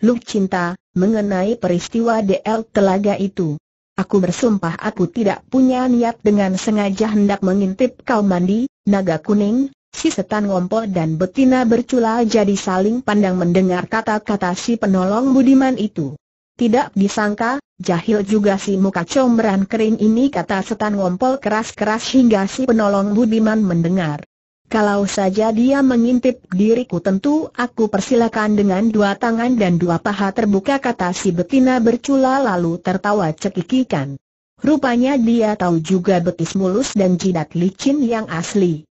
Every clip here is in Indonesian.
Lu cinta mengenai peristiwa DL Telaga itu. Aku bersumpah aku tidak punya niat dengan sengaja hendak mengintip kau mandi, naga kuning, Si setan ngompol dan betina bercula jadi saling pandang mendengar kata-kata si penolong budiman itu. Tidak disangka, jahil juga si muka comberan kering ini kata setan ngompol keras-keras hingga si penolong budiman mendengar. Kalau saja dia mengintip diriku tentu aku persilakan dengan dua tangan dan dua paha terbuka kata si betina bercula lalu tertawa cekikikan. Rupanya dia tahu juga betis mulus dan jidat licin yang asli.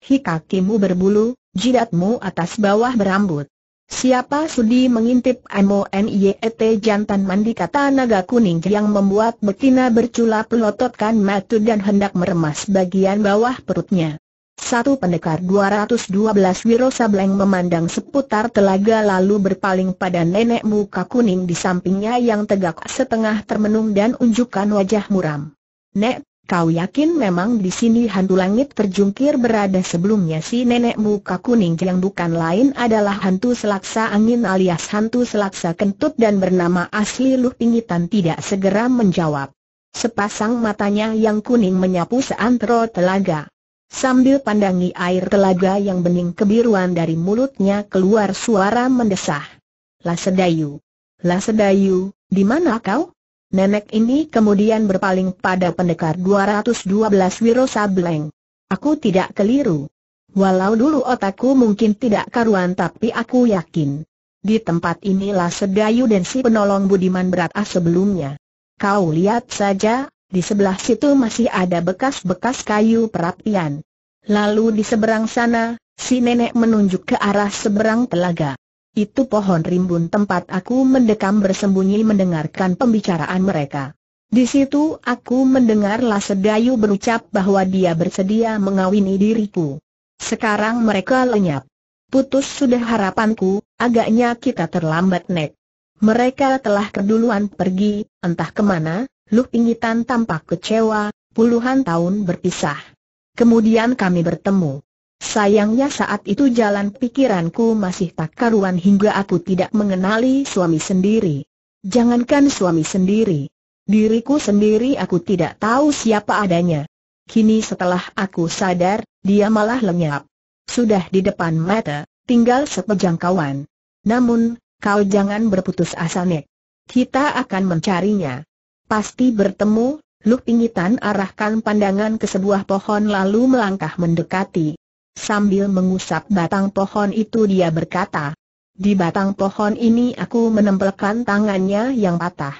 Hi kakimu berbulu, jidatmu atas bawah berambut. Siapa sudi mengintip MONIET jantan mandi kata naga kuning yang membuat betina bercula pelototkan mata dan hendak meremas bagian bawah perutnya. Satu pendekar 212 Wiro Sableng memandang seputar telaga lalu berpaling pada nenek muka kuning di sampingnya yang tegak setengah termenung dan unjukkan wajah muram. Nek, Kau yakin memang di sini hantu langit terjungkir berada sebelumnya si nenek muka kuning yang bukan lain adalah hantu selaksa angin alias hantu selaksa kentut dan bernama asli Luh Pingitan tidak segera menjawab. Sepasang matanya yang kuning menyapu seantero telaga. Sambil pandangi air telaga yang bening kebiruan dari mulutnya keluar suara mendesah. Lasedayu. Lasedayu, di mana kau? Nenek ini kemudian berpaling pada pendekar 212 Wiro Sableng. Aku tidak keliru. Walau dulu otakku mungkin tidak karuan tapi aku yakin. Di tempat inilah sedayu dan si penolong budiman berat as sebelumnya. Kau lihat saja, di sebelah situ masih ada bekas-bekas kayu perapian. Lalu di seberang sana, si nenek menunjuk ke arah seberang telaga. Itu pohon rimbun tempat aku mendekam bersembunyi mendengarkan pembicaraan mereka. Di situ aku mendengar Lasedayu berucap bahwa dia bersedia mengawini diriku. Sekarang mereka lenyap. Putus sudah harapanku, agaknya kita terlambat Nek. Mereka telah keduluan pergi, entah ke mana, Luh Pingitan tampak kecewa, puluhan tahun berpisah. Kemudian kami bertemu. Sayangnya saat itu jalan pikiranku masih tak karuan hingga aku tidak mengenali suami sendiri. Jangankan suami sendiri. Diriku sendiri aku tidak tahu siapa adanya. Kini setelah aku sadar, dia malah lenyap. Sudah di depan mata, tinggal sepejang kawan. Namun, kau jangan berputus asa Nek. Kita akan mencarinya. Pasti bertemu, Lu Pingitan arahkan pandangan ke sebuah pohon lalu melangkah mendekati. Sambil mengusap batang pohon itu dia berkata, di batang pohon ini aku menempelkan tangannya yang patah.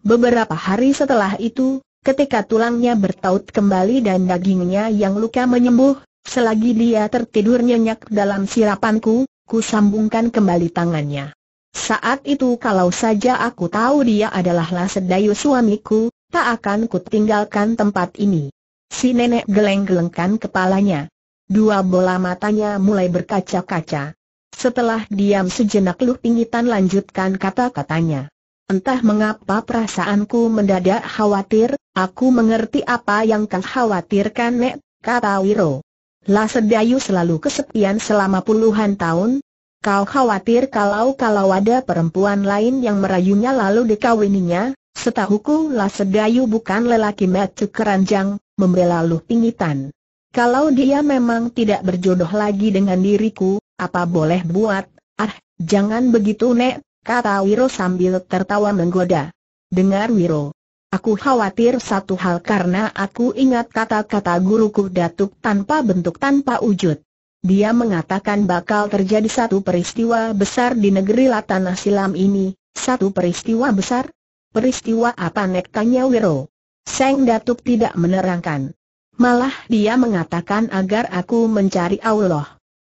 Beberapa hari setelah itu, ketika tulangnya bertaut kembali dan dagingnya yang luka menyembuh, selagi dia tertidur nyenyak dalam sirapanku, ku sambungkan kembali tangannya. Saat itu kalau saja aku tahu dia adalah Lasedayu suamiku, tak akan ku tinggalkan tempat ini. Si nenek geleng-gelengkan kepalanya. Dua bola matanya mulai berkaca-kaca. Setelah diam sejenak Luh Pingitan lanjutkan kata-katanya. Entah mengapa perasaanku mendadak khawatir, aku mengerti apa yang kau khawatirkan Nek, kata Wiro. Lasedayu selalu kesepian selama puluhan tahun. Kau khawatir kalau-kalau ada perempuan lain yang merayunya lalu dikawininya, setahuku Lasedayu bukan lelaki metu keranjang, membela Luh Pingitan. Kalau dia memang tidak berjodoh lagi dengan diriku, apa boleh buat? Ah, jangan begitu Nek, kata Wiro sambil tertawa menggoda. Dengar Wiro. Aku khawatir satu hal karena aku ingat kata-kata guruku Datuk tanpa bentuk tanpa wujud. Dia mengatakan bakal terjadi satu peristiwa besar di negeri Latana Silam ini. Satu peristiwa besar? Peristiwa apa Nek tanya Wiro? Seng Datuk tidak menerangkan. Malah dia mengatakan agar aku mencari Allah.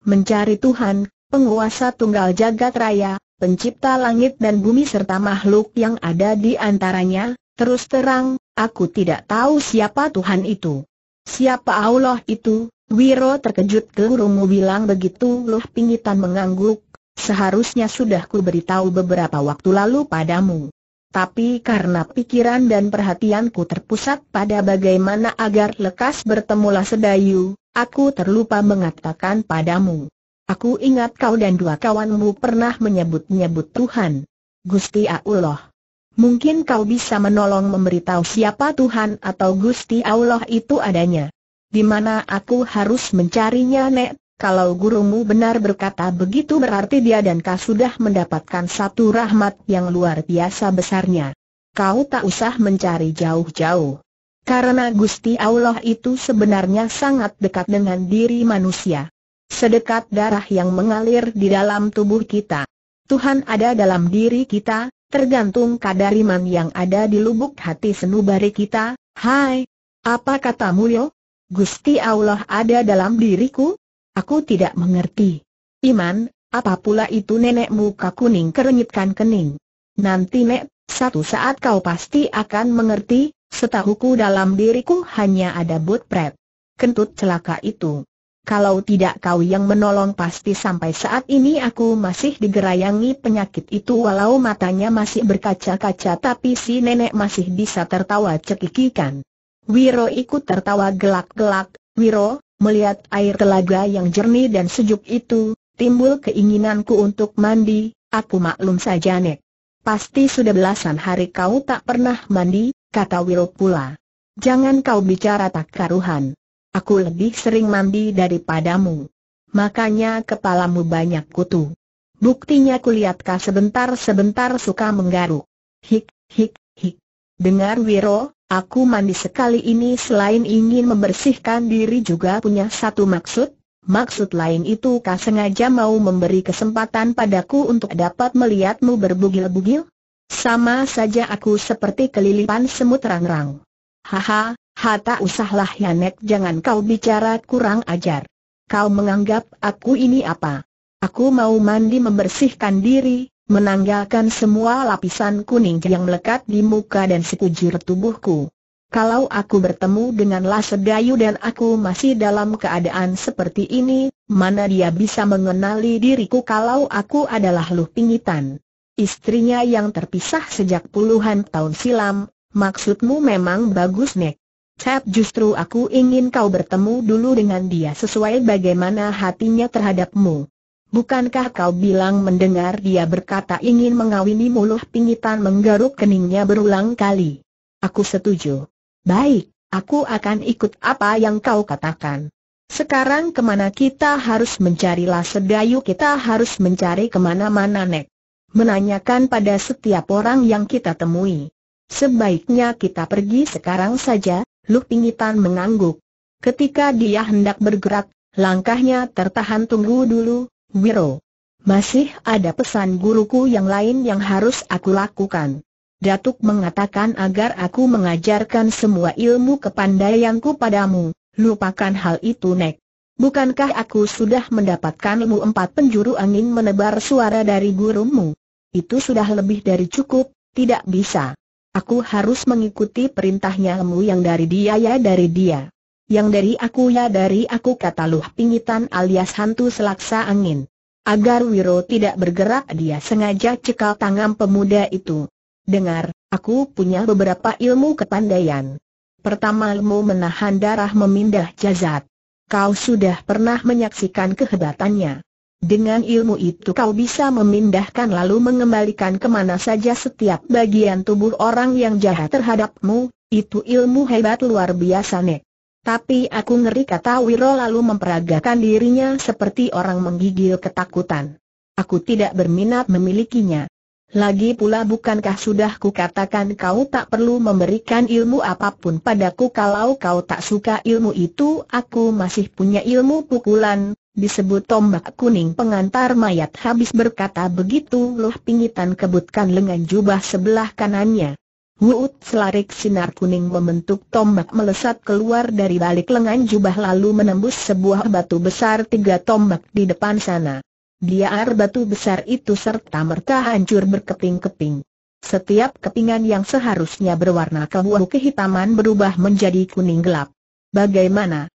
Mencari Tuhan, penguasa tunggal jagat raya, pencipta langit dan bumi serta makhluk yang ada di antaranya, terus terang, aku tidak tahu siapa Tuhan itu. Siapa Allah itu? Wiro terkejut gelurumu bilang begitu loh pingitan mengangguk, seharusnya sudah ku beritahu beberapa waktu lalu padamu. Tapi karena pikiran dan perhatianku terpusat pada bagaimana agar lekas bertemulah sedayu, aku terlupa mengatakan padamu. Aku ingat kau dan dua kawanmu pernah menyebut-nyebut Tuhan. Gusti Allah. Mungkin kau bisa menolong memberitahu siapa Tuhan atau Gusti Allah itu adanya. Di mana aku harus mencarinya Nek? Kalau gurumu benar berkata begitu berarti dia dan kau sudah mendapatkan satu rahmat yang luar biasa besarnya. Kau tak usah mencari jauh-jauh. Karena Gusti Allah itu sebenarnya sangat dekat dengan diri manusia. Sedekat darah yang mengalir di dalam tubuh kita. Tuhan ada dalam diri kita, tergantung kadar iman yang ada di lubuk hati senubari kita. Hai, apa katamu yo? Gusti Allah ada dalam diriku? Aku tidak mengerti. Iman, apa pula itu nenek muka kuning kerenyitkan kening. Nanti nek, satu saat kau pasti akan mengerti, setahuku dalam diriku hanya ada butpret. Kentut celaka itu. Kalau tidak kau yang menolong pasti sampai saat ini aku masih digerayangi penyakit itu walau matanya masih berkaca-kaca tapi si nenek masih bisa tertawa cekikikan. Wiro ikut tertawa gelak-gelak, Wiro, Melihat air telaga yang jernih dan sejuk itu, timbul keinginanku untuk mandi, aku maklum saja Nek. Pasti sudah belasan hari kau tak pernah mandi, kata Wiro pula. Jangan kau bicara tak karuhan. Aku lebih sering mandi daripadamu. Makanya kepalamu banyak kutu. Buktinya kulihat kau sebentar-sebentar suka menggaruk. Hik, hik, hik. Dengar Wiro, Aku mandi sekali ini selain ingin membersihkan diri juga punya satu maksud, maksud lain itu kau sengaja mau memberi kesempatan padaku untuk dapat melihatmu berbugil-bugil? Sama saja aku seperti kelilipan semut rang-rang. Haha, hata usahlah Yanek jangan kau bicara kurang ajar. Kau menganggap aku ini apa? Aku mau mandi membersihkan diri, menanggalkan semua lapisan kuning yang melekat di muka dan sekujur tubuhku. Kalau aku bertemu dengan Lasedayu dan aku masih dalam keadaan seperti ini, mana dia bisa mengenali diriku kalau aku adalah Luh Pingitan? Istrinya yang terpisah sejak puluhan tahun silam, maksudmu memang bagus Nek. Cap justru aku ingin kau bertemu dulu dengan dia sesuai bagaimana hatinya terhadapmu. Bukankah kau bilang mendengar dia berkata ingin mengawini muluh pingitan menggaruk keningnya berulang kali? Aku setuju. Baik, aku akan ikut apa yang kau katakan. Sekarang ke mana kita harus mencari sedayu kita harus mencari ke mana-mana Nek. Menanyakan pada setiap orang yang kita temui. Sebaiknya kita pergi sekarang saja, Luh Pingitan mengangguk. Ketika dia hendak bergerak, langkahnya tertahan tunggu dulu, Wiro. Masih ada pesan guruku yang lain yang harus aku lakukan. Datuk mengatakan agar aku mengajarkan semua ilmu kepandaianku padamu, lupakan hal itu Nek. Bukankah aku sudah mendapatkan ilmu empat penjuru angin menebar suara dari gurumu? Itu sudah lebih dari cukup, tidak bisa. Aku harus mengikuti perintahnya ilmu yang dari dia ya dari dia. Yang dari aku ya dari aku kata Luh Pingitan alias hantu selaksa angin. Agar Wiro tidak bergerak dia sengaja cekal tangan pemuda itu. Dengar, aku punya beberapa ilmu kepandaian. Pertama ilmu menahan darah memindah jazat. Kau sudah pernah menyaksikan kehebatannya. Dengan ilmu itu kau bisa memindahkan lalu mengembalikan ke mana saja setiap bagian tubuh orang yang jahat terhadapmu, itu ilmu hebat luar biasa Nek. Tapi aku ngeri kata Wiro lalu memperagakan dirinya seperti orang menggigil ketakutan. Aku tidak berminat memilikinya. Lagi pula bukankah sudah kukatakan kau tak perlu memberikan ilmu apa pun padaku kalau kau tak suka ilmu itu aku masih punya ilmu pukulan, disebut tombak kuning pengantar mayat habis berkata begitu loh pingitan kebutkan lengan jubah sebelah kanannya. Wuut selarik sinar kuning membentuk tombak melesat keluar dari balik lengan jubah lalu menembus sebuah batu besar tiga tombak di depan sana. Biar batu besar itu serta merta hancur berkeping-keping. Setiap kepingan yang seharusnya berwarna kebuah kehitaman berubah menjadi kuning gelap. Bagaimana?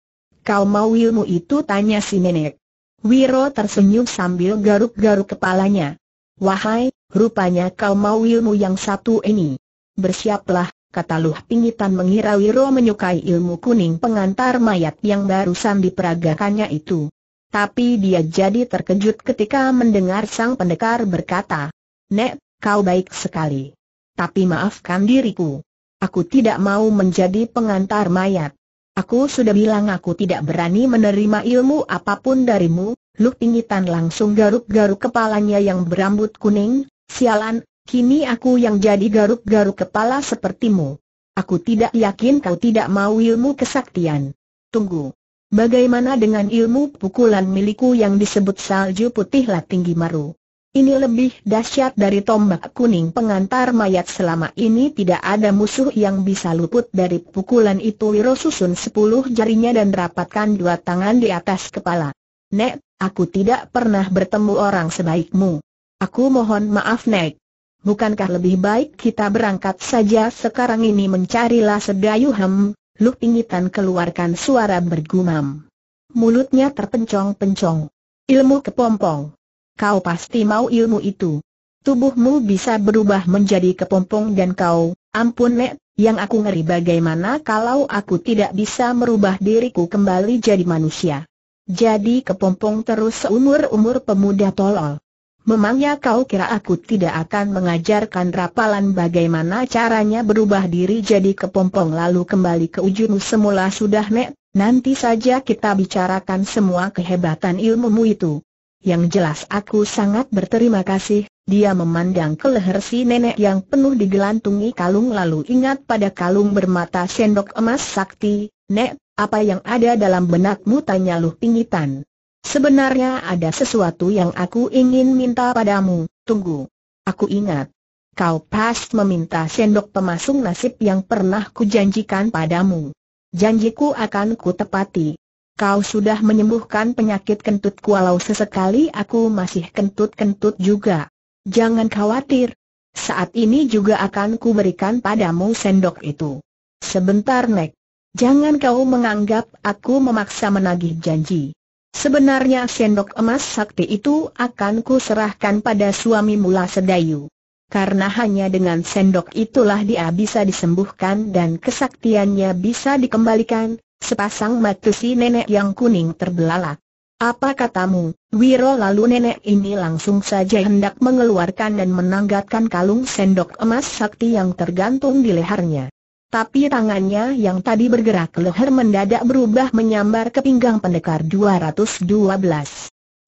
Kau mau ilmu itu tanya si nenek. Wiro tersenyum sambil garuk-garuk kepalanya. Wahai, rupanya kau mau ilmu yang satu ini. Bersiaplah, kata Luh Pingitan mengira Wiro menyukai ilmu kuning pengantar mayat yang barusan diperagakannya itu. Tapi dia jadi terkejut ketika mendengar sang pendekar berkata, Nek, kau baik sekali. Tapi maafkan diriku. Aku tidak mau menjadi pengantar mayat. Aku sudah bilang aku tidak berani menerima ilmu apa pun darimu, Lu Pingitan langsung garuk-garuk kepalanya yang berambut kuning, sialan, kini aku yang jadi garuk-garuk kepala sepertimu. Aku tidak yakin kau tidak mau ilmu kesaktian. Tunggu. Bagaimana dengan ilmu pukulan milikku yang disebut salju putih tinggi maru? Ini lebih dahsyat dari tombak kuning pengantar mayat selama ini tidak ada musuh yang bisa luput dari pukulan itu Wiro susun sepuluh jarinya dan rapatkan dua tangan di atas kepala. Nek, aku tidak pernah bertemu orang sebaikmu. Aku mohon maaf Nek. Bukankah lebih baik kita berangkat saja sekarang ini mencarilah sedayu hem, Lu Pingitan keluarkan suara bergumam. Mulutnya terpencong-pencong. Ilmu kepompong. Kau pasti mau ilmu itu. Tubuhmu bisa berubah menjadi kepompong dan kau, ampun Nek, yang aku ngeri bagaimana kalau aku tidak bisa merubah diriku kembali jadi manusia. Jadi kepompong terus seumur-umur pemuda tolol. Memangnya kau kira aku tidak akan mengajarkan rapalan bagaimana caranya berubah diri jadi kepompong lalu kembali ke ujung semula sudah Nek, nanti saja kita bicarakan semua kehebatan ilmumu itu. Yang jelas aku sangat berterima kasih, dia memandang ke leher si nenek yang penuh digelantungi kalung lalu ingat pada kalung bermata sendok emas sakti, Nek, apa yang ada dalam benakmu tanya Luh Pingitan. Sebenarnya ada sesuatu yang aku ingin minta padamu, tunggu. Aku ingat. Kau pas meminta sendok pemasung nasib yang pernah kujanjikan padamu. Janjiku akan ku tepati. Kau sudah menyembuhkan penyakit kentut walau sesekali aku masih kentut-kentut juga. Jangan khawatir. Saat ini juga akan kuberikan padamu sendok itu. Sebentar Nek. Jangan kau menganggap aku memaksa menagih janji. Sebenarnya sendok emas sakti itu akan kuserahkan pada suami mula sedayu. Karena hanya dengan sendok itulah dia bisa disembuhkan dan kesaktiannya bisa dikembalikan, Sepasang mata si nenek yang kuning terbelalak. Apa katamu, Wiro lalu nenek ini langsung saja hendak mengeluarkan dan menanggatkan kalung sendok emas sakti yang tergantung di lehernya. Tapi tangannya yang tadi bergerak leher mendadak berubah menyambar ke pinggang pendekar 212.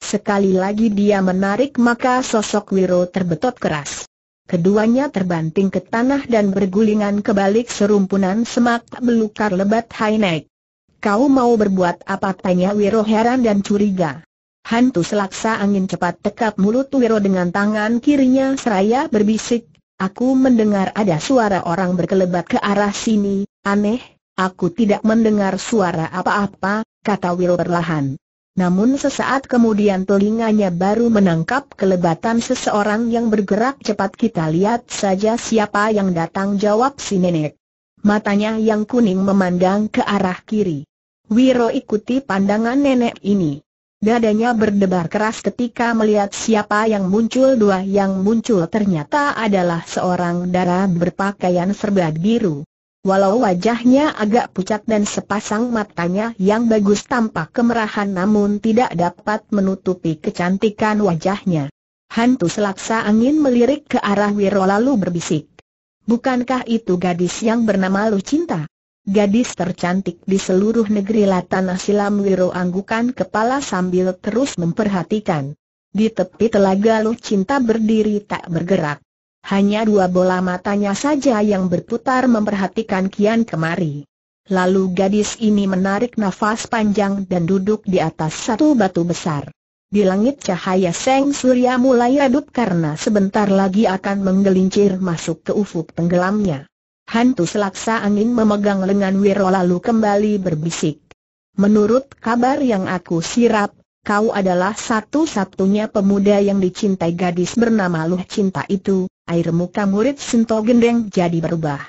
Sekali lagi dia menarik maka sosok Wiro terbetot keras. Keduanya terbanting ke tanah dan bergulingan ke balik serumpunan semak belukar lebat naik. Kau mau berbuat apa tanya Wiro heran dan curiga. Hantu selaksa angin cepat tekap mulut Wiro dengan tangan kirinya seraya berbisik, Aku mendengar ada suara orang berkelebat ke arah sini, aneh, aku tidak mendengar suara apa-apa, kata Wiro perlahan. Namun sesaat kemudian telinganya baru menangkap kelebatan seseorang yang bergerak cepat kita lihat saja siapa yang datang jawab si nenek. Matanya yang kuning memandang ke arah kiri. Wiro ikuti pandangan nenek ini. Dadanya berdebar keras ketika melihat siapa yang muncul dua yang muncul ternyata adalah seorang darah berpakaian serba biru. Walau wajahnya agak pucat dan sepasang matanya yang bagus tampak kemerahan namun tidak dapat menutupi kecantikan wajahnya. Hantu selaksa angin melirik ke arah Wiro lalu berbisik. Bukankah itu gadis yang bernama Lucinta? Gadis tercantik di seluruh negeri Latana Silam Wiro anggukan kepala sambil terus memperhatikan. Di tepi telaga Lu Cinta berdiri tak bergerak. Hanya dua bola matanya saja yang berputar memperhatikan kian kemari. Lalu gadis ini menarik nafas panjang dan duduk di atas satu batu besar. Di langit cahaya Seng Surya mulai redup karena sebentar lagi akan menggelincir masuk ke ufuk tenggelamnya. Hantu selaksa angin memegang lengan Wiro lalu kembali berbisik. Menurut kabar yang aku sirap, kau adalah satu-satunya pemuda yang dicintai gadis bernama Luh Cinta itu, air muka murid Sento Gendeng jadi berubah.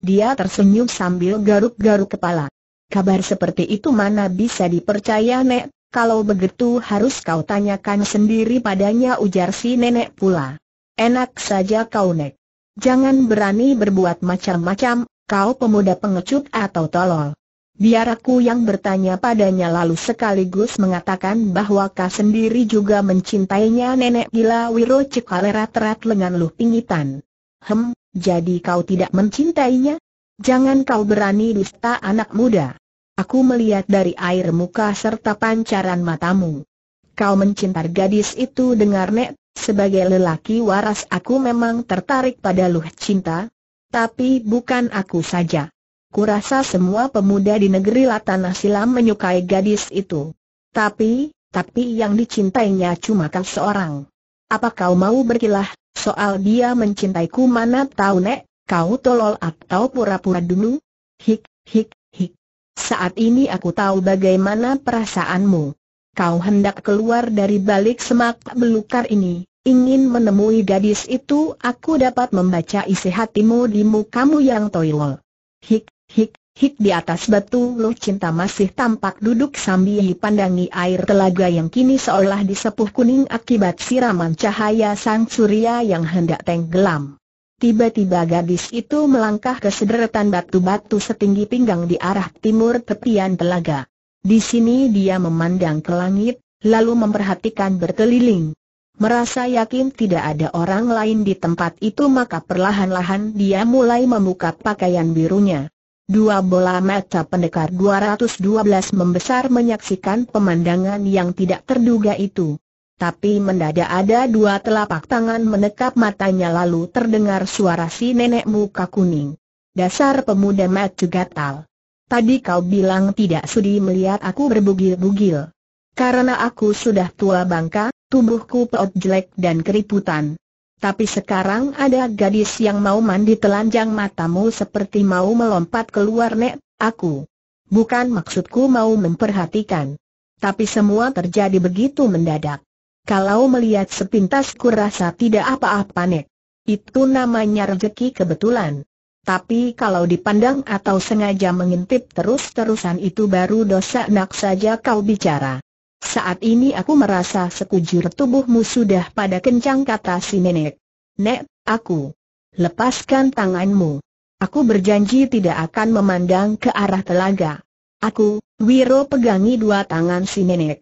Dia tersenyum sambil garuk-garuk kepala. Kabar seperti itu mana bisa dipercaya Nek, kalau begitu harus kau tanyakan sendiri padanya ujar si nenek pula. Enak saja kau Nek. Jangan berani berbuat macam-macam, kau pemuda pengecut atau tolol. Biar aku yang bertanya padanya lalu sekaligus mengatakan bahwa kau sendiri juga mencintainya nenek gila Wiro cekalerat-rat lengan lu pingitan. Hem, jadi kau tidak mencintainya? Jangan kau berani dusta anak muda. Aku melihat dari air muka serta pancaran matamu. Kau mencintai gadis itu dengar nek, sebagai lelaki waras aku memang tertarik pada luh cinta. Tapi bukan aku saja. Kurasa semua pemuda di negeri Latana Silam menyukai gadis itu. Tapi, tapi yang dicintainya cuma kau seorang. Apa kau mau berkilah, soal dia mencintaiku mana tahu nek, kau tolol atau pura-pura dulu? Hik, hik, hik. Saat ini aku tahu bagaimana perasaanmu. Kau hendak keluar dari balik semak belukar ini, ingin menemui gadis itu aku dapat membaca isi hatimu di mukamu yang toilol. Hik, Hik, hik di atas batu loh cinta masih tampak duduk sambil pandangi air telaga yang kini seolah disepuh kuning akibat siraman cahaya sang surya yang hendak tenggelam. Tiba-tiba gadis itu melangkah ke sederetan batu-batu setinggi pinggang di arah timur tepian telaga. Di sini dia memandang ke langit, lalu memperhatikan berkeliling. Merasa yakin tidak ada orang lain di tempat itu maka perlahan-lahan dia mulai membuka pakaian birunya. Dua bola mata pendekar 212 membesar menyaksikan pemandangan yang tidak terduga itu. Tapi mendadak ada dua telapak tangan menekap matanya lalu terdengar suara si nenek muka kuning. Dasar pemuda mata gatal. Tadi kau bilang tidak sudi melihat aku berbugil-bugil. Karena aku sudah tua bangka, tubuhku peot jelek dan keriputan. Tapi sekarang ada gadis yang mau mandi telanjang matamu seperti mau melompat keluar nek, aku. Bukan maksudku mau memperhatikan. Tapi semua terjadi begitu mendadak. Kalau melihat sepintas kurasa tidak apa-apa nek. Itu namanya rezeki kebetulan. Tapi kalau dipandang atau sengaja mengintip terus-terusan itu baru dosa nak saja kau bicara. Saat ini aku merasa sekujur tubuhmu sudah pada kencang kata si nenek. Nek, aku. Lepaskan tanganmu. Aku berjanji tidak akan memandang ke arah telaga. Aku, Wiro pegangi dua tangan si nenek.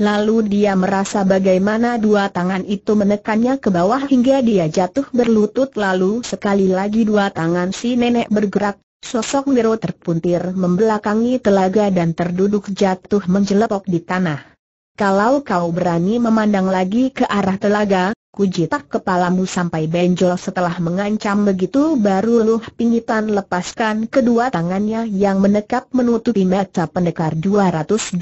Lalu dia merasa bagaimana dua tangan itu menekannya ke bawah hingga dia jatuh berlutut lalu sekali lagi dua tangan si nenek bergerak, sosok Wiro terpuntir membelakangi telaga dan terduduk jatuh menjelepok di tanah. Kalau kau berani memandang lagi ke arah telaga, kujitak kepalamu sampai benjol setelah mengancam begitu baru luh pingitan lepaskan kedua tangannya yang menekap menutupi mata pendekar 212.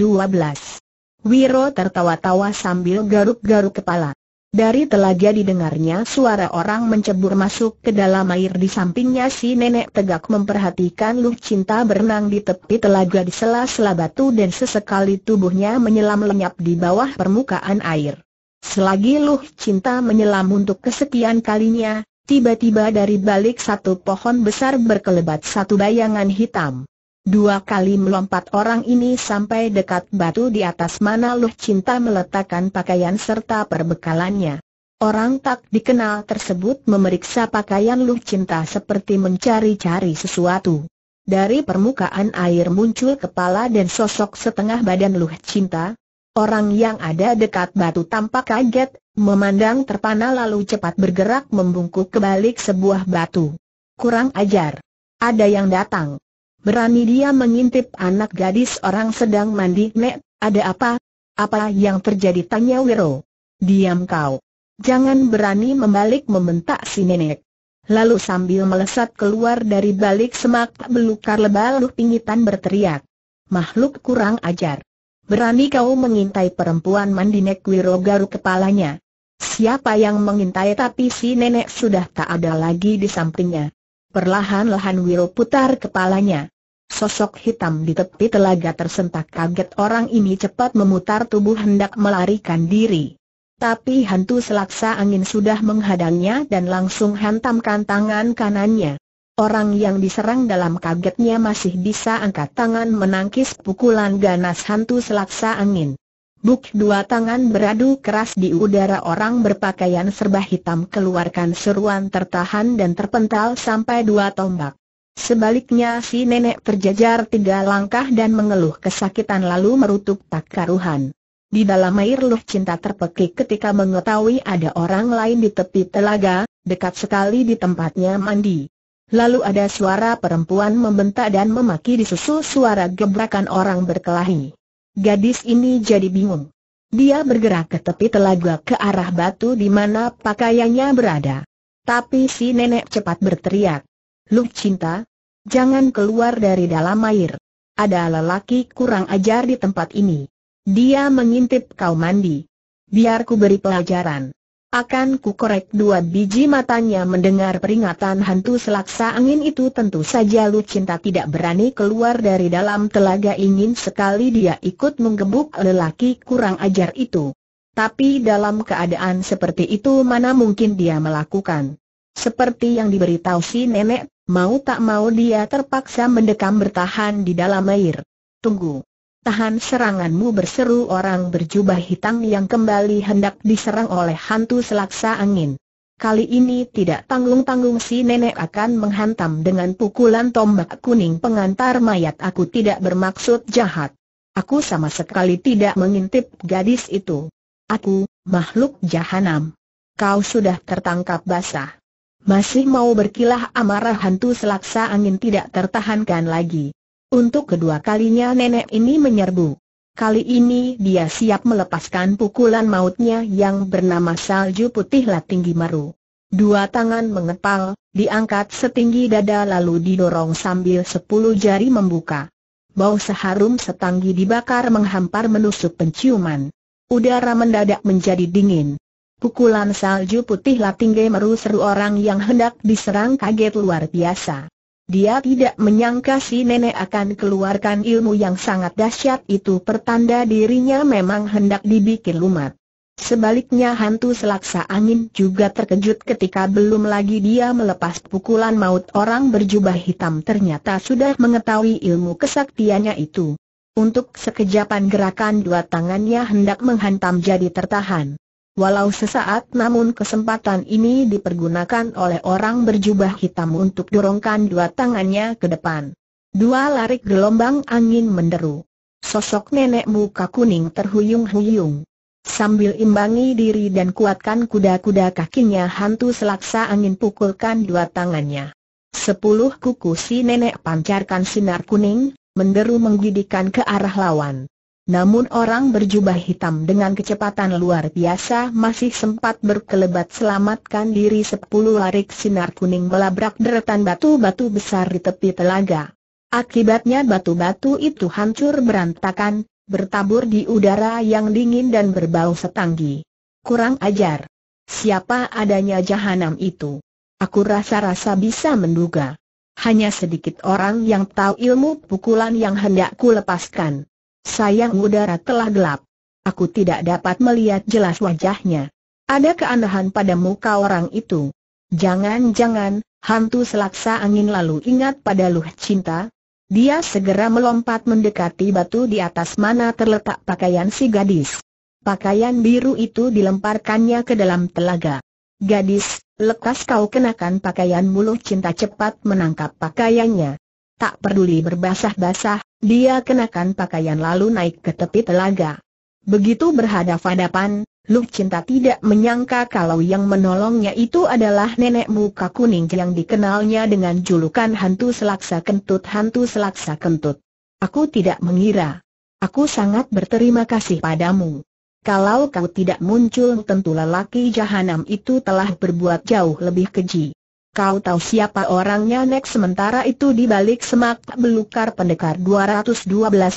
Wiro tertawa-tawa sambil garuk-garuk kepala. Dari telaga didengarnya suara orang mencebur masuk ke dalam air di sampingnya si nenek tegak memperhatikan Luh Cinta berenang di tepi telaga di sela-sela batu dan sesekali tubuhnya menyelam lenyap di bawah permukaan air. Selagi Luh Cinta menyelam untuk kesekian kalinya, tiba-tiba dari balik satu pohon besar berkelebat satu bayangan hitam. Dua kali melompat orang ini sampai dekat batu di atas mana Luh Cinta meletakkan pakaian serta perbekalannya. Orang tak dikenal tersebut memeriksa pakaian Luh Cinta seperti mencari-cari sesuatu. Dari permukaan air muncul kepala dan sosok setengah badan Luh Cinta. Orang yang ada dekat batu tampak kaget, memandang terpana lalu cepat bergerak membungkuk ke balik sebuah batu. Kurang ajar. Ada yang datang. Berani dia mengintip anak gadis orang sedang mandi, Nek, ada apa? Apa yang terjadi? Tanya Wiro. Diam kau. Jangan berani membalik membentak si nenek. Lalu sambil melesat keluar dari balik semak belukar lebal luh pingitan berteriak. Makhluk kurang ajar. Berani kau mengintai perempuan mandi nek Wiro garuk kepalanya. Siapa yang mengintai tapi si nenek sudah tak ada lagi di sampingnya. Perlahan-lahan Wiro putar kepalanya. Sosok hitam di tepi telaga tersentak kaget orang ini cepat memutar tubuh hendak melarikan diri. Tapi hantu selaksa angin sudah menghadangnya dan langsung hantamkan tangan kanannya. Orang yang diserang dalam kagetnya masih bisa angkat tangan menangkis pukulan ganas hantu selaksa angin. Buk dua tangan beradu keras di udara orang berpakaian serba hitam keluarkan seruan tertahan dan terpental sampai dua tombak. Sebaliknya si nenek terjajar tiga langkah dan mengeluh kesakitan lalu merutuk tak karuhan. Di dalam air luh cinta terpekik ketika mengetahui ada orang lain di tepi telaga, dekat sekali di tempatnya mandi. Lalu ada suara perempuan membentak dan memaki disusul suara gebrakan orang berkelahi. Gadis ini jadi bingung. Dia bergerak ke tepi telaga ke arah batu di mana pakaiannya berada. Tapi si nenek cepat berteriak. Lu cinta, jangan keluar dari dalam air. Ada lelaki kurang ajar di tempat ini. Dia mengintip kau mandi. Biar ku beri pelajaran. Akan ku korek dua biji matanya mendengar peringatan hantu selaksa angin itu tentu saja Lu Cinta tidak berani keluar dari dalam telaga ingin sekali dia ikut menggebuk lelaki kurang ajar itu. Tapi dalam keadaan seperti itu mana mungkin dia melakukan. Seperti yang diberitahu si nenek, mau tak mau dia terpaksa mendekam bertahan di dalam air. Tunggu. Tahan seranganmu berseru orang berjubah hitam yang kembali hendak diserang oleh hantu selaksa angin. Kali ini tidak tanggung-tanggung si nenek akan menghantam dengan pukulan tombak kuning pengantar mayat aku tidak bermaksud jahat. Aku sama sekali tidak mengintip gadis itu. Aku, makhluk jahanam. Kau sudah tertangkap basah. Masih mau berkilah amarah hantu selaksa angin tidak tertahankan lagi. Untuk kedua kalinya nenek ini menyerbu. Kali ini dia siap melepaskan pukulan mautnya yang bernama salju putih tinggi maru. Dua tangan mengepal, diangkat setinggi dada lalu didorong sambil sepuluh jari membuka. Bau seharum setanggi dibakar menghampar menusuk penciuman. Udara mendadak menjadi dingin. Pukulan salju putih tinggi meru seru orang yang hendak diserang kaget luar biasa. Dia tidak menyangka si nenek akan keluarkan ilmu yang sangat dahsyat itu pertanda dirinya memang hendak dibikin lumat. Sebaliknya hantu selaksa angin juga terkejut ketika belum lagi dia melepas pukulan maut orang berjubah hitam ternyata sudah mengetahui ilmu kesaktiannya itu. Untuk sekejapan gerakan dua tangannya hendak menghantam jadi tertahan. Walau sesaat namun kesempatan ini dipergunakan oleh orang berjubah hitam untuk dorongkan dua tangannya ke depan. Dua larik gelombang angin menderu. Sosok nenek muka kuning terhuyung-huyung. Sambil imbangi diri dan kuatkan kuda-kuda kakinya hantu selaksa angin pukulkan dua tangannya. Sepuluh kuku si nenek pancarkan sinar kuning, menderu menggidikan ke arah lawan. Namun orang berjubah hitam dengan kecepatan luar biasa masih sempat berkelebat selamatkan diri sepuluh larik sinar kuning melabrak deretan batu-batu besar di tepi telaga. Akibatnya batu-batu itu hancur berantakan, bertabur di udara yang dingin dan berbau setanggi. Kurang ajar. Siapa adanya jahanam itu? Aku rasa-rasa bisa menduga. Hanya sedikit orang yang tahu ilmu pukulan yang hendak ku lepaskan. Sayang udara telah gelap. Aku tidak dapat melihat jelas wajahnya. Ada keanehan pada muka orang itu. Jangan-jangan, hantu selaksa angin lalu ingat pada luh cinta? Dia segera melompat mendekati batu di atas mana terletak pakaian si gadis. Pakaian biru itu dilemparkannya ke dalam telaga. Gadis, lekas kau kenakan pakaian mulu cinta cepat menangkap pakaiannya. Tak peduli berbasah-basah, dia kenakan pakaian lalu naik ke tepi telaga. Begitu berhadap-hadapan, Lu Cinta tidak menyangka kalau yang menolongnya itu adalah nenek muka kuning yang dikenalnya dengan julukan hantu selaksa kentut hantu selaksa kentut. Aku tidak mengira. Aku sangat berterima kasih padamu. Kalau kau tidak muncul tentu lelaki jahanam itu telah berbuat jauh lebih keji. Kau tahu siapa orangnya Nek sementara itu di balik semak belukar pendekar 212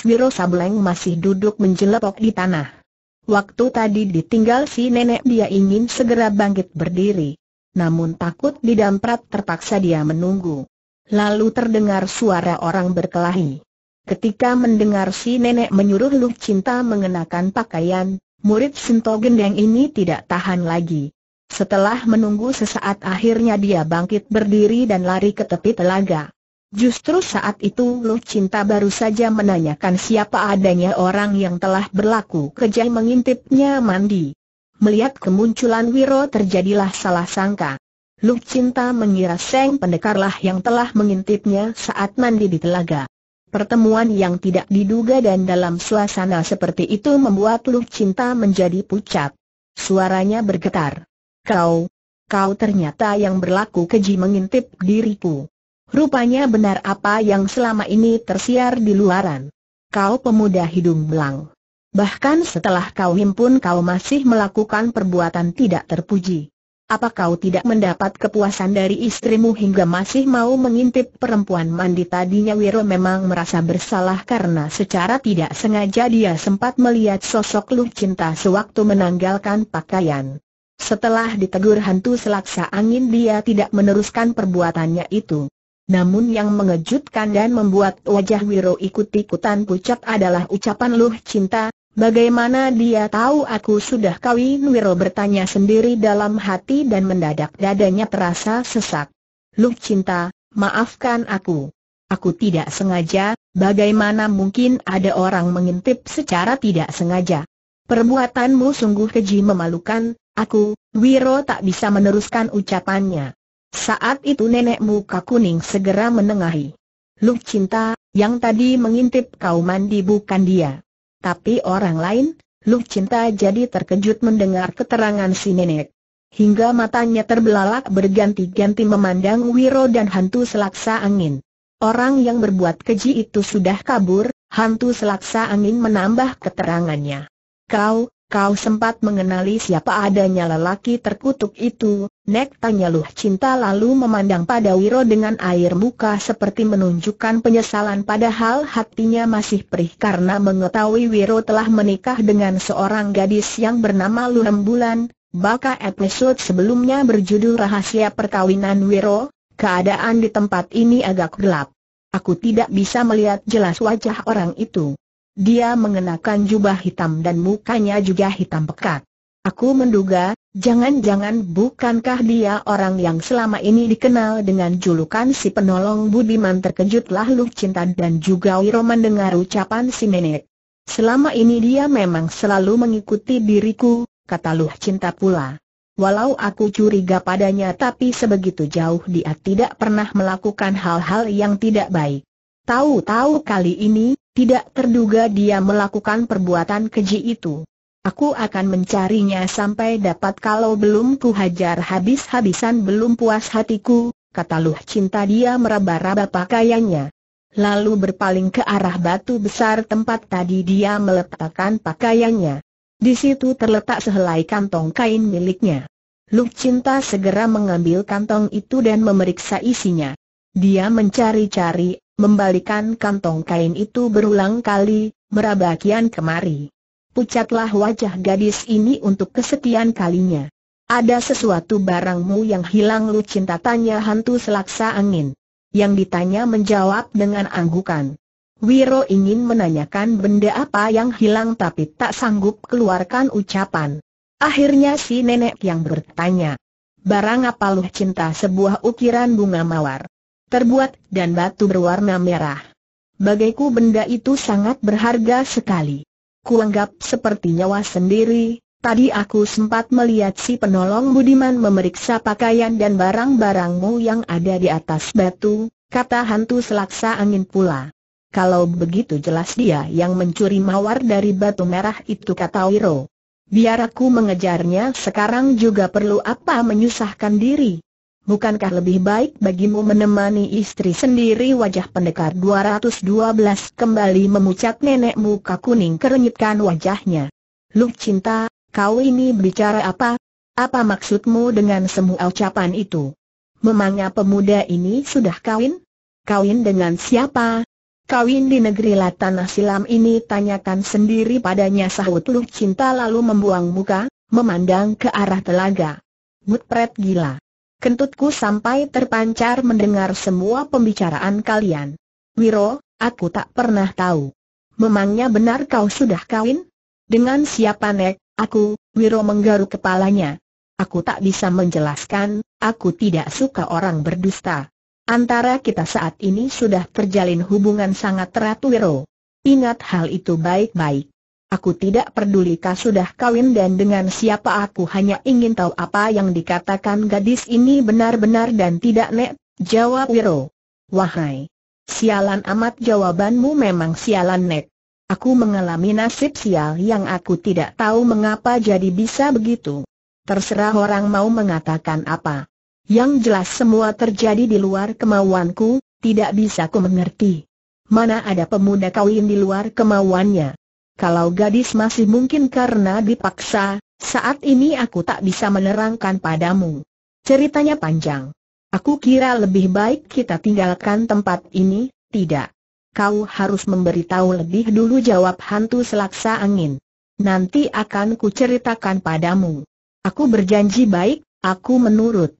Wiro Sableng masih duduk menjelepok di tanah. Waktu tadi ditinggal si nenek dia ingin segera bangkit berdiri. Namun takut didamprat terpaksa dia menunggu. Lalu terdengar suara orang berkelahi. Ketika mendengar si nenek menyuruh Lu Cinta mengenakan pakaian, murid Sinto Gendeng ini tidak tahan lagi. Setelah menunggu sesaat akhirnya dia bangkit berdiri dan lari ke tepi telaga. Justru saat itu Lu Cinta baru saja menanyakan siapa adanya orang yang telah berlaku kejam mengintipnya mandi. Melihat kemunculan Wiro terjadilah salah sangka. Lu Cinta mengira Seng pendekarlah yang telah mengintipnya saat mandi di telaga. Pertemuan yang tidak diduga dan dalam suasana seperti itu membuat Lu Cinta menjadi pucat. Suaranya bergetar. Kau, kau ternyata yang berlaku keji mengintip diriku. Rupanya benar apa yang selama ini tersiar di luaran. Kau pemuda hidung belang. Bahkan setelah kau himpun kau masih melakukan perbuatan tidak terpuji. Apa kau tidak mendapat kepuasan dari istrimu hingga masih mau mengintip perempuan mandi tadinya Wiro memang merasa bersalah karena secara tidak sengaja dia sempat melihat sosok Luh Cinta sewaktu menanggalkan pakaian. Setelah ditegur hantu selaksa angin dia tidak meneruskan perbuatannya itu. Namun yang mengejutkan dan membuat wajah Wiro ikut-ikutan pucat adalah ucapan Luh Cinta, Bagaimana dia tahu aku sudah kawin Wiro bertanya sendiri dalam hati dan mendadak dadanya terasa sesak. Luh cinta, maafkan aku. Aku tidak sengaja, bagaimana mungkin ada orang mengintip secara tidak sengaja. Perbuatanmu sungguh keji memalukan, aku, Wiro tak bisa meneruskan ucapannya. Saat itu nenek muka kuning segera menengahi. Luh cinta, yang tadi mengintip kau mandi bukan dia. Tapi orang lain, Lu Cinta jadi terkejut mendengar keterangan si nenek. Hingga matanya terbelalak berganti-ganti memandang Wiro dan hantu selaksa angin. Orang yang berbuat keji itu sudah kabur, hantu selaksa angin menambah keterangannya. Kau, kau sempat mengenali siapa adanya lelaki terkutuk itu, Nek tanya Luh Cinta lalu memandang pada Wiro dengan air muka seperti menunjukkan penyesalan padahal hatinya masih perih karena mengetahui Wiro telah menikah dengan seorang gadis yang bernama Lu Rembulan, baka episode sebelumnya berjudul Rahasia Perkawinan Wiro, keadaan di tempat ini agak gelap. Aku tidak bisa melihat jelas wajah orang itu. Dia mengenakan jubah hitam dan mukanya juga hitam pekat. Aku menduga, jangan-jangan bukankah dia orang yang selama ini dikenal dengan julukan si penolong budiman terkejutlah Luh Cinta dan juga Wiro mendengar ucapan si nenek. Selama ini dia memang selalu mengikuti diriku, kata Luh Cinta pula. Walau aku curiga padanya tapi sebegitu jauh dia tidak pernah melakukan hal-hal yang tidak baik. Tahu-tahu kali ini, tidak terduga dia melakukan perbuatan keji itu. Aku akan mencarinya sampai dapat kalau belum ku hajar habis-habisan belum puas hatiku, kata Luh Cinta dia meraba-raba pakaiannya. Lalu berpaling ke arah batu besar tempat tadi dia meletakkan pakaiannya. Di situ terletak sehelai kantong kain miliknya. Luh Cinta segera mengambil kantong itu dan memeriksa isinya. Dia mencari-cari, membalikan kantong kain itu berulang kali, meraba kian kemari. Pucatlah wajah gadis ini untuk kesekian kalinya. Ada sesuatu barangmu yang hilang lu cinta tanya hantu selaksa angin. Yang ditanya menjawab dengan anggukan. Wiro ingin menanyakan benda apa yang hilang tapi tak sanggup keluarkan ucapan. Akhirnya si nenek yang bertanya. Barang apa lu cinta sebuah ukiran bunga mawar terbuat dan batu berwarna merah. Bagiku benda itu sangat berharga sekali. Kuanggap seperti nyawa sendiri, tadi aku sempat melihat si penolong Budiman memeriksa pakaian dan barang-barangmu yang ada di atas batu, kata hantu selaksa angin pula. Kalau begitu jelas dia yang mencuri mawar dari batu merah itu kata Wiro. Biar aku mengejarnya sekarang juga perlu apa menyusahkan diri. Bukankah lebih baik bagimu menemani istri sendiri wajah pendekar 212 kembali memucat nenek muka kuning kerenyitkan wajahnya. Lu cinta, kau ini bicara apa? Apa maksudmu dengan semua ucapan itu? Memangnya pemuda ini sudah kawin? Kawin dengan siapa? Kawin di negeri Latanah Silam ini tanyakan sendiri padanya sahut Lu cinta lalu membuang muka, memandang ke arah telaga. Mutpret gila. Kentutku sampai terpancar mendengar semua pembicaraan kalian. Wiro, aku tak pernah tahu. Memangnya benar kau sudah kawin? Dengan siapa Nek? Aku, Wiro menggaruk kepalanya. Aku tak bisa menjelaskan, aku tidak suka orang berdusta. Antara kita saat ini sudah terjalin hubungan sangat erat Wiro. Ingat hal itu baik-baik. Aku tidak peduli kau sudah kawin dan dengan siapa aku hanya ingin tahu apa yang dikatakan gadis ini benar-benar dan tidak nek, jawab Wiro. Wahai! Sialan amat jawabanmu memang sialan nek. Aku mengalami nasib sial yang aku tidak tahu mengapa jadi bisa begitu. Terserah orang mau mengatakan apa. Yang jelas semua terjadi di luar kemauanku, tidak bisa ku mengerti. Mana ada pemuda kawin di luar kemauannya. Kalau gadis masih mungkin karena dipaksa, saat ini aku tak bisa menerangkan padamu. Ceritanya panjang. Aku kira lebih baik kita tinggalkan tempat ini, tidak. Kau harus memberitahu lebih dulu jawab hantu selaksa angin. Nanti akan kuceritakan padamu. Aku berjanji baik, aku menurut.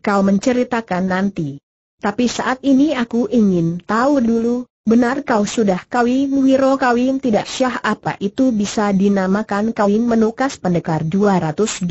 Kau menceritakan nanti. Tapi saat ini aku ingin tahu dulu, Benar kau sudah kawin Wiro kawin tidak syah apa itu bisa dinamakan kawin menukas pendekar 212.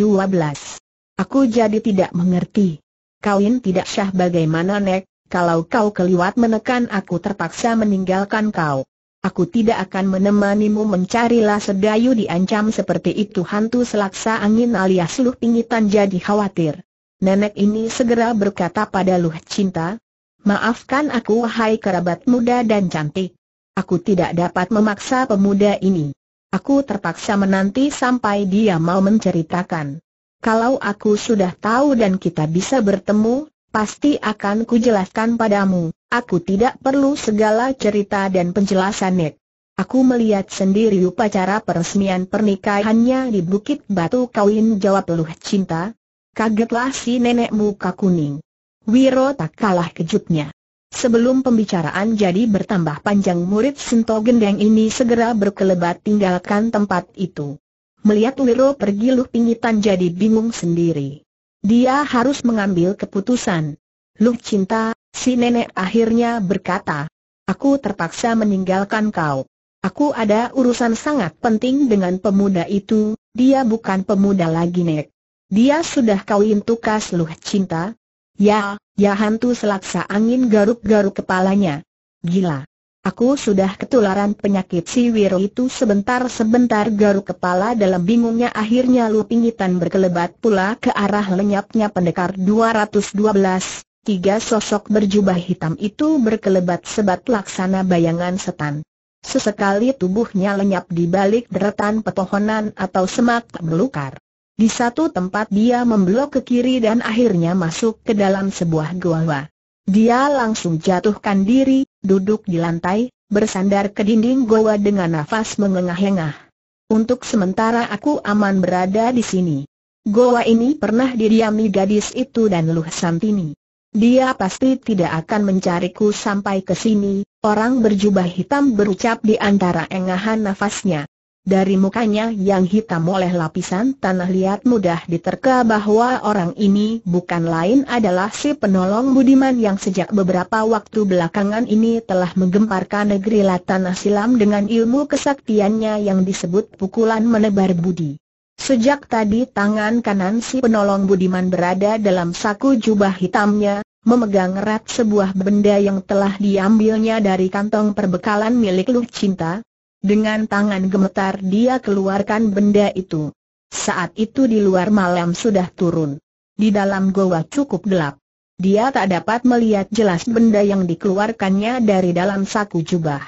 Aku jadi tidak mengerti. Kawin tidak syah bagaimana Nek, kalau kau keliwat menekan aku terpaksa meninggalkan kau. Aku tidak akan menemanimu mencarilah sedayu diancam seperti itu hantu selaksa angin alias luh pingitan jadi khawatir. Nenek ini segera berkata pada Luh Cinta, Maafkan aku wahai kerabat muda dan cantik. Aku tidak dapat memaksa pemuda ini. Aku terpaksa menanti sampai dia mau menceritakan. Kalau aku sudah tahu dan kita bisa bertemu, pasti akan kujelaskan padamu. Aku tidak perlu segala cerita dan penjelasan net. Aku melihat sendiri upacara peresmian pernikahannya di Bukit Batu Kawin jawab Luh Cinta. Kagetlah si nenek muka kuning. Wiro tak kalah kejutnya. Sebelum pembicaraan jadi bertambah panjang murid Sinto Gendeng ini segera berkelebat tinggalkan tempat itu. Melihat Wiro pergi Luh Pingitan jadi bingung sendiri. Dia harus mengambil keputusan. Luh cinta, si nenek akhirnya berkata. Aku terpaksa meninggalkan kau. Aku ada urusan sangat penting dengan pemuda itu, dia bukan pemuda lagi nek. Dia sudah kawin tukas Luh cinta, Ya, ya hantu selaksa angin garuk-garuk kepalanya. Gila. Aku sudah ketularan penyakit si Wiro itu sebentar-sebentar garuk kepala dalam bingungnya akhirnya lu pingitan berkelebat pula ke arah lenyapnya pendekar 212. Tiga sosok berjubah hitam itu berkelebat sebat laksana bayangan setan. Sesekali tubuhnya lenyap di balik deretan pepohonan atau semak belukar. Di satu tempat dia memblok ke kiri dan akhirnya masuk ke dalam sebuah gua. Dia langsung jatuhkan diri, duduk di lantai, bersandar ke dinding goa dengan nafas mengengah-engah. Untuk sementara aku aman berada di sini. Goa ini pernah didiami gadis itu dan Luh Santini. Dia pasti tidak akan mencariku sampai ke sini, orang berjubah hitam berucap di antara engahan nafasnya. Dari mukanya yang hitam oleh lapisan tanah liat mudah diterka bahwa orang ini bukan lain adalah si penolong budiman yang sejak beberapa waktu belakangan ini telah menggemparkan negeri Latana Silam dengan ilmu kesaktiannya yang disebut pukulan menebar budi. Sejak tadi tangan kanan si penolong budiman berada dalam saku jubah hitamnya, memegang erat sebuah benda yang telah diambilnya dari kantong perbekalan milik Luh Cinta, dengan tangan gemetar dia keluarkan benda itu. Saat itu di luar malam sudah turun. Di dalam goa cukup gelap. Dia tak dapat melihat jelas benda yang dikeluarkannya dari dalam saku jubah.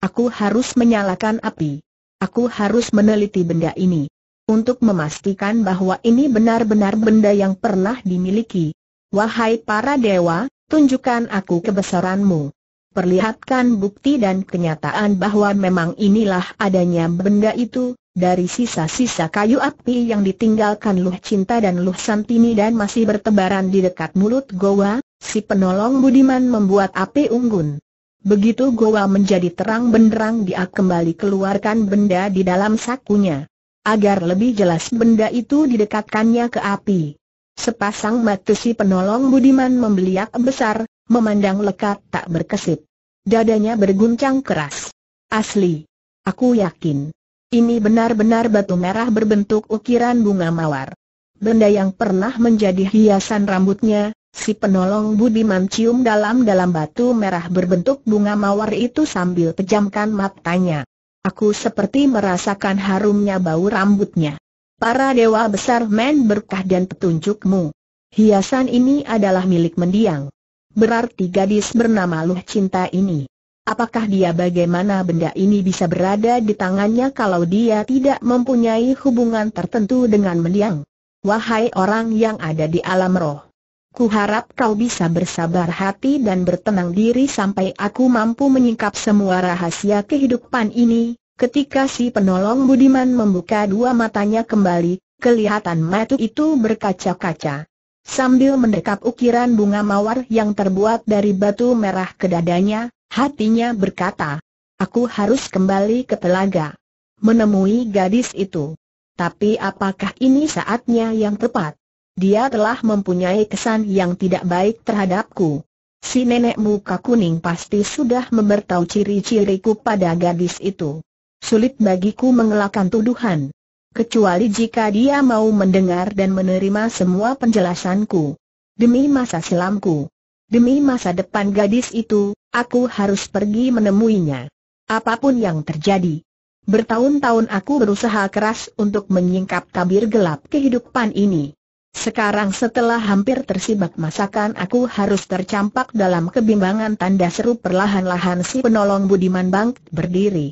Aku harus menyalakan api. Aku harus meneliti benda ini. Untuk memastikan bahwa ini benar-benar benda yang pernah dimiliki. Wahai para dewa, tunjukkan aku kebesaranmu perlihatkan bukti dan kenyataan bahwa memang inilah adanya benda itu, dari sisa-sisa kayu api yang ditinggalkan Luh Cinta dan Luh Santini dan masih bertebaran di dekat mulut goa, si penolong budiman membuat api unggun. Begitu goa menjadi terang benderang dia kembali keluarkan benda di dalam sakunya. Agar lebih jelas benda itu didekatkannya ke api. Sepasang mata si penolong Budiman membeliak besar, memandang lekat tak berkesip. Dadanya berguncang keras. Asli. Aku yakin. Ini benar-benar batu merah berbentuk ukiran bunga mawar. Benda yang pernah menjadi hiasan rambutnya, si penolong Budiman cium dalam-dalam batu merah berbentuk bunga mawar itu sambil pejamkan matanya. Aku seperti merasakan harumnya bau rambutnya. Para dewa besar men berkah dan petunjukmu. Hiasan ini adalah milik mendiang. Berarti gadis bernama Luh Cinta ini. Apakah dia bagaimana benda ini bisa berada di tangannya kalau dia tidak mempunyai hubungan tertentu dengan mendiang? Wahai orang yang ada di alam roh. Ku harap kau bisa bersabar hati dan bertenang diri sampai aku mampu menyingkap semua rahasia kehidupan ini, Ketika si penolong Budiman membuka dua matanya kembali, kelihatan mata itu berkaca-kaca. Sambil mendekap ukiran bunga mawar yang terbuat dari batu merah ke dadanya, hatinya berkata, Aku harus kembali ke telaga. Menemui gadis itu. Tapi apakah ini saatnya yang tepat? Dia telah mempunyai kesan yang tidak baik terhadapku. Si nenek muka kuning pasti sudah memberitahu ciri-ciriku pada gadis itu sulit bagiku mengelakkan tuduhan. Kecuali jika dia mau mendengar dan menerima semua penjelasanku. Demi masa silamku. Demi masa depan gadis itu, aku harus pergi menemuinya. Apa pun yang terjadi. Bertahun-tahun aku berusaha keras untuk menyingkap tabir gelap kehidupan ini. Sekarang setelah hampir tersibak masakan aku harus tercampak dalam kebimbangan tanda seru perlahan-lahan si penolong Budiman Bang berdiri.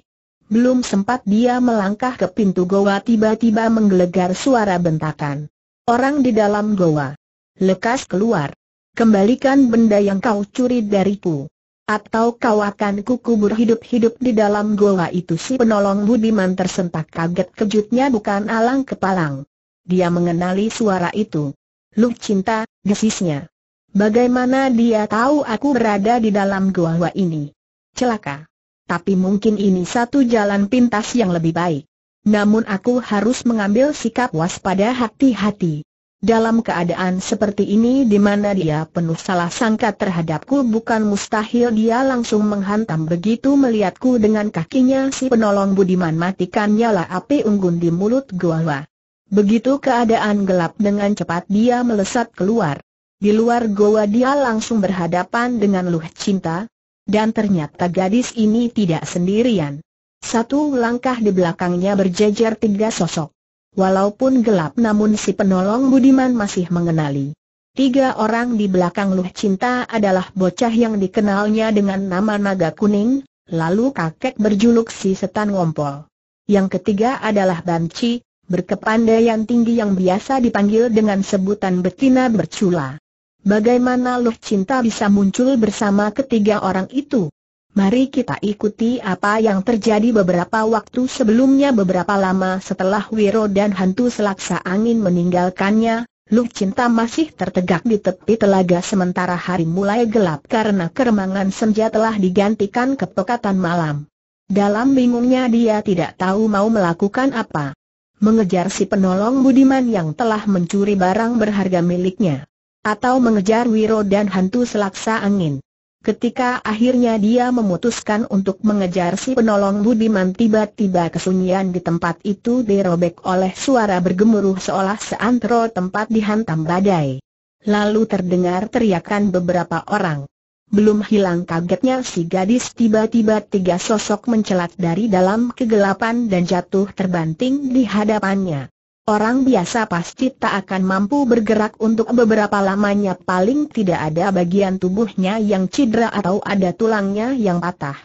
Belum sempat dia melangkah ke pintu goa tiba-tiba menggelegar suara bentakan. Orang di dalam goa. Lekas keluar. Kembalikan benda yang kau curi dariku. Atau kau akan kukubur hidup-hidup di dalam goa itu si penolong Budiman tersentak kaget kejutnya bukan alang kepalang. Dia mengenali suara itu. Lu cinta, gesisnya. Bagaimana dia tahu aku berada di dalam goa ini? Celaka tapi mungkin ini satu jalan pintas yang lebih baik. Namun aku harus mengambil sikap waspada hati-hati. Dalam keadaan seperti ini di mana dia penuh salah sangka terhadapku bukan mustahil dia langsung menghantam begitu melihatku dengan kakinya si penolong budiman matikan nyala api unggun di mulut gua. Begitu keadaan gelap dengan cepat dia melesat keluar. Di luar goa dia langsung berhadapan dengan Luh Cinta, dan ternyata gadis ini tidak sendirian. Satu langkah di belakangnya berjejer tiga sosok. Walaupun gelap namun si penolong Budiman masih mengenali. Tiga orang di belakang Luh Cinta adalah bocah yang dikenalnya dengan nama Naga Kuning, lalu kakek berjuluk si Setan Ngompol. Yang ketiga adalah Banci, berkepandaian tinggi yang biasa dipanggil dengan sebutan betina bercula. Bagaimana Luh Cinta bisa muncul bersama ketiga orang itu? Mari kita ikuti apa yang terjadi beberapa waktu sebelumnya beberapa lama setelah Wiro dan hantu selaksa angin meninggalkannya, Luh Cinta masih tertegak di tepi telaga sementara hari mulai gelap karena keremangan senja telah digantikan kepekatan malam. Dalam bingungnya dia tidak tahu mau melakukan apa. Mengejar si penolong Budiman yang telah mencuri barang berharga miliknya atau mengejar Wiro dan hantu selaksa angin. Ketika akhirnya dia memutuskan untuk mengejar si penolong Budiman tiba-tiba kesunyian di tempat itu dirobek oleh suara bergemuruh seolah seantero tempat dihantam badai. Lalu terdengar teriakan beberapa orang. Belum hilang kagetnya si gadis tiba-tiba tiga sosok mencelat dari dalam kegelapan dan jatuh terbanting di hadapannya. Orang biasa pasti tak akan mampu bergerak untuk beberapa lamanya paling tidak ada bagian tubuhnya yang cedera atau ada tulangnya yang patah.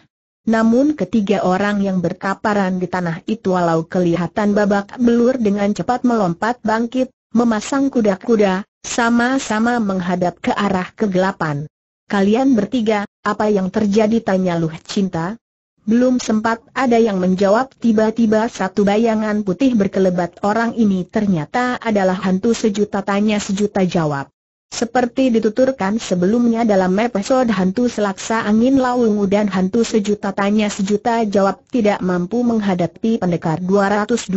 Namun ketiga orang yang berkaparan di tanah itu walau kelihatan babak belur dengan cepat melompat bangkit, memasang kuda-kuda, sama-sama menghadap ke arah kegelapan. Kalian bertiga, apa yang terjadi tanya Luh Cinta? Belum sempat ada yang menjawab tiba-tiba satu bayangan putih berkelebat orang ini ternyata adalah hantu sejuta tanya sejuta jawab. Seperti dituturkan sebelumnya dalam episode hantu selaksa angin laungu dan hantu sejuta tanya sejuta jawab tidak mampu menghadapi pendekar 212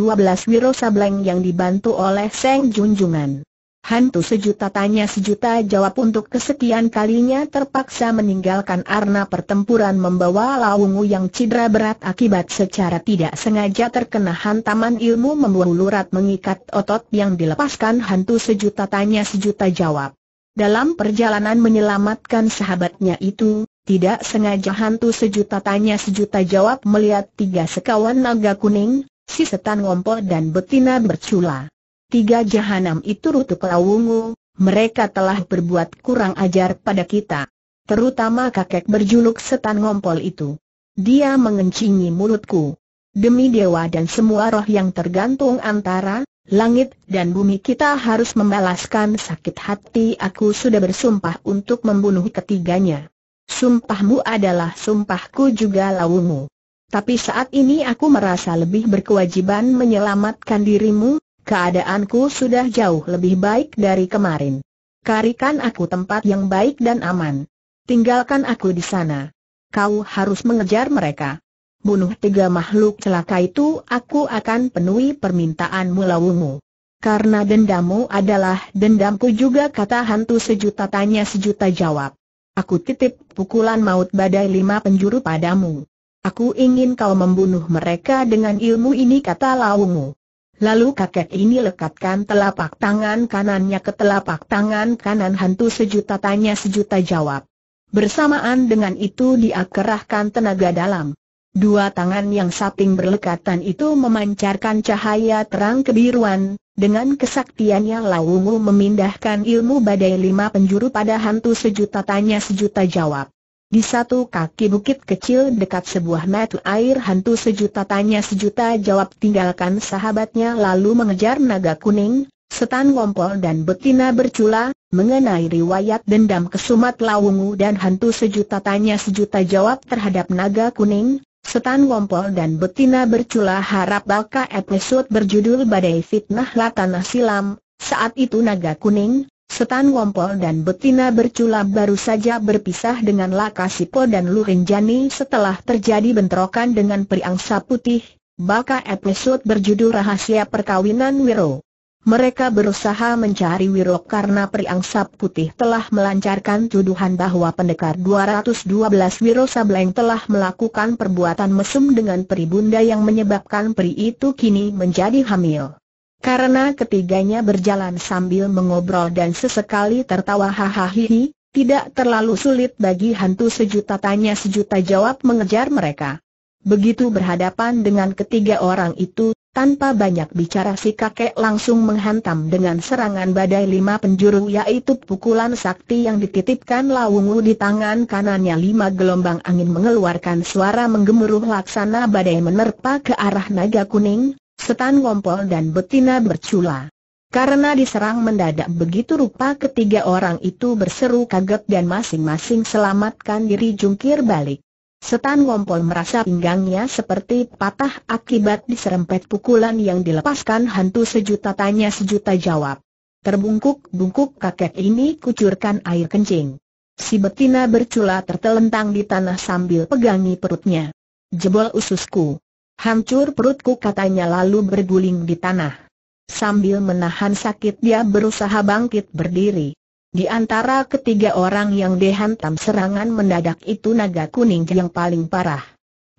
Wiro Sableng yang dibantu oleh Seng Junjungan. Hantu sejuta tanya sejuta jawab untuk kesekian kalinya terpaksa meninggalkan arna pertempuran membawa Laungu yang cedera berat akibat secara tidak sengaja terkena hantaman ilmu membuat lurat mengikat otot yang dilepaskan hantu sejuta tanya sejuta jawab. Dalam perjalanan menyelamatkan sahabatnya itu, tidak sengaja hantu sejuta tanya sejuta jawab melihat tiga sekawan naga kuning, si setan ngompol dan betina bercula. Tiga jahanam itu rutuk lawungu, mereka telah berbuat kurang ajar pada kita. Terutama kakek berjuluk setan ngompol itu. Dia mengencingi mulutku. Demi dewa dan semua roh yang tergantung antara langit dan bumi kita harus membalaskan sakit hati aku sudah bersumpah untuk membunuh ketiganya. Sumpahmu adalah sumpahku juga lawungu. Tapi saat ini aku merasa lebih berkewajiban menyelamatkan dirimu, keadaanku sudah jauh lebih baik dari kemarin. Karikan aku tempat yang baik dan aman. Tinggalkan aku di sana. Kau harus mengejar mereka. Bunuh tiga makhluk celaka itu aku akan penuhi permintaan mulawungu. Karena dendamu adalah dendamku juga kata hantu sejuta tanya sejuta jawab. Aku titip pukulan maut badai lima penjuru padamu. Aku ingin kau membunuh mereka dengan ilmu ini kata Lawungu. Lalu kakek ini lekatkan telapak tangan kanannya ke telapak tangan kanan hantu sejuta tanya sejuta jawab. Bersamaan dengan itu dia kerahkan tenaga dalam. Dua tangan yang samping berlekatan itu memancarkan cahaya terang kebiruan, dengan kesaktiannya Lawungu memindahkan ilmu badai lima penjuru pada hantu sejuta tanya sejuta jawab. Di satu kaki bukit kecil dekat sebuah mata air hantu sejuta tanya sejuta jawab tinggalkan sahabatnya lalu mengejar naga kuning, setan ngompol dan betina bercula, mengenai riwayat dendam kesumat lawungu dan hantu sejuta tanya sejuta jawab terhadap naga kuning, setan ngompol dan betina bercula harap baka episode berjudul Badai Fitnah Latana Silam, saat itu naga kuning, Setan Ngompol dan Betina bercula baru saja berpisah dengan Lakasipo dan Lurinjani setelah terjadi bentrokan dengan Priangsa Putih, baka episode berjudul Rahasia Perkawinan Wiro. Mereka berusaha mencari Wiro karena Priangsa Putih telah melancarkan tuduhan bahwa pendekar 212 Wiro Sableng telah melakukan perbuatan mesum dengan peribunda yang menyebabkan peri itu kini menjadi hamil. Karena ketiganya berjalan sambil mengobrol dan sesekali tertawa hahaha, tidak terlalu sulit bagi hantu sejuta tanya sejuta jawab mengejar mereka. Begitu berhadapan dengan ketiga orang itu, tanpa banyak bicara si kakek langsung menghantam dengan serangan badai lima penjuru yaitu pukulan sakti yang dititipkan Lawungu di tangan kanannya lima gelombang angin mengeluarkan suara menggemuruh laksana badai menerpa ke arah naga kuning, setan ngompol dan betina bercula. Karena diserang mendadak begitu rupa ketiga orang itu berseru kaget dan masing-masing selamatkan diri jungkir balik. Setan ngompol merasa pinggangnya seperti patah akibat diserempet pukulan yang dilepaskan hantu sejuta tanya sejuta jawab. Terbungkuk-bungkuk kakek ini kucurkan air kencing. Si betina bercula tertelentang di tanah sambil pegangi perutnya. Jebol ususku. Hancur perutku katanya lalu berguling di tanah. Sambil menahan sakit dia berusaha bangkit berdiri. Di antara ketiga orang yang dihantam serangan mendadak itu naga kuning yang paling parah.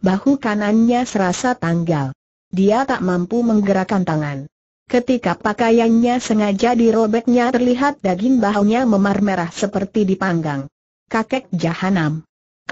Bahu kanannya serasa tanggal. Dia tak mampu menggerakkan tangan. Ketika pakaiannya sengaja dirobeknya terlihat daging bahunya memar merah seperti dipanggang. Kakek jahanam.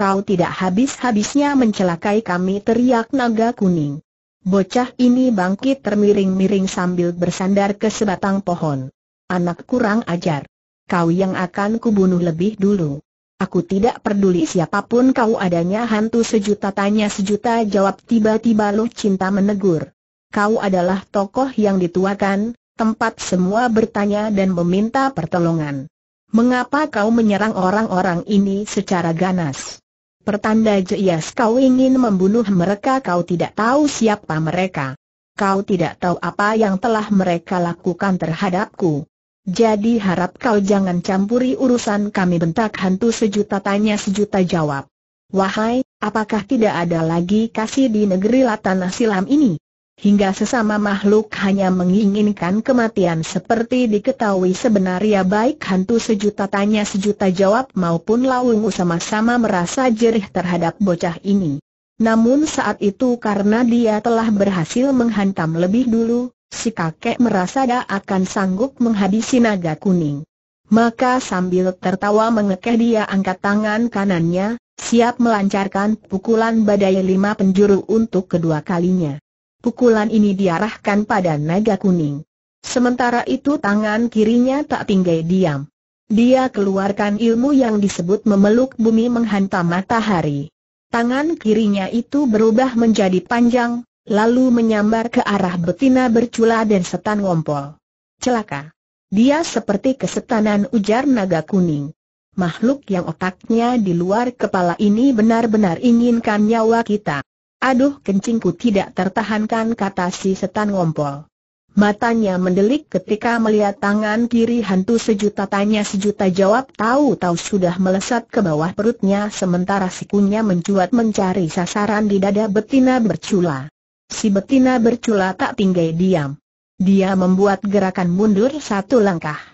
Kau tidak habis-habisnya mencelakai kami teriak naga kuning. Bocah ini bangkit termiring-miring sambil bersandar ke sebatang pohon. Anak kurang ajar. Kau yang akan kubunuh lebih dulu. Aku tidak peduli siapa pun kau adanya hantu sejuta tanya sejuta jawab tiba-tiba lu cinta menegur. Kau adalah tokoh yang dituakan, tempat semua bertanya dan meminta pertolongan. Mengapa kau menyerang orang-orang ini secara ganas? Pertanda jelas kau ingin membunuh mereka kau tidak tahu siapa mereka. Kau tidak tahu apa yang telah mereka lakukan terhadapku. Jadi harap kau jangan campuri urusan kami bentak hantu sejuta tanya sejuta jawab. Wahai, apakah tidak ada lagi kasih di negeri Latana Silam ini? Hingga sesama makhluk hanya menginginkan kematian seperti diketahui sebenarnya baik hantu sejuta tanya sejuta jawab maupun Lawungu sama-sama merasa jerih terhadap bocah ini. Namun saat itu karena dia telah berhasil menghantam lebih dulu, si kakek merasa dia akan sanggup menghabisi naga kuning. Maka sambil tertawa mengekeh dia angkat tangan kanannya, siap melancarkan pukulan badai lima penjuru untuk kedua kalinya. Pukulan ini diarahkan pada naga kuning. Sementara itu tangan kirinya tak tinggal diam. Dia keluarkan ilmu yang disebut memeluk bumi menghantam matahari. Tangan kirinya itu berubah menjadi panjang, lalu menyambar ke arah betina bercula dan setan ngompol. Celaka! Dia seperti kesetanan ujar naga kuning. Makhluk yang otaknya di luar kepala ini benar-benar inginkan nyawa kita. Aduh kencingku tidak tertahankan kata si setan ngompol. Matanya mendelik ketika melihat tangan kiri hantu sejuta tanya sejuta jawab tahu-tahu sudah melesat ke bawah perutnya sementara sikunya mencuat mencari sasaran di dada betina bercula. Si betina bercula tak tinggal diam. Dia membuat gerakan mundur satu langkah.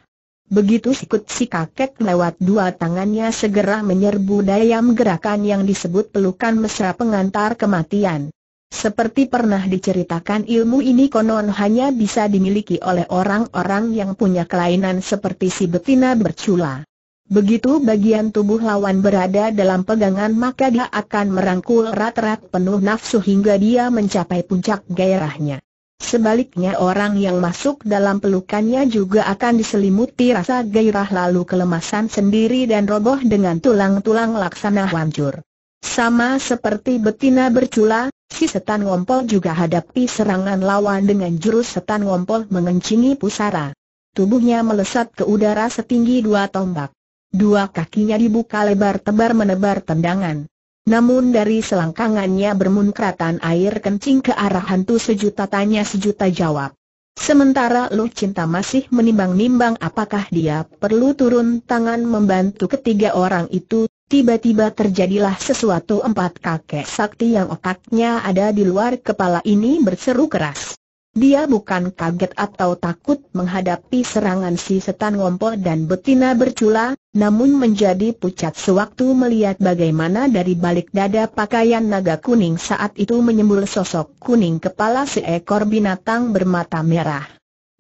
Begitu sikut si kakek lewat dua tangannya segera menyerbu dayam gerakan yang disebut pelukan mesra pengantar kematian. Seperti pernah diceritakan ilmu ini konon hanya bisa dimiliki oleh orang-orang yang punya kelainan seperti si betina bercula. Begitu bagian tubuh lawan berada dalam pegangan maka dia akan merangkul erat-erat penuh nafsu hingga dia mencapai puncak gairahnya. Sebaliknya orang yang masuk dalam pelukannya juga akan diselimuti rasa gairah lalu kelemasan sendiri dan roboh dengan tulang-tulang laksana hancur. Sama seperti betina bercula, si setan ngompol juga hadapi serangan lawan dengan jurus setan ngompol mengencingi pusara. Tubuhnya melesat ke udara setinggi dua tombak. Dua kakinya dibuka lebar tebar menebar tendangan. Namun dari selangkangannya bermunkratan air kencing ke arah hantu sejuta tanya sejuta jawab. Sementara Lu Cinta masih menimbang-nimbang apakah dia perlu turun tangan membantu ketiga orang itu, tiba-tiba terjadilah sesuatu empat kakek sakti yang otaknya ada di luar kepala ini berseru keras. Dia bukan kaget atau takut menghadapi serangan si setan ngompol dan betina bercula, namun menjadi pucat sewaktu melihat bagaimana dari balik dada pakaian naga kuning saat itu menyembul sosok kuning kepala seekor binatang bermata merah.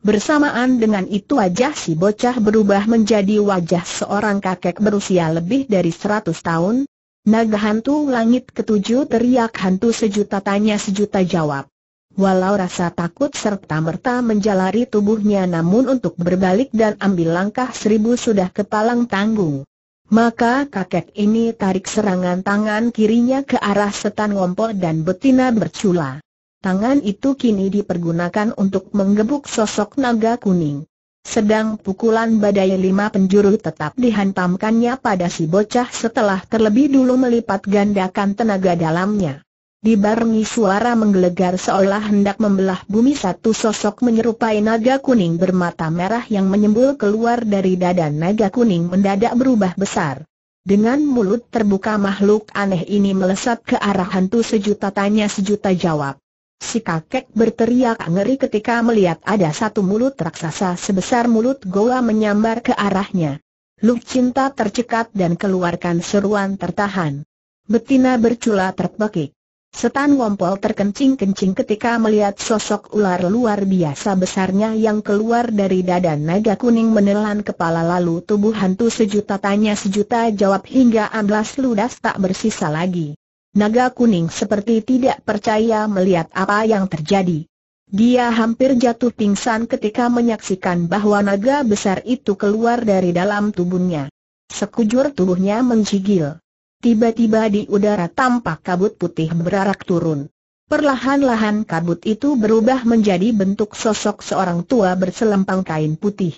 Bersamaan dengan itu wajah si bocah berubah menjadi wajah seorang kakek berusia lebih dari seratus tahun. Naga hantu langit ketujuh teriak hantu sejuta tanya sejuta jawab. Walau rasa takut serta merta menjalari tubuhnya namun untuk berbalik dan ambil langkah seribu sudah kepalang tanggung. Maka kakek ini tarik serangan tangan kirinya ke arah setan ngompol dan betina bercula. Tangan itu kini dipergunakan untuk menggebuk sosok naga kuning. Sedang pukulan badai lima penjuru tetap dihantamkannya pada si bocah setelah terlebih dulu melipat gandakan tenaga dalamnya. Dibarengi suara menggelegar seolah hendak membelah bumi satu sosok menyerupai naga kuning bermata merah yang menyembul keluar dari dada naga kuning mendadak berubah besar. Dengan mulut terbuka makhluk aneh ini melesat ke arah hantu sejuta tanya sejuta jawab. Si kakek berteriak ngeri ketika melihat ada satu mulut raksasa sebesar mulut goa menyambar ke arahnya. Luk cinta tercekat dan keluarkan seruan tertahan. Betina bercula terpekik. Setan ngompol terkencing-kencing ketika melihat sosok ular luar biasa besarnya yang keluar dari dada naga kuning menelan kepala lalu tubuh hantu sejuta tanya sejuta jawab hingga amblas ludas tak bersisa lagi. Naga kuning seperti tidak percaya melihat apa yang terjadi. Dia hampir jatuh pingsan ketika menyaksikan bahwa naga besar itu keluar dari dalam tubuhnya. Sekujur tubuhnya menggigil. Tiba-tiba di udara tampak kabut putih berarak turun. Perlahan-lahan kabut itu berubah menjadi bentuk sosok seorang tua berselempang kain putih.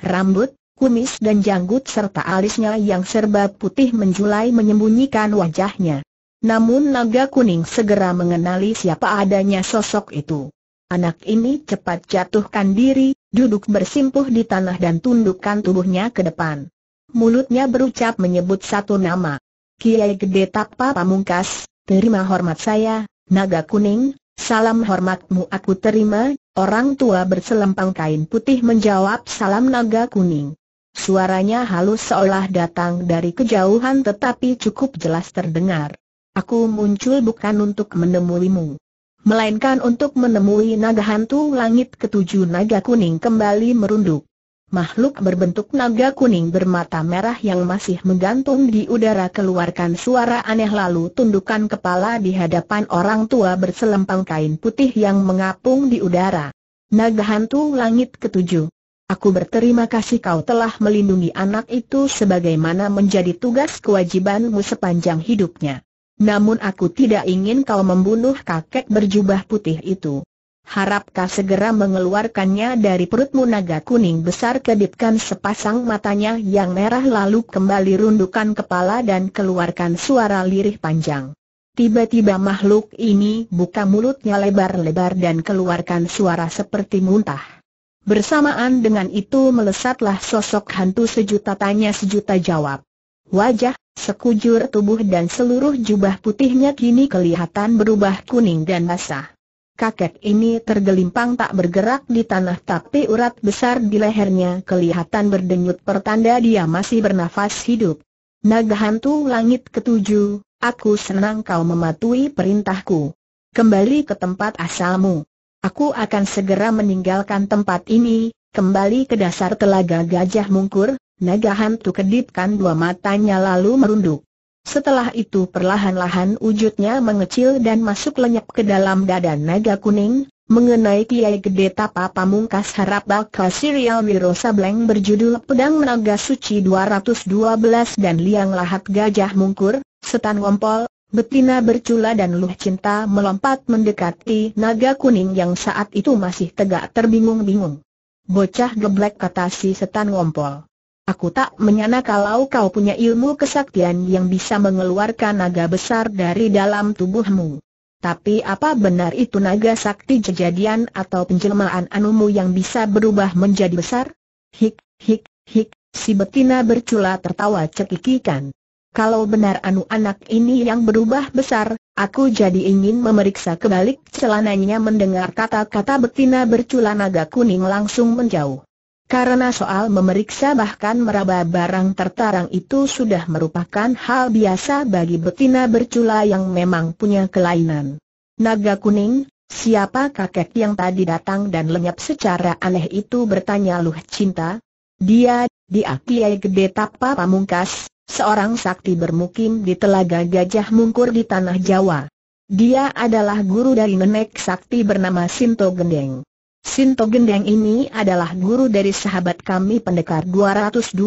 Rambut, kumis dan janggut serta alisnya yang serba putih menjulai menyembunyikan wajahnya. Namun naga kuning segera mengenali siapa adanya sosok itu. Anak ini cepat jatuhkan diri, duduk bersimpuh di tanah dan tundukkan tubuhnya ke depan. Mulutnya berucap menyebut satu nama. Kiai Gede Tapa Pamungkas, terima hormat saya, Naga Kuning, Salam hormatmu aku terima, orang tua berselempang kain putih menjawab salam naga kuning. Suaranya halus seolah datang dari kejauhan tetapi cukup jelas terdengar. Aku muncul bukan untuk menemuimu. Melainkan untuk menemui naga hantu langit ketujuh naga kuning kembali merunduk. Makhluk berbentuk naga kuning bermata merah yang masih menggantung di udara keluarkan suara aneh lalu tundukkan kepala di hadapan orang tua berselempang kain putih yang mengapung di udara. Naga hantu langit ketujuh. Aku berterima kasih kau telah melindungi anak itu sebagaimana menjadi tugas kewajibanmu sepanjang hidupnya. Namun aku tidak ingin kau membunuh kakek berjubah putih itu. Harapkah segera mengeluarkannya dari perutmu naga kuning besar kedipkan sepasang matanya yang merah lalu kembali rundukan kepala dan keluarkan suara lirih panjang. Tiba-tiba makhluk ini buka mulutnya lebar-lebar dan keluarkan suara seperti muntah. Bersamaan dengan itu melesatlah sosok hantu sejuta tanya sejuta jawab. Wajah, sekujur tubuh dan seluruh jubah putihnya kini kelihatan berubah kuning dan basah. Kakek ini tergelimpang tak bergerak di tanah tapi urat besar di lehernya kelihatan berdenyut pertanda dia masih bernafas hidup. Naga hantu langit ketujuh, aku senang kau mematuhi perintahku. Kembali ke tempat asalmu. Aku akan segera meninggalkan tempat ini, kembali ke dasar telaga gajah mungkur, naga hantu kedipkan dua matanya lalu merunduk. Setelah itu perlahan-lahan wujudnya mengecil dan masuk lenyap ke dalam dada naga kuning, mengenai Kiai Gede Tapa Pamungkas harap bakal serial Wiro Sableng berjudul Pedang Naga Suci 212 dan Liang Lahat Gajah Mungkur, Setan Ngompol, Betina Bercula dan Luh Cinta melompat mendekati naga kuning yang saat itu masih tegak terbingung-bingung. Bocah geblek kata si setan ngompol. Aku tak menyana kalau kau punya ilmu kesaktian yang bisa mengeluarkan naga besar dari dalam tubuhmu. Tapi apa benar itu naga sakti kejadian atau penjelmaan anumu yang bisa berubah menjadi besar? Hik, hik, hik, si betina bercula tertawa cekikikan. Kalau benar anu anak ini yang berubah besar, aku jadi ingin memeriksa kebalik celananya mendengar kata-kata betina bercula naga kuning langsung menjauh. Karena soal memeriksa bahkan meraba barang tertarang itu sudah merupakan hal biasa bagi betina bercula yang memang punya kelainan. Naga kuning, siapa kakek yang tadi datang dan lenyap secara aneh itu bertanya Luh Cinta? Dia, dia Kiai Gede Tapa Pamungkas, seorang sakti bermukim di Telaga Gajah Mungkur di Tanah Jawa. Dia adalah guru dari nenek sakti bernama Sinto Gendeng. Sinto Gendeng ini adalah guru dari sahabat kami pendekar 212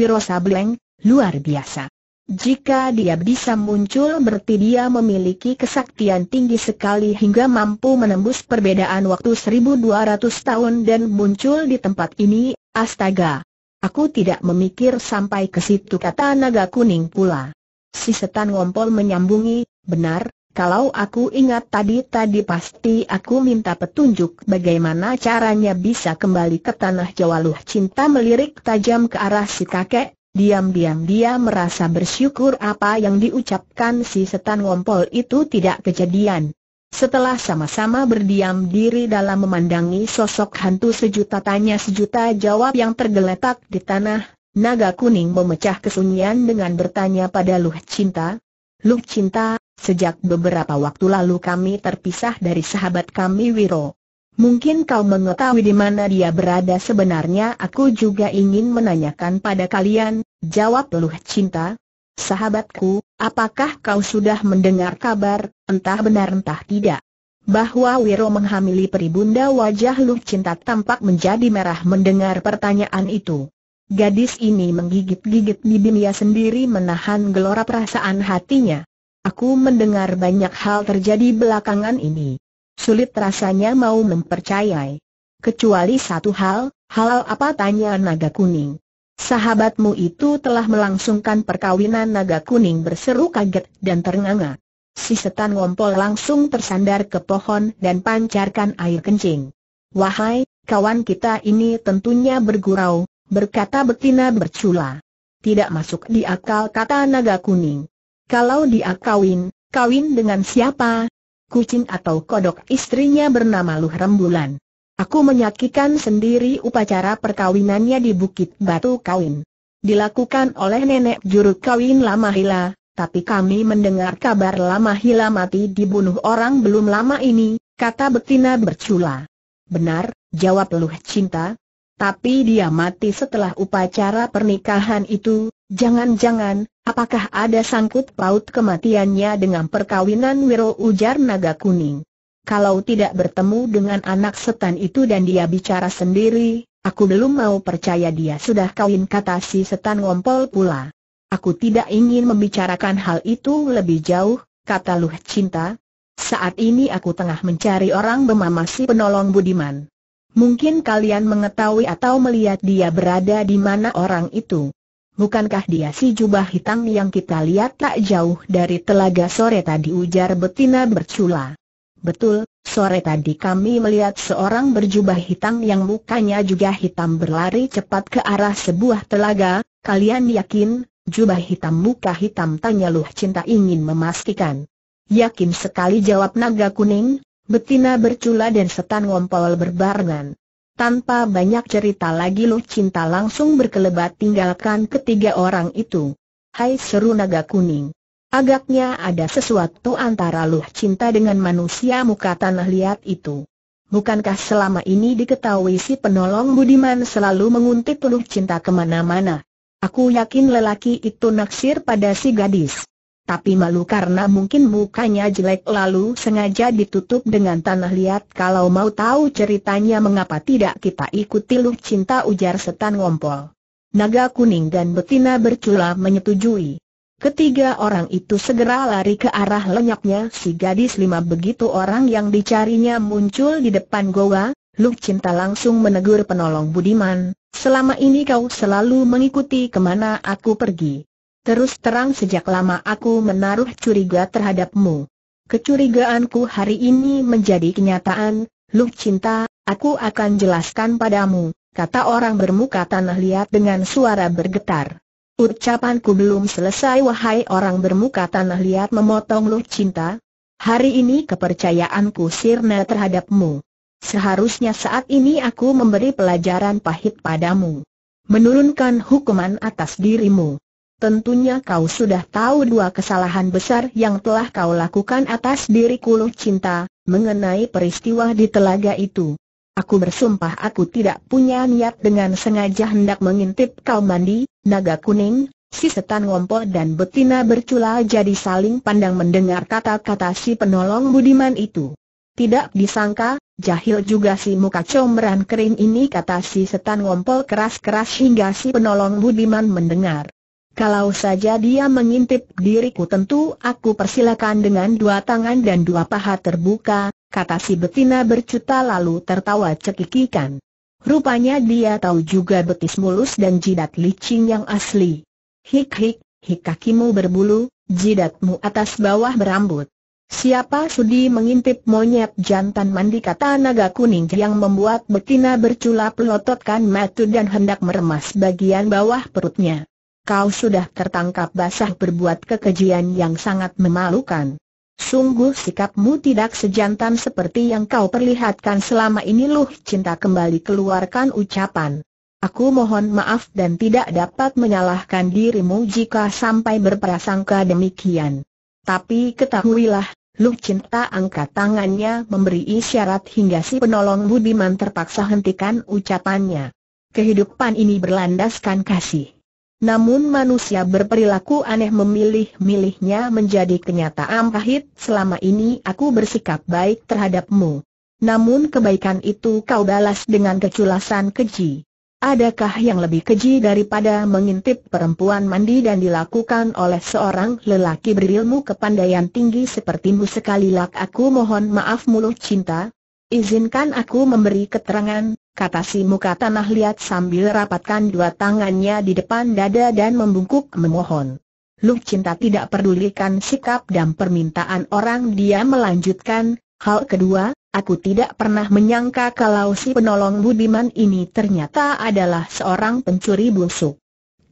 Wiro Sableng, luar biasa. Jika dia bisa muncul berarti dia memiliki kesaktian tinggi sekali hingga mampu menembus perbedaan waktu 1200 tahun dan muncul di tempat ini, astaga. Aku tidak memikir sampai ke situ kata naga kuning pula. Si setan ngompol menyambungi, benar, kalau aku ingat tadi-tadi pasti aku minta petunjuk bagaimana caranya bisa kembali ke tanah Jawa Luh cinta melirik tajam ke arah si kakek, diam-diam dia merasa bersyukur apa yang diucapkan si setan ngompol itu tidak kejadian. Setelah sama-sama berdiam diri dalam memandangi sosok hantu sejuta tanya sejuta jawab yang tergeletak di tanah, naga kuning memecah kesunyian dengan bertanya pada Luh Cinta. Luh Cinta, Sejak beberapa waktu lalu kami terpisah dari sahabat kami Wiro. Mungkin kau mengetahui di mana dia berada sebenarnya aku juga ingin menanyakan pada kalian, jawab Luh Cinta. Sahabatku, apakah kau sudah mendengar kabar, entah benar entah tidak? Bahwa Wiro menghamili peribunda wajah Luh Cinta tampak menjadi merah mendengar pertanyaan itu. Gadis ini menggigit-gigit bibirnya sendiri menahan gelora perasaan hatinya. Aku mendengar banyak hal terjadi belakangan ini. Sulit rasanya mau mempercayai. Kecuali satu hal, hal apa tanya naga kuning. Sahabatmu itu telah melangsungkan perkawinan naga kuning berseru kaget dan ternganga. Si setan ngompol langsung tersandar ke pohon dan pancarkan air kencing. Wahai, kawan kita ini tentunya bergurau, berkata betina bercula. Tidak masuk di akal kata naga kuning. Kalau dia kawin, kawin dengan siapa? kucing atau kodok istrinya bernama Luh Rembulan. Aku menyaksikan sendiri upacara perkawinannya di Bukit Batu Kawin. Dilakukan oleh nenek juru kawin Lama Hila, tapi kami mendengar kabar Lama Hila mati dibunuh orang belum lama ini, kata betina bercula. Benar, jawab Luh Cinta. Tapi dia mati setelah upacara pernikahan itu, jangan-jangan, apakah ada sangkut paut kematiannya dengan perkawinan Wiro ujar naga kuning. Kalau tidak bertemu dengan anak setan itu dan dia bicara sendiri, aku belum mau percaya dia sudah kawin kata si setan ngompol pula. Aku tidak ingin membicarakan hal itu lebih jauh, kata Luh Cinta. Saat ini aku tengah mencari orang bermamasi penolong Budiman. Mungkin kalian mengetahui atau melihat dia berada di mana orang itu. Bukankah dia si jubah hitam yang kita lihat tak jauh dari telaga sore tadi ujar betina bercula. Betul, sore tadi kami melihat seorang berjubah hitam yang mukanya juga hitam berlari cepat ke arah sebuah telaga, kalian yakin, jubah hitam muka hitam tanya Luh Cinta ingin memastikan. Yakin sekali jawab naga kuning, betina bercula dan setan ngompol berbarengan. Tanpa banyak cerita lagi Luh Cinta langsung berkelebat tinggalkan ketiga orang itu. Hai seru naga kuning. Agaknya ada sesuatu antara luh cinta dengan manusia muka tanah liat itu. Bukankah selama ini diketahui si penolong Budiman selalu menguntit luh cinta ke mana-mana? Aku yakin lelaki itu naksir pada si gadis. Tapi malu karena mungkin mukanya jelek lalu sengaja ditutup dengan tanah liat kalau mau tahu ceritanya mengapa tidak kita ikuti luh cinta ujar setan ngompol. Naga kuning dan betina bercula menyetujui. Ketiga orang itu segera lari ke arah lenyapnya si gadis lima begitu orang yang dicarinya muncul di depan goa, Luh Cinta langsung menegur penolong Budiman, selama ini kau selalu mengikuti ke mana aku pergi. Terus terang sejak lama aku menaruh curiga terhadapmu. Kecurigaanku hari ini menjadi kenyataan, Luh Cinta, aku akan jelaskan padamu, kata orang bermuka tanah liat dengan suara bergetar. Ucapanku belum selesai wahai orang bermuka tanah liat memotong lu cinta. Hari ini kepercayaanku sirna terhadapmu. Seharusnya saat ini aku memberi pelajaran pahit padamu. Menurunkan hukuman atas dirimu. Tentunya kau sudah tahu dua kesalahan besar yang telah kau lakukan atas diriku lu cinta, mengenai peristiwa di telaga itu. Aku bersumpah aku tidak punya niat dengan sengaja hendak mengintip kau mandi, naga kuning, si setan ngompol dan betina bercula jadi saling pandang mendengar kata-kata si penolong budiman itu. Tidak disangka, jahil juga si muka comberan kering ini kata si setan ngompol keras-keras hingga si penolong budiman mendengar. Kalau saja dia mengintip diriku tentu aku persilakan dengan dua tangan dan dua paha terbuka, kata si betina bercuta lalu tertawa cekikikan. Rupanya dia tahu juga betis mulus dan jidat licin yang asli. Hik hik, hik kakimu berbulu, jidatmu atas bawah berambut. Siapa sudi mengintip monyet jantan mandi kata naga kuning yang membuat betina bercula pelototkan mata dan hendak meremas bagian bawah perutnya kau sudah tertangkap basah berbuat kekejian yang sangat memalukan. Sungguh sikapmu tidak sejantan seperti yang kau perlihatkan selama ini Luh Cinta kembali keluarkan ucapan. Aku mohon maaf dan tidak dapat menyalahkan dirimu jika sampai berprasangka demikian. Tapi ketahuilah, Luh Cinta angkat tangannya memberi isyarat hingga si penolong Budiman terpaksa hentikan ucapannya. Kehidupan ini berlandaskan kasih. Namun manusia berperilaku aneh memilih-milihnya menjadi kenyataan pahit selama ini aku bersikap baik terhadapmu. Namun kebaikan itu kau balas dengan keculasan keji. Adakah yang lebih keji daripada mengintip perempuan mandi dan dilakukan oleh seorang lelaki berilmu kepandaian tinggi sepertimu sekali lak aku mohon maaf mulut cinta? Izinkan aku memberi keterangan, kata si muka tanah liat sambil rapatkan dua tangannya di depan dada dan membungkuk memohon. Lu cinta tidak pedulikan sikap dan permintaan orang dia melanjutkan, hal kedua, aku tidak pernah menyangka kalau si penolong budiman ini ternyata adalah seorang pencuri busuk.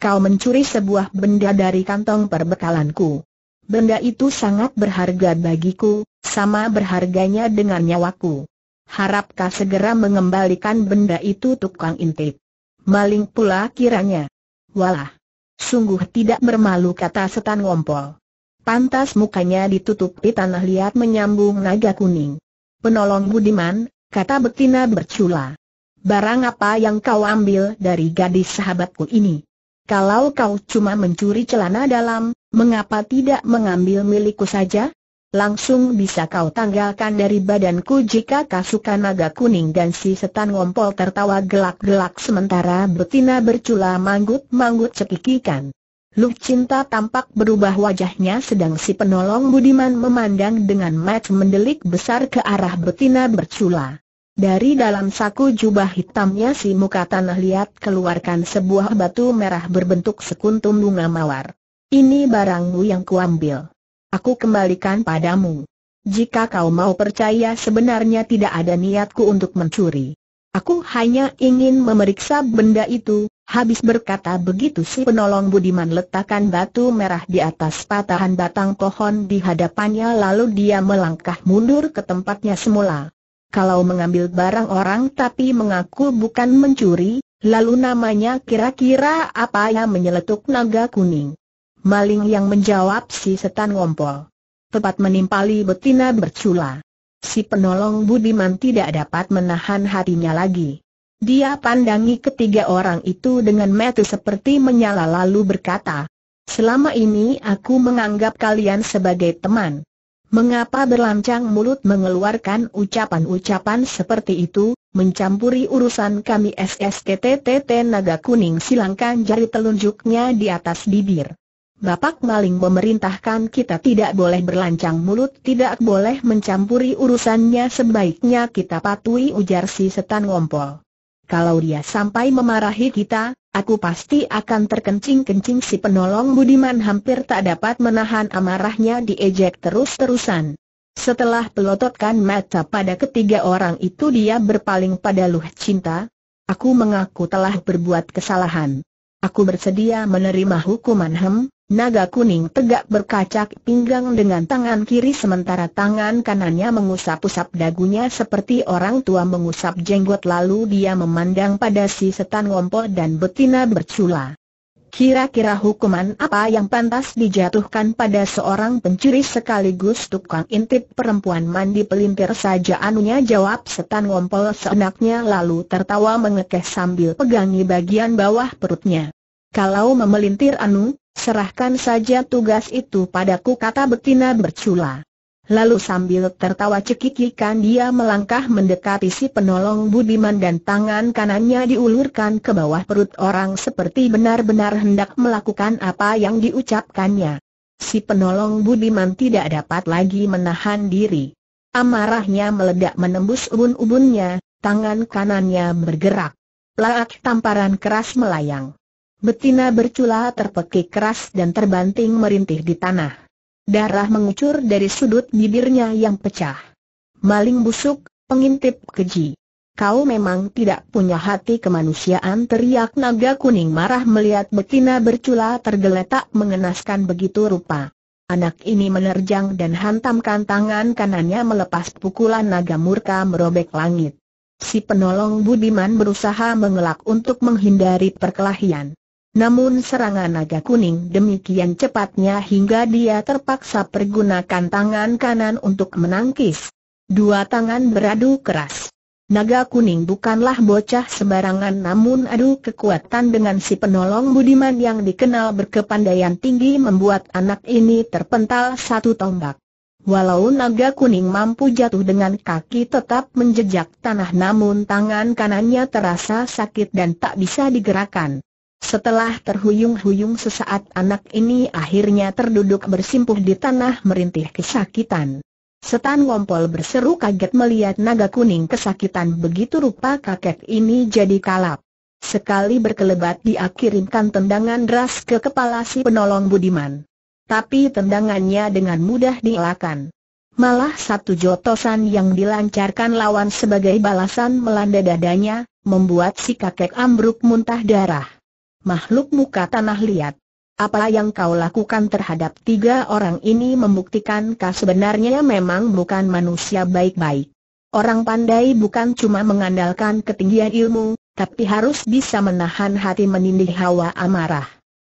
Kau mencuri sebuah benda dari kantong perbekalanku. Benda itu sangat berharga bagiku, sama berharganya dengan nyawaku. Harapkah segera mengembalikan benda itu tukang intip. Maling pula kiranya. Walah. Sungguh tidak bermalu kata setan ngompol. Pantas mukanya ditutupi tanah liat menyambung naga kuning. Penolong Budiman, kata betina bercula. Barang apa yang kau ambil dari gadis sahabatku ini? Kalau kau cuma mencuri celana dalam, mengapa tidak mengambil milikku saja? Langsung bisa kau tanggalkan dari badanku jika kasukan naga kuning dan si setan ngompol tertawa gelak-gelak sementara betina bercula manggut-manggut cekikikan. Luh cinta tampak berubah wajahnya sedang si penolong budiman memandang dengan mata mendelik besar ke arah betina bercula. Dari dalam saku jubah hitamnya si muka tanah liat keluarkan sebuah batu merah berbentuk sekuntum bunga mawar. Ini barangmu yang kuambil. Aku kembalikan padamu. Jika kau mau percaya sebenarnya tidak ada niatku untuk mencuri. Aku hanya ingin memeriksa benda itu, habis berkata begitu si penolong budiman letakkan batu merah di atas patahan batang pohon di hadapannya lalu dia melangkah mundur ke tempatnya semula kalau mengambil barang orang tapi mengaku bukan mencuri, lalu namanya kira-kira apa yang menyeletuk naga kuning. Maling yang menjawab si setan ngompol. Tepat menimpali betina bercula. Si penolong Budiman tidak dapat menahan hatinya lagi. Dia pandangi ketiga orang itu dengan mata seperti menyala lalu berkata, Selama ini aku menganggap kalian sebagai teman. Mengapa berlancang mulut mengeluarkan ucapan-ucapan seperti itu, mencampuri urusan kami SSTTTT naga kuning silangkan jari telunjuknya di atas bibir. Bapak maling memerintahkan kita tidak boleh berlancang mulut, tidak boleh mencampuri urusannya sebaiknya kita patuhi ujar si setan ngompol. Kalau dia sampai memarahi kita, Aku pasti akan terkencing-kencing si penolong Budiman hampir tak dapat menahan amarahnya diejek terus-terusan. Setelah pelototkan mata pada ketiga orang itu dia berpaling pada Luh Cinta. Aku mengaku telah berbuat kesalahan. Aku bersedia menerima hukuman hem, Naga kuning tegak berkacak pinggang dengan tangan kiri sementara tangan kanannya mengusap-usap dagunya seperti orang tua mengusap jenggot lalu dia memandang pada si setan ngompol dan betina bercula. Kira-kira hukuman apa yang pantas dijatuhkan pada seorang pencuri sekaligus tukang intip perempuan mandi pelintir saja anunya jawab setan ngompol seenaknya lalu tertawa mengekeh sambil pegangi bagian bawah perutnya. Kalau memelintir anu, serahkan saja tugas itu padaku kata betina bercula. Lalu sambil tertawa cekikikan dia melangkah mendekati si penolong Budiman dan tangan kanannya diulurkan ke bawah perut orang seperti benar-benar hendak melakukan apa yang diucapkannya. Si penolong Budiman tidak dapat lagi menahan diri. Amarahnya meledak menembus ubun-ubunnya, tangan kanannya bergerak. Laak tamparan keras melayang. Betina bercula terpekik keras dan terbanting merintih di tanah. Darah mengucur dari sudut bibirnya yang pecah. Maling busuk, pengintip keji. Kau memang tidak punya hati kemanusiaan teriak naga kuning marah melihat betina bercula tergeletak mengenaskan begitu rupa. Anak ini menerjang dan hantamkan tangan kanannya melepas pukulan naga murka merobek langit. Si penolong Budiman berusaha mengelak untuk menghindari perkelahian. Namun serangan naga kuning demikian cepatnya hingga dia terpaksa pergunakan tangan kanan untuk menangkis. Dua tangan beradu keras. Naga kuning bukanlah bocah sembarangan namun adu kekuatan dengan si penolong budiman yang dikenal berkepandaian tinggi membuat anak ini terpental satu tombak. Walau naga kuning mampu jatuh dengan kaki tetap menjejak tanah namun tangan kanannya terasa sakit dan tak bisa digerakkan. Setelah terhuyung-huyung sesaat anak ini akhirnya terduduk bersimpuh di tanah merintih kesakitan. Setan ngompol berseru kaget melihat naga kuning kesakitan begitu rupa kakek ini jadi kalap. Sekali berkelebat dia kirimkan tendangan deras ke kepala si penolong Budiman. Tapi tendangannya dengan mudah dielakkan. Malah satu jotosan yang dilancarkan lawan sebagai balasan melanda dadanya, membuat si kakek ambruk muntah darah makhluk muka tanah liat. Apa yang kau lakukan terhadap tiga orang ini membuktikan kau sebenarnya memang bukan manusia baik-baik. Orang pandai bukan cuma mengandalkan ketinggian ilmu, tapi harus bisa menahan hati menindih hawa amarah.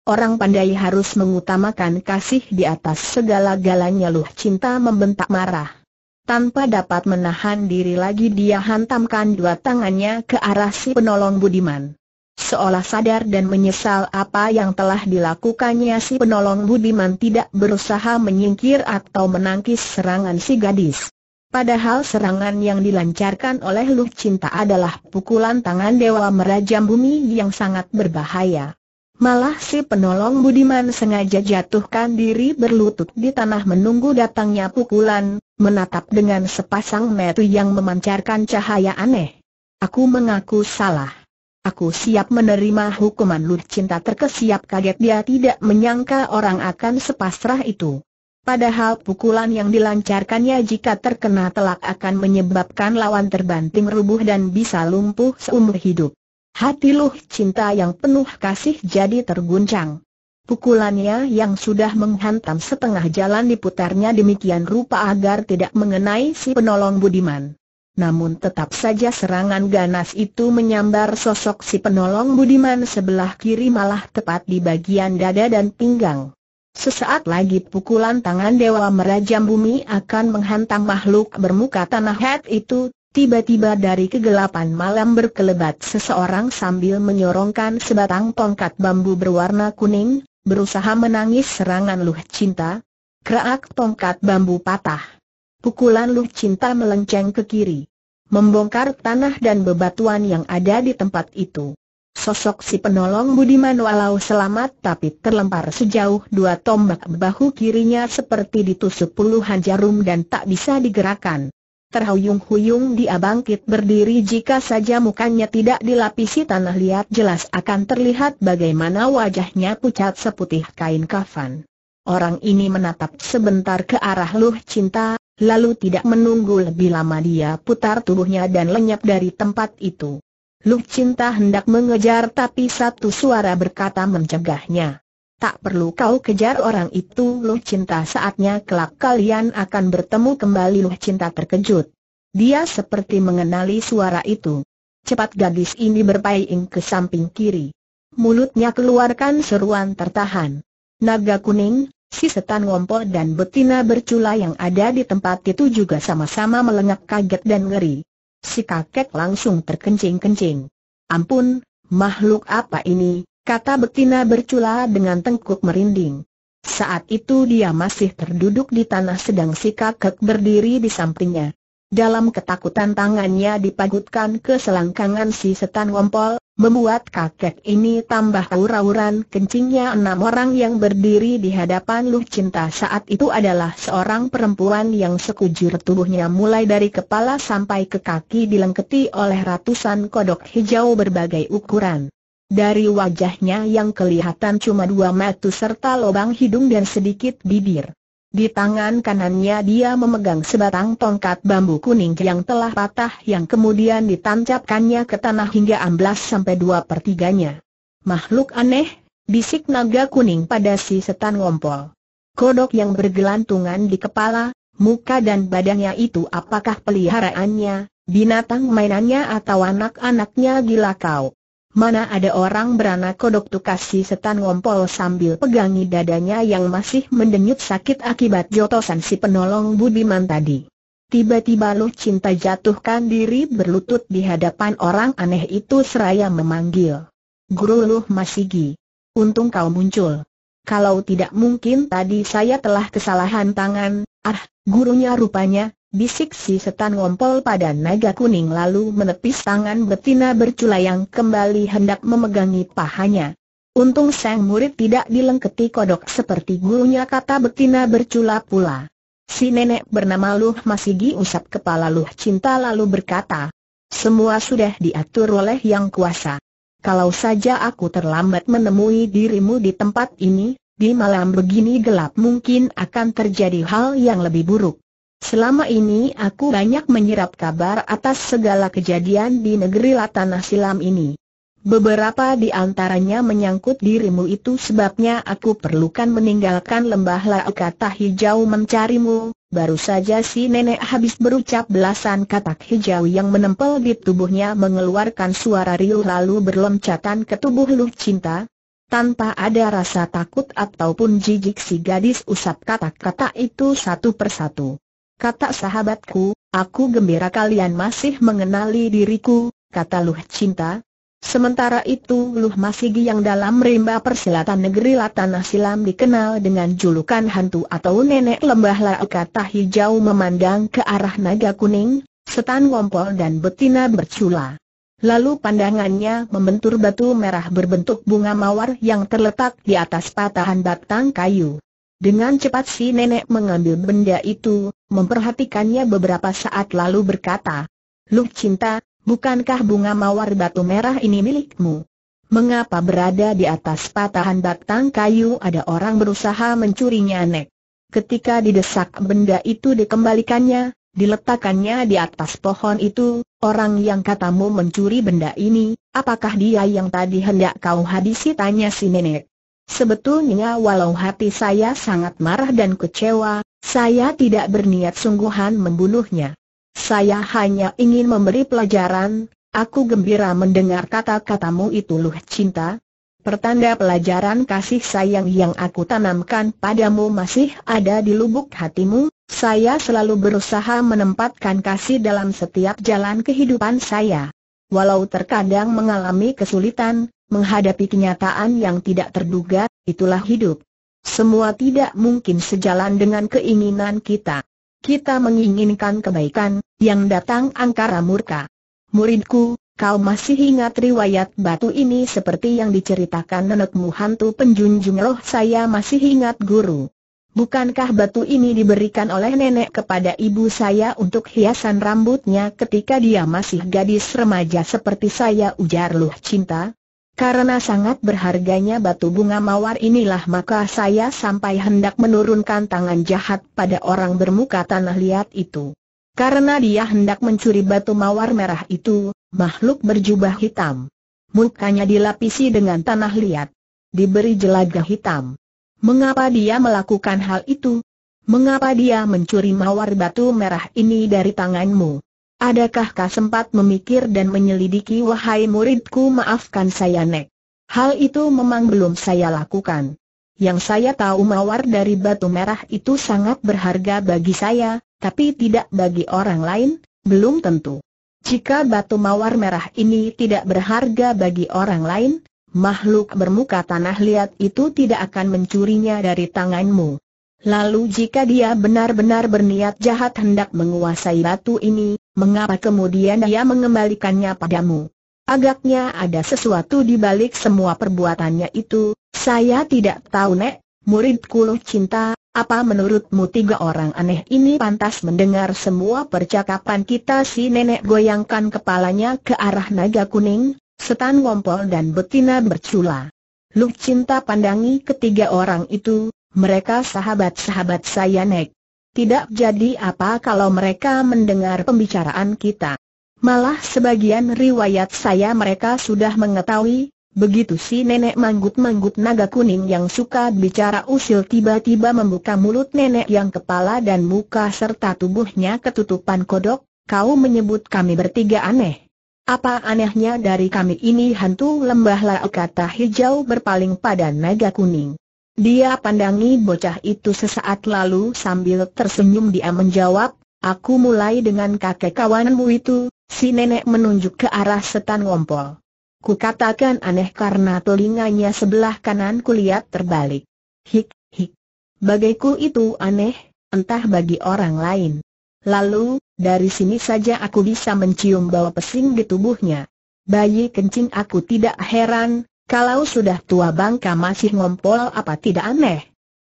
Orang pandai harus mengutamakan kasih di atas segala-galanya luh cinta membentak marah. Tanpa dapat menahan diri lagi dia hantamkan dua tangannya ke arah si penolong Budiman. Seolah sadar dan menyesal apa yang telah dilakukannya si penolong Budiman tidak berusaha menyingkir atau menangkis serangan si gadis. Padahal serangan yang dilancarkan oleh Luh Cinta adalah pukulan tangan Dewa Merajam Bumi yang sangat berbahaya. Malah si penolong Budiman sengaja jatuhkan diri berlutut di tanah menunggu datangnya pukulan, menatap dengan sepasang mata yang memancarkan cahaya aneh. Aku mengaku salah. Aku siap menerima hukuman Lut Cinta terkesiap kaget dia tidak menyangka orang akan sepasrah itu. Padahal pukulan yang dilancarkannya jika terkena telak akan menyebabkan lawan terbanting rubuh dan bisa lumpuh seumur hidup. Hati Luh Cinta yang penuh kasih jadi terguncang. Pukulannya yang sudah menghantam setengah jalan diputarnya demikian rupa agar tidak mengenai si penolong Budiman. Namun tetap saja serangan ganas itu menyambar sosok si penolong Budiman sebelah kiri malah tepat di bagian dada dan pinggang. Sesaat lagi pukulan tangan Dewa Merajam Bumi akan menghantam makhluk bermuka tanah het itu, tiba-tiba dari kegelapan malam berkelebat seseorang sambil menyorongkan sebatang tongkat bambu berwarna kuning, berusaha menangis serangan luh cinta. Kerak tongkat bambu patah pukulan Luh Cinta melenceng ke kiri. Membongkar tanah dan bebatuan yang ada di tempat itu. Sosok si penolong Budiman walau selamat tapi terlempar sejauh dua tombak bahu kirinya seperti ditusuk puluhan jarum dan tak bisa digerakkan. Terhuyung-huyung dia bangkit berdiri jika saja mukanya tidak dilapisi tanah liat jelas akan terlihat bagaimana wajahnya pucat seputih kain kafan. Orang ini menatap sebentar ke arah Luh Cinta, Lalu tidak menunggu lebih lama dia putar tubuhnya dan lenyap dari tempat itu. Luh Cinta hendak mengejar tapi satu suara berkata mencegahnya. Tak perlu kau kejar orang itu Luh Cinta saatnya kelak kalian akan bertemu kembali Luh Cinta terkejut. Dia seperti mengenali suara itu. Cepat gadis ini berpaing ke samping kiri. Mulutnya keluarkan seruan tertahan. Naga kuning, Si setan ngompol dan betina bercula yang ada di tempat itu juga sama-sama melengak kaget dan ngeri. Si kakek langsung terkencing-kencing. Ampun, makhluk apa ini, kata betina bercula dengan tengkuk merinding. Saat itu dia masih terduduk di tanah sedang si kakek berdiri di sampingnya. Dalam ketakutan tangannya dipagutkan ke selangkangan si setan ngompol, Membuat kakek ini tambah aur-auran kencingnya enam orang yang berdiri di hadapan Luh Cinta saat itu adalah seorang perempuan yang sekujur tubuhnya mulai dari kepala sampai ke kaki dilengketi oleh ratusan kodok hijau berbagai ukuran. Dari wajahnya yang kelihatan cuma dua mata serta lubang hidung dan sedikit bibir. Di tangan kanannya dia memegang sebatang tongkat bambu kuning yang telah patah yang kemudian ditancapkannya ke tanah hingga amblas sampai dua pertiganya. Makhluk aneh, bisik naga kuning pada si setan ngompol. Kodok yang bergelantungan di kepala, muka dan badannya itu apakah peliharaannya, binatang mainannya atau anak-anaknya gila kau? Mana ada orang beranak kodok tukasi setan ngompol sambil pegangi dadanya yang masih mendenyut sakit akibat jotosan si penolong Budiman tadi. Tiba-tiba Luh Cinta jatuhkan diri berlutut di hadapan orang aneh itu seraya memanggil. Guru Luh Masigi. Untung kau muncul. Kalau tidak mungkin tadi saya telah kesalahan tangan, ah, gurunya rupanya, bisik si setan ngompol pada naga kuning lalu menepis tangan betina bercula yang kembali hendak memegangi pahanya. Untung sang murid tidak dilengketi kodok seperti gurunya kata betina bercula pula. Si nenek bernama Luh Masigi usap kepala Luh Cinta lalu berkata, Semua sudah diatur oleh yang kuasa. Kalau saja aku terlambat menemui dirimu di tempat ini, di malam begini gelap mungkin akan terjadi hal yang lebih buruk. Selama ini aku banyak menyerap kabar atas segala kejadian di negeri Latanah Silam ini. Beberapa di antaranya menyangkut dirimu itu sebabnya aku perlukan meninggalkan lembah La kata hijau mencarimu. Baru saja si nenek habis berucap belasan katak hijau yang menempel di tubuhnya mengeluarkan suara riuh lalu berloncatan ke tubuh Luh Cinta. Tanpa ada rasa takut ataupun jijik si gadis usap kata-kata itu satu persatu. Kata sahabatku, aku gembira kalian masih mengenali diriku, kata Luh Cinta, Sementara itu Luh Masigi yang dalam rimba persilatan negeri Latanah Silam dikenal dengan julukan hantu atau nenek lembah Laukata hijau memandang ke arah naga kuning, setan ngompol dan betina bercula. Lalu pandangannya membentur batu merah berbentuk bunga mawar yang terletak di atas patahan batang kayu. Dengan cepat si nenek mengambil benda itu, memperhatikannya beberapa saat lalu berkata, Luh cinta, Bukankah bunga mawar batu merah ini milikmu? Mengapa berada di atas patahan batang kayu ada orang berusaha mencurinya nek? Ketika didesak benda itu dikembalikannya, diletakkannya di atas pohon itu, orang yang katamu mencuri benda ini, apakah dia yang tadi hendak kau habisi tanya si nenek. Sebetulnya walau hati saya sangat marah dan kecewa, saya tidak berniat sungguhan membunuhnya. Saya hanya ingin memberi pelajaran, aku gembira mendengar kata-katamu itu luh cinta. Pertanda pelajaran kasih sayang yang aku tanamkan padamu masih ada di lubuk hatimu, saya selalu berusaha menempatkan kasih dalam setiap jalan kehidupan saya. Walau terkadang mengalami kesulitan, menghadapi kenyataan yang tidak terduga, itulah hidup. Semua tidak mungkin sejalan dengan keinginan kita. Kita menginginkan kebaikan, yang datang angkara murka. Muridku, kau masih ingat riwayat batu ini seperti yang diceritakan nenekmu hantu penjunjung roh saya masih ingat guru. Bukankah batu ini diberikan oleh nenek kepada ibu saya untuk hiasan rambutnya ketika dia masih gadis remaja seperti saya ujar luh cinta? Karena sangat berharganya batu bunga mawar inilah maka saya sampai hendak menurunkan tangan jahat pada orang bermuka tanah liat itu. Karena dia hendak mencuri batu mawar merah itu, makhluk berjubah hitam. Mukanya dilapisi dengan tanah liat. Diberi jelaga hitam. Mengapa dia melakukan hal itu? Mengapa dia mencuri mawar batu merah ini dari tanganmu? Adakah kau sempat memikir dan menyelidiki wahai muridku maafkan saya Nek. Hal itu memang belum saya lakukan. Yang saya tahu mawar dari batu merah itu sangat berharga bagi saya, tapi tidak bagi orang lain, belum tentu. Jika batu mawar merah ini tidak berharga bagi orang lain, makhluk bermuka tanah liat itu tidak akan mencurinya dari tanganmu. Lalu jika dia benar-benar berniat jahat hendak menguasai batu ini, mengapa kemudian dia mengembalikannya padamu? Agaknya ada sesuatu di balik semua perbuatannya itu, saya tidak tahu nek, muridku loh cinta, apa menurutmu tiga orang aneh ini pantas mendengar semua percakapan kita si nenek goyangkan kepalanya ke arah naga kuning, setan ngompol dan betina bercula. Lu cinta pandangi ketiga orang itu, mereka sahabat-sahabat saya nek. Tidak jadi apa kalau mereka mendengar pembicaraan kita. Malah sebagian riwayat saya mereka sudah mengetahui, begitu si nenek manggut-manggut naga kuning yang suka bicara usil tiba-tiba membuka mulut nenek yang kepala dan muka serta tubuhnya ketutupan kodok, kau menyebut kami bertiga aneh. Apa anehnya dari kami ini hantu lembah lau kata hijau berpaling pada naga kuning. Dia pandangi bocah itu sesaat lalu sambil tersenyum dia menjawab, aku mulai dengan kakek kawanmu itu, si nenek menunjuk ke arah setan ngompol. Ku katakan aneh karena telinganya sebelah kanan kulihat terbalik. Hik, hik. Bagiku itu aneh, entah bagi orang lain. Lalu, dari sini saja aku bisa mencium bau pesing di tubuhnya. Bayi kencing aku tidak heran, kalau sudah tua bangka masih ngompol apa tidak aneh?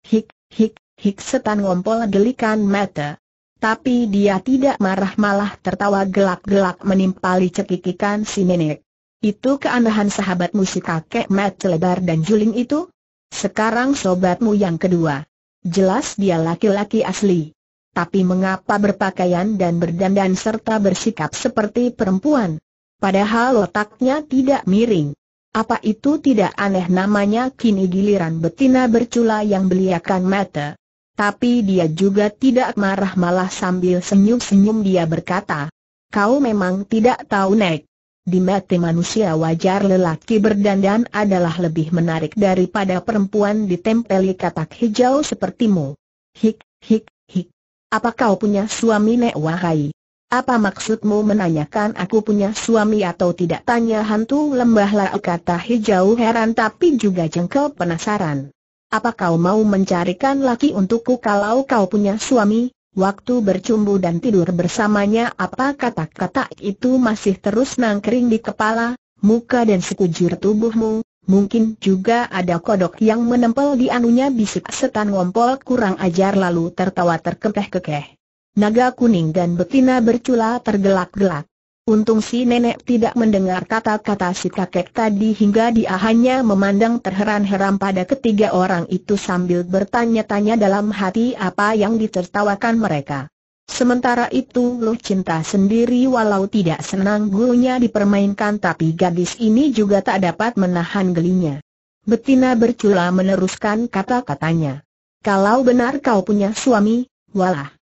Hik, hik, hik setan ngompol gelikan mata. Tapi dia tidak marah malah tertawa gelak-gelak menimpali cekikikan si nenek. Itu keanehan sahabat musik kakek mata lebar dan juling itu? Sekarang sobatmu yang kedua. Jelas dia laki-laki asli. Tapi mengapa berpakaian dan berdandan serta bersikap seperti perempuan? Padahal otaknya tidak miring. Apa itu tidak aneh namanya kini giliran betina bercula yang beliakan mata. Tapi dia juga tidak marah malah sambil senyum-senyum dia berkata. Kau memang tidak tahu Nek. Di mata manusia wajar lelaki berdandan adalah lebih menarik daripada perempuan ditempeli katak hijau sepertimu. Hik, hik, hik. Apa kau punya suami Nek Wahai? Apa maksudmu menanyakan aku punya suami atau tidak tanya hantu lembah lah kata hijau heran tapi juga jengkel penasaran. Apa kau mau mencarikan laki untukku kalau kau punya suami? Waktu bercumbu dan tidur bersamanya apa kata-kata itu masih terus nangkring di kepala, muka dan sekujur tubuhmu, mungkin juga ada kodok yang menempel di anunya bisik setan ngompol kurang ajar lalu tertawa terkekeh-kekeh. Naga kuning dan betina bercula tergelak-gelak. Untung si nenek tidak mendengar kata-kata si kakek tadi hingga dia hanya memandang terheran-heran pada ketiga orang itu sambil bertanya-tanya dalam hati apa yang ditertawakan mereka. Sementara itu Loh Cinta sendiri walau tidak senang gurunya dipermainkan tapi gadis ini juga tak dapat menahan gelinya. Betina bercula meneruskan kata-katanya. Kalau benar kau punya suami, walah.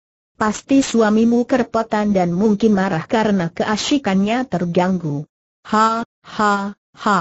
Pasti suamimu kerepotan dan mungkin marah karena keasyikannya terganggu. Ha, ha, ha.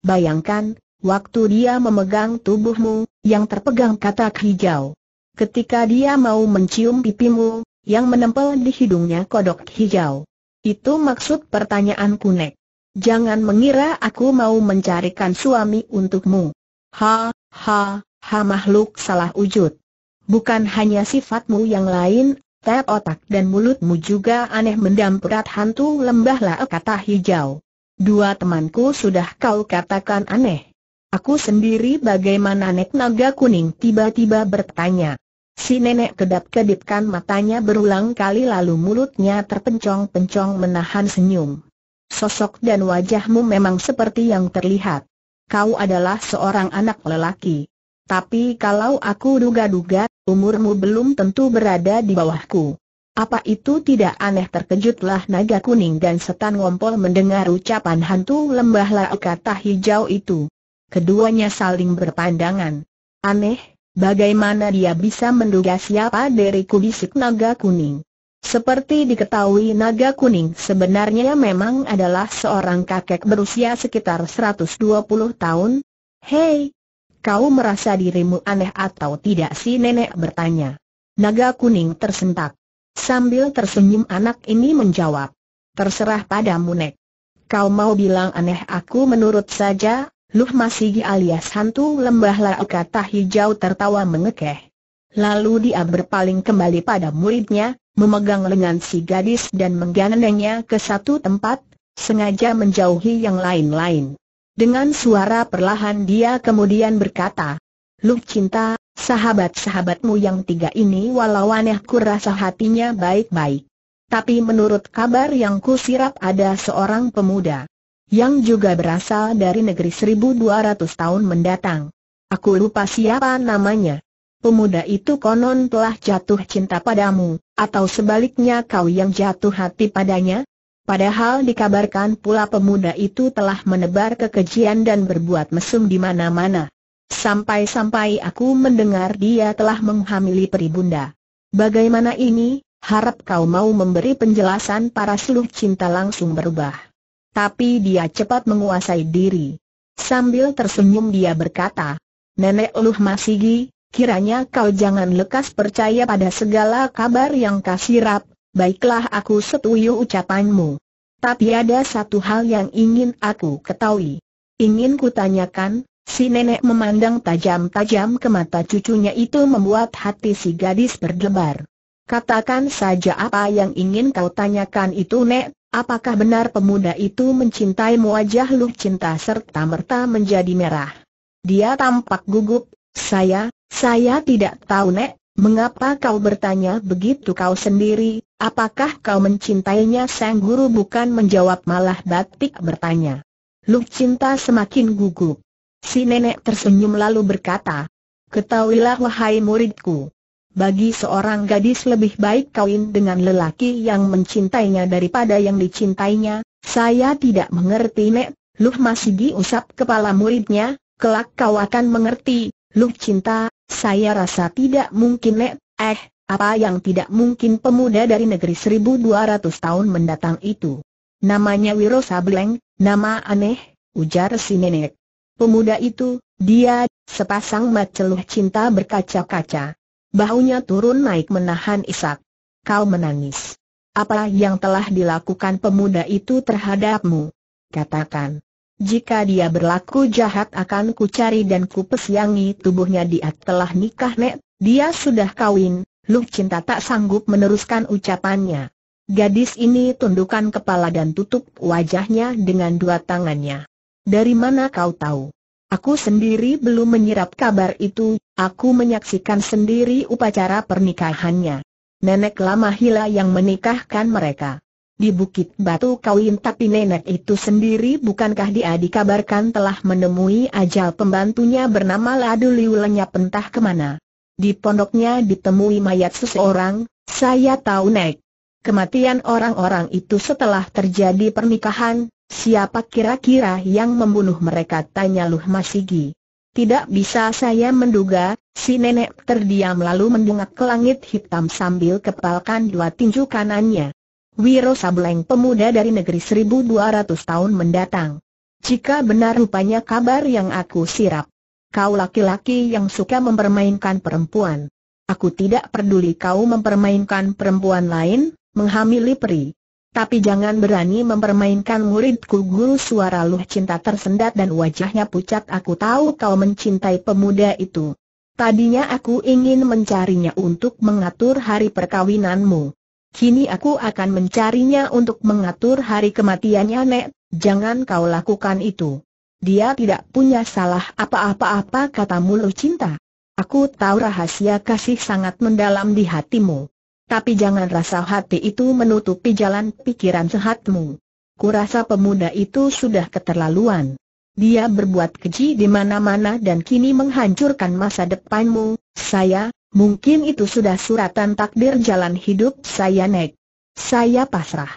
Bayangkan, waktu dia memegang tubuhmu, yang terpegang katak hijau. Ketika dia mau mencium pipimu, yang menempel di hidungnya kodok hijau. Itu maksud pertanyaan kunek. Jangan mengira aku mau mencarikan suami untukmu. Ha, ha, ha makhluk salah wujud. Bukan hanya sifatmu yang lain, Tap otak dan mulutmu juga aneh mendamperat hantu lembah lah kata hijau. Dua temanku sudah kau katakan aneh. Aku sendiri bagaimana nek naga kuning tiba-tiba bertanya. Si nenek kedap-kedipkan matanya berulang kali lalu mulutnya terpencong-pencong menahan senyum. Sosok dan wajahmu memang seperti yang terlihat. Kau adalah seorang anak lelaki. Tapi kalau aku duga-duga, umurmu belum tentu berada di bawahku. Apa itu tidak aneh terkejutlah naga kuning dan setan ngompol mendengar ucapan hantu lembah lah kata hijau itu. Keduanya saling berpandangan. Aneh, bagaimana dia bisa menduga siapa diriku bisik naga kuning. Seperti diketahui naga kuning sebenarnya memang adalah seorang kakek berusia sekitar 120 tahun. Hei, Kau merasa dirimu aneh atau tidak si nenek bertanya. Naga kuning tersentak. Sambil tersenyum anak ini menjawab. Terserah padamu nek. Kau mau bilang aneh aku menurut saja, Luh Masigi alias hantu lembah lah kata hijau tertawa mengekeh. Lalu dia berpaling kembali pada muridnya, memegang lengan si gadis dan menggandengnya ke satu tempat, sengaja menjauhi yang lain-lain. Dengan suara perlahan dia kemudian berkata, Lu cinta, sahabat-sahabatmu yang tiga ini walau aneh ku rasa hatinya baik-baik. Tapi menurut kabar yang kusirap ada seorang pemuda yang juga berasal dari negeri 1200 tahun mendatang. Aku lupa siapa namanya. Pemuda itu konon telah jatuh cinta padamu, atau sebaliknya kau yang jatuh hati padanya? Padahal dikabarkan pula pemuda itu telah menebar kekejian dan berbuat mesum di mana-mana. Sampai-sampai aku mendengar dia telah menghamili peribunda. Bagaimana ini, harap kau mau memberi penjelasan para seluruh cinta langsung berubah. Tapi dia cepat menguasai diri. Sambil tersenyum dia berkata, Nenek Luh Masigi, kiranya kau jangan lekas percaya pada segala kabar yang kasirap, Baiklah aku setuju ucapanmu. Tapi ada satu hal yang ingin aku ketahui. Ingin kutanyakan, si nenek memandang tajam-tajam ke mata cucunya itu membuat hati si gadis berdebar. Katakan saja apa yang ingin kau tanyakan itu nek, apakah benar pemuda itu mencintaimu wajah lu cinta serta merta menjadi merah. Dia tampak gugup, saya, saya tidak tahu nek, Mengapa kau bertanya begitu kau sendiri, apakah kau mencintainya? Sang guru bukan menjawab malah batik bertanya. Lu cinta semakin gugup. Si nenek tersenyum lalu berkata, Ketahuilah wahai muridku, bagi seorang gadis lebih baik kawin dengan lelaki yang mencintainya daripada yang dicintainya, saya tidak mengerti nek, Luh Masigi usap kepala muridnya, kelak kau akan mengerti, Luh Cinta, saya rasa tidak mungkin Nek, eh, apa yang tidak mungkin pemuda dari negeri 1200 tahun mendatang itu. Namanya Wiro Sableng, nama aneh, ujar si nenek. Pemuda itu, dia, sepasang mata Luh Cinta berkaca-kaca. Bahunya turun naik menahan isak. Kau menangis. Apa yang telah dilakukan pemuda itu terhadapmu? Katakan. Jika dia berlaku jahat akan kucari dan kupesyangi tubuhnya dia telah nikah nek, dia sudah kawin, Luh Cinta tak sanggup meneruskan ucapannya. Gadis ini tundukkan kepala dan tutup wajahnya dengan dua tangannya. Dari mana kau tahu? Aku sendiri belum menyerap kabar itu, aku menyaksikan sendiri upacara pernikahannya. Nenek lama Hila yang menikahkan mereka di Bukit Batu kawin tapi nenek itu sendiri bukankah dia dikabarkan telah menemui ajal pembantunya bernama Ladu Liu lenyap entah ke mana. Di pondoknya ditemui mayat seseorang, saya tahu Nek. Kematian orang-orang itu setelah terjadi pernikahan, siapa kira-kira yang membunuh mereka tanya Luh Masigi. Tidak bisa saya menduga, si nenek terdiam lalu mendungak ke langit hitam sambil kepalkan dua tinju kanannya. Wiro Sableng pemuda dari negeri 1200 tahun mendatang. Jika benar rupanya kabar yang aku sirap. Kau laki-laki yang suka mempermainkan perempuan. Aku tidak peduli kau mempermainkan perempuan lain, menghamili peri. Tapi jangan berani mempermainkan muridku guru suara luh cinta tersendat dan wajahnya pucat aku tahu kau mencintai pemuda itu. Tadinya aku ingin mencarinya untuk mengatur hari perkawinanmu. Kini aku akan mencarinya untuk mengatur hari kematiannya Nek, jangan kau lakukan itu. Dia tidak punya salah apa-apa-apa kata mulu cinta. Aku tahu rahasia kasih sangat mendalam di hatimu. Tapi jangan rasa hati itu menutupi jalan pikiran sehatmu. Kurasa pemuda itu sudah keterlaluan. Dia berbuat keji di mana-mana dan kini menghancurkan masa depanmu. Saya, Mungkin itu sudah suratan takdir jalan hidup saya Nek. Saya pasrah.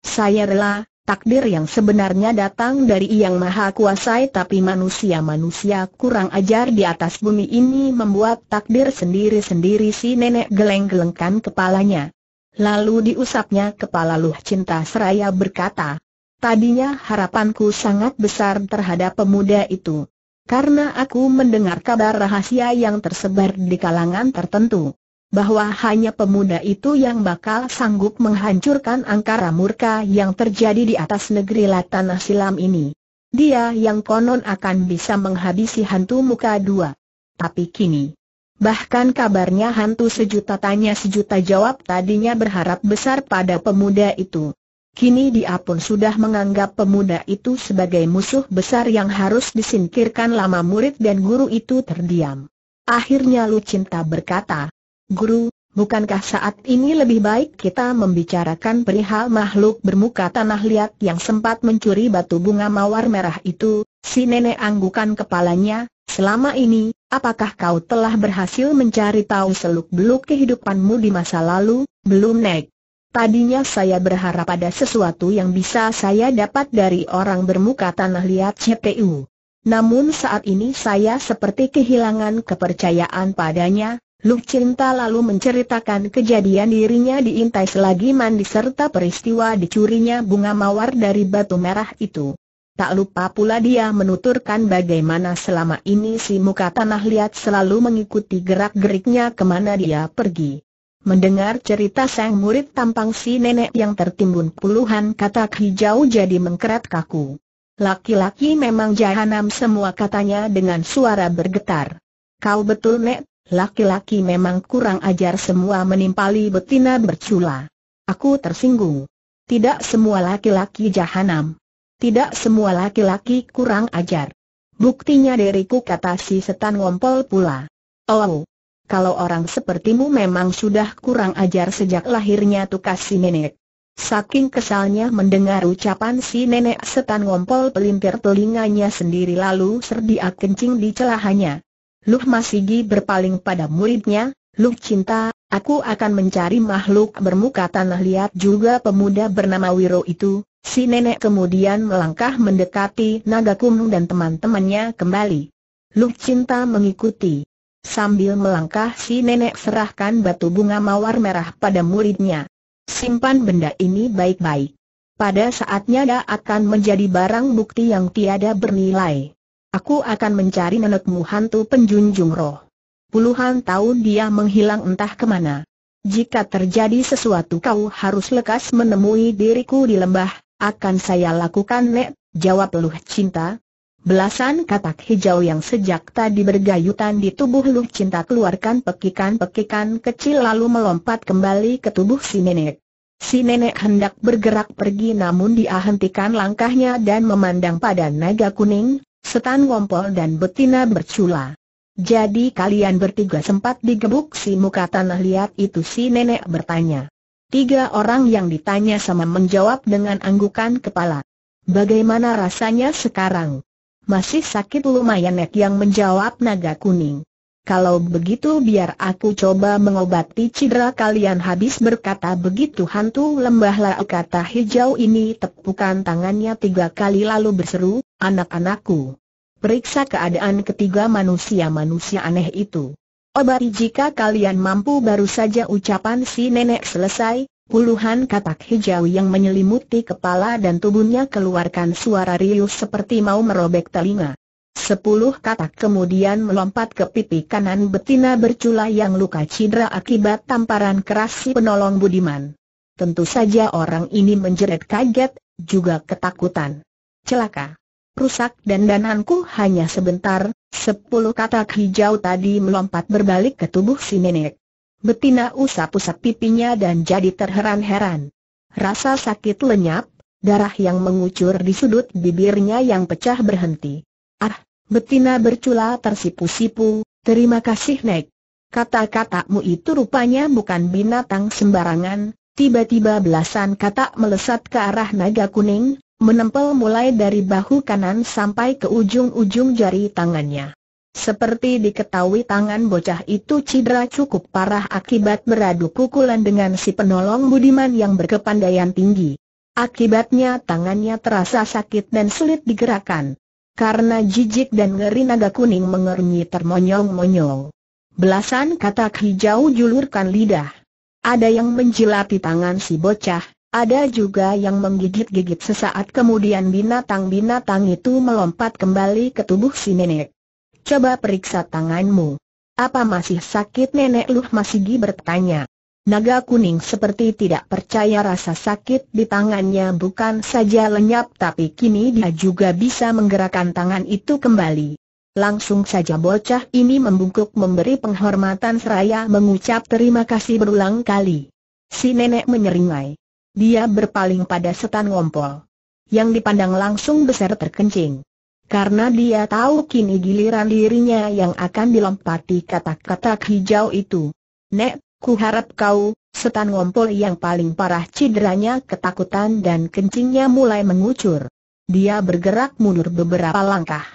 Saya rela, takdir yang sebenarnya datang dari Yang Maha Kuasai tapi manusia-manusia kurang ajar di atas bumi ini membuat takdir sendiri-sendiri si nenek geleng-gelengkan kepalanya. Lalu diusapnya kepala Luh Cinta Seraya berkata, Tadinya harapanku sangat besar terhadap pemuda itu. Karena aku mendengar kabar rahasia yang tersebar di kalangan tertentu. Bahwa hanya pemuda itu yang bakal sanggup menghancurkan angkara murka yang terjadi di atas negeri Latanah Silam ini. Dia yang konon akan bisa menghabisi hantu muka dua. Tapi kini, Bahkan kabarnya hantu sejuta tanya sejuta jawab tadinya berharap besar pada pemuda itu. Kini dia pun sudah menganggap pemuda itu sebagai musuh besar yang harus disingkirkan lama murid dan guru itu terdiam. Akhirnya Lucinta berkata, Guru, bukankah saat ini lebih baik kita membicarakan perihal makhluk bermuka tanah liat yang sempat mencuri batu bunga mawar merah itu? Si nenek anggukan kepalanya, selama ini, apakah kau telah berhasil mencari tahu seluk-beluk kehidupanmu di masa lalu? Belum Nek. Tadinya saya berharap ada sesuatu yang bisa saya dapat dari orang bermuka tanah liat CPU. Namun saat ini saya seperti kehilangan kepercayaan padanya, Luh Cinta lalu menceritakan kejadian dirinya diintai selagi mandi serta peristiwa dicurinya bunga mawar dari batu merah itu. Tak lupa pula dia menuturkan bagaimana selama ini si muka tanah liat selalu mengikuti gerak-geriknya ke mana dia pergi. Mendengar cerita sang murid tampang si nenek yang tertimbun puluhan kata hijau jadi mengkerat kaku. Laki-laki memang jahanam semua katanya dengan suara bergetar. Kau betul nek, laki-laki memang kurang ajar semua menimpali betina bercula. Aku tersinggung. Tidak semua laki-laki jahanam. Tidak semua laki-laki kurang ajar. Buktinya diriku kata si setan ngompol pula. Oh, kalau orang sepertimu memang sudah kurang ajar sejak lahirnya tukas si nenek. Saking kesalnya mendengar ucapan si nenek setan ngompol pelintir telinganya sendiri lalu serdia kencing di celahanya. Luh Masigi berpaling pada muridnya, Luh cinta, aku akan mencari makhluk bermuka tanah liat juga pemuda bernama Wiro itu, Si nenek kemudian melangkah mendekati naga kumung dan teman-temannya kembali. Luh Cinta mengikuti. Sambil melangkah si nenek serahkan batu bunga mawar merah pada muridnya. Simpan benda ini baik-baik. Pada saatnya dia akan menjadi barang bukti yang tiada bernilai. Aku akan mencari nenekmu hantu penjunjung roh. Puluhan tahun dia menghilang entah ke mana. Jika terjadi sesuatu kau harus lekas menemui diriku di lembah, akan saya lakukan Nek, jawab Luh Cinta. Belasan katak hijau yang sejak tadi bergayutan di tubuh Luh Cinta keluarkan pekikan-pekikan kecil lalu melompat kembali ke tubuh si nenek. Si nenek hendak bergerak pergi namun dia hentikan langkahnya dan memandang pada naga kuning, setan ngompol dan betina bercula. Jadi kalian bertiga sempat digebuk si muka tanah liat itu si nenek bertanya. Tiga orang yang ditanya sama menjawab dengan anggukan kepala. Bagaimana rasanya sekarang? Masih sakit lumayan nek yang menjawab naga kuning. Kalau begitu biar aku coba mengobati cedera kalian habis berkata begitu hantu lembah lah kata hijau ini tepukan tangannya tiga kali lalu berseru, anak-anakku. Periksa keadaan ketiga manusia-manusia aneh itu. Obati jika kalian mampu baru saja ucapan si nenek selesai, puluhan katak hijau yang menyelimuti kepala dan tubuhnya keluarkan suara riuh seperti mau merobek telinga. Sepuluh katak kemudian melompat ke pipi kanan betina bercula yang luka cedera akibat tamparan keras si penolong Budiman. Tentu saja orang ini menjerit kaget, juga ketakutan. Celaka rusak dan dananku hanya sebentar, sepuluh katak hijau tadi melompat berbalik ke tubuh si nenek. Betina usap-usap pipinya dan jadi terheran-heran. Rasa sakit lenyap, darah yang mengucur di sudut bibirnya yang pecah berhenti. Ah, betina bercula tersipu-sipu, terima kasih Nek. Kata-katamu itu rupanya bukan binatang sembarangan, tiba-tiba belasan katak melesat ke arah naga kuning, menempel mulai dari bahu kanan sampai ke ujung-ujung jari tangannya. Seperti diketahui tangan bocah itu cedera cukup parah akibat beradu pukulan dengan si penolong Budiman yang berkepandaian tinggi. Akibatnya tangannya terasa sakit dan sulit digerakkan. Karena jijik dan ngeri naga kuning mengerunyi termonyong-monyong. Belasan katak hijau julurkan lidah. Ada yang menjilati tangan si bocah, ada juga yang menggigit-gigit sesaat kemudian binatang-binatang itu melompat kembali ke tubuh si nenek. Coba periksa tanganmu. Apa masih sakit nenek Luh Masigi bertanya. Naga kuning seperti tidak percaya rasa sakit di tangannya bukan saja lenyap tapi kini dia juga bisa menggerakkan tangan itu kembali. Langsung saja bocah ini membungkuk memberi penghormatan seraya mengucap terima kasih berulang kali. Si nenek menyeringai. Dia berpaling pada setan ngompol. Yang dipandang langsung besar terkencing. Karena dia tahu kini giliran dirinya yang akan dilompati kata-kata hijau itu. Nek, ku harap kau, setan ngompol yang paling parah cederanya ketakutan dan kencingnya mulai mengucur. Dia bergerak mundur beberapa langkah.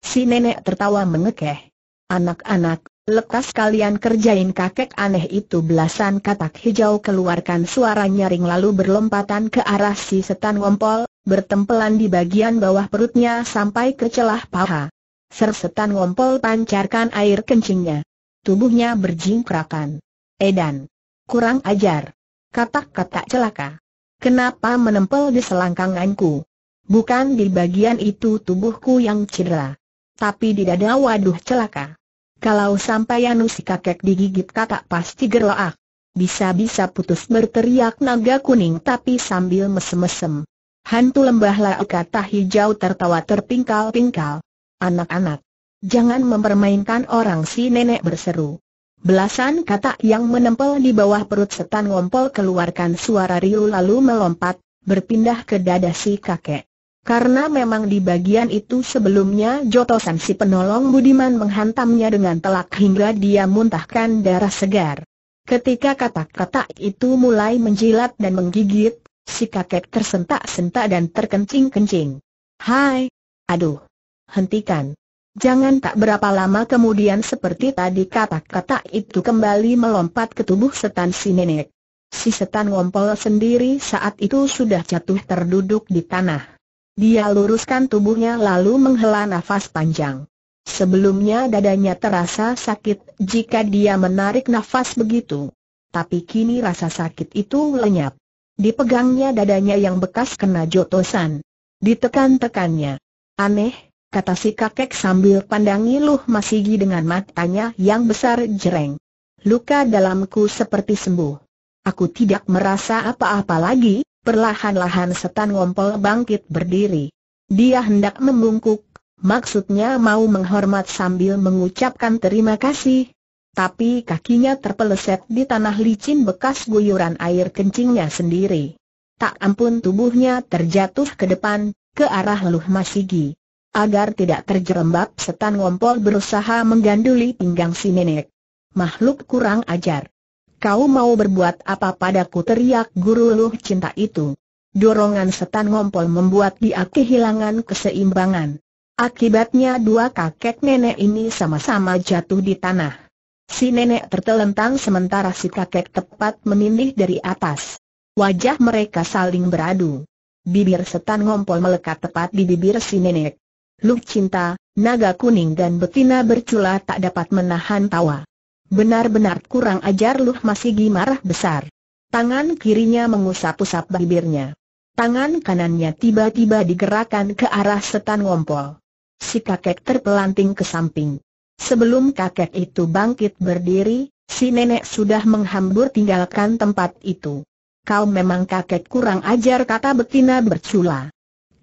Si nenek tertawa mengekeh. Anak-anak, Lekas kalian kerjain kakek aneh itu belasan katak hijau keluarkan suara nyaring lalu berlompatan ke arah si setan ngompol, bertempelan di bagian bawah perutnya sampai ke celah paha. Ser setan ngompol pancarkan air kencingnya. Tubuhnya berjingkrakan. Edan. Kurang ajar. Kata-kata celaka. Kenapa menempel di selangkanganku? Bukan di bagian itu tubuhku yang cedera. Tapi di dada waduh celaka. Kalau sampai anu si kakek digigit kakak pasti gerlaak. Bisa-bisa putus berteriak naga kuning tapi sambil mesem-mesem. Hantu lembah lah kata hijau tertawa terpingkal-pingkal. Anak-anak, jangan mempermainkan orang si nenek berseru. Belasan kata yang menempel di bawah perut setan ngompol keluarkan suara riuh lalu melompat, berpindah ke dada si kakek. Karena memang di bagian itu sebelumnya jotosan si penolong Budiman menghantamnya dengan telak hingga dia muntahkan darah segar. Ketika kata-kata itu mulai menjilat dan menggigit, si kakek tersentak-sentak dan terkencing-kencing. Hai! Aduh! Hentikan! Jangan tak berapa lama kemudian seperti tadi kata-kata itu kembali melompat ke tubuh setan si nenek. Si setan ngompol sendiri saat itu sudah jatuh terduduk di tanah. Dia luruskan tubuhnya lalu menghela nafas panjang. Sebelumnya dadanya terasa sakit jika dia menarik nafas begitu. Tapi kini rasa sakit itu lenyap. Dipegangnya dadanya yang bekas kena jotosan. Ditekan-tekannya. Aneh, kata si kakek sambil pandangi Luh Masigi dengan matanya yang besar jereng. Luka dalamku seperti sembuh. Aku tidak merasa apa-apa lagi, Perlahan-lahan setan ngompol bangkit berdiri. Dia hendak membungkuk, maksudnya mau menghormat sambil mengucapkan terima kasih. Tapi kakinya terpeleset di tanah licin bekas guyuran air kencingnya sendiri. Tak ampun tubuhnya terjatuh ke depan, ke arah Luh Masigi. Agar tidak terjerembab setan ngompol berusaha mengganduli pinggang si nenek. Makhluk kurang ajar. Kau mau berbuat apa padaku teriak guru luh cinta itu. Dorongan setan ngompol membuat dia kehilangan keseimbangan. Akibatnya dua kakek nenek ini sama-sama jatuh di tanah. Si nenek tertelentang sementara si kakek tepat menindih dari atas. Wajah mereka saling beradu. Bibir setan ngompol melekat tepat di bibir si nenek. Luh cinta, naga kuning dan betina bercula tak dapat menahan tawa. Benar-benar kurang ajar Luh masih gimarah besar. Tangan kirinya mengusap-usap bibirnya. Tangan kanannya tiba-tiba digerakkan ke arah setan ngompol. Si kakek terpelanting ke samping. Sebelum kakek itu bangkit berdiri, si nenek sudah menghambur tinggalkan tempat itu. Kau memang kakek kurang ajar kata betina bercula.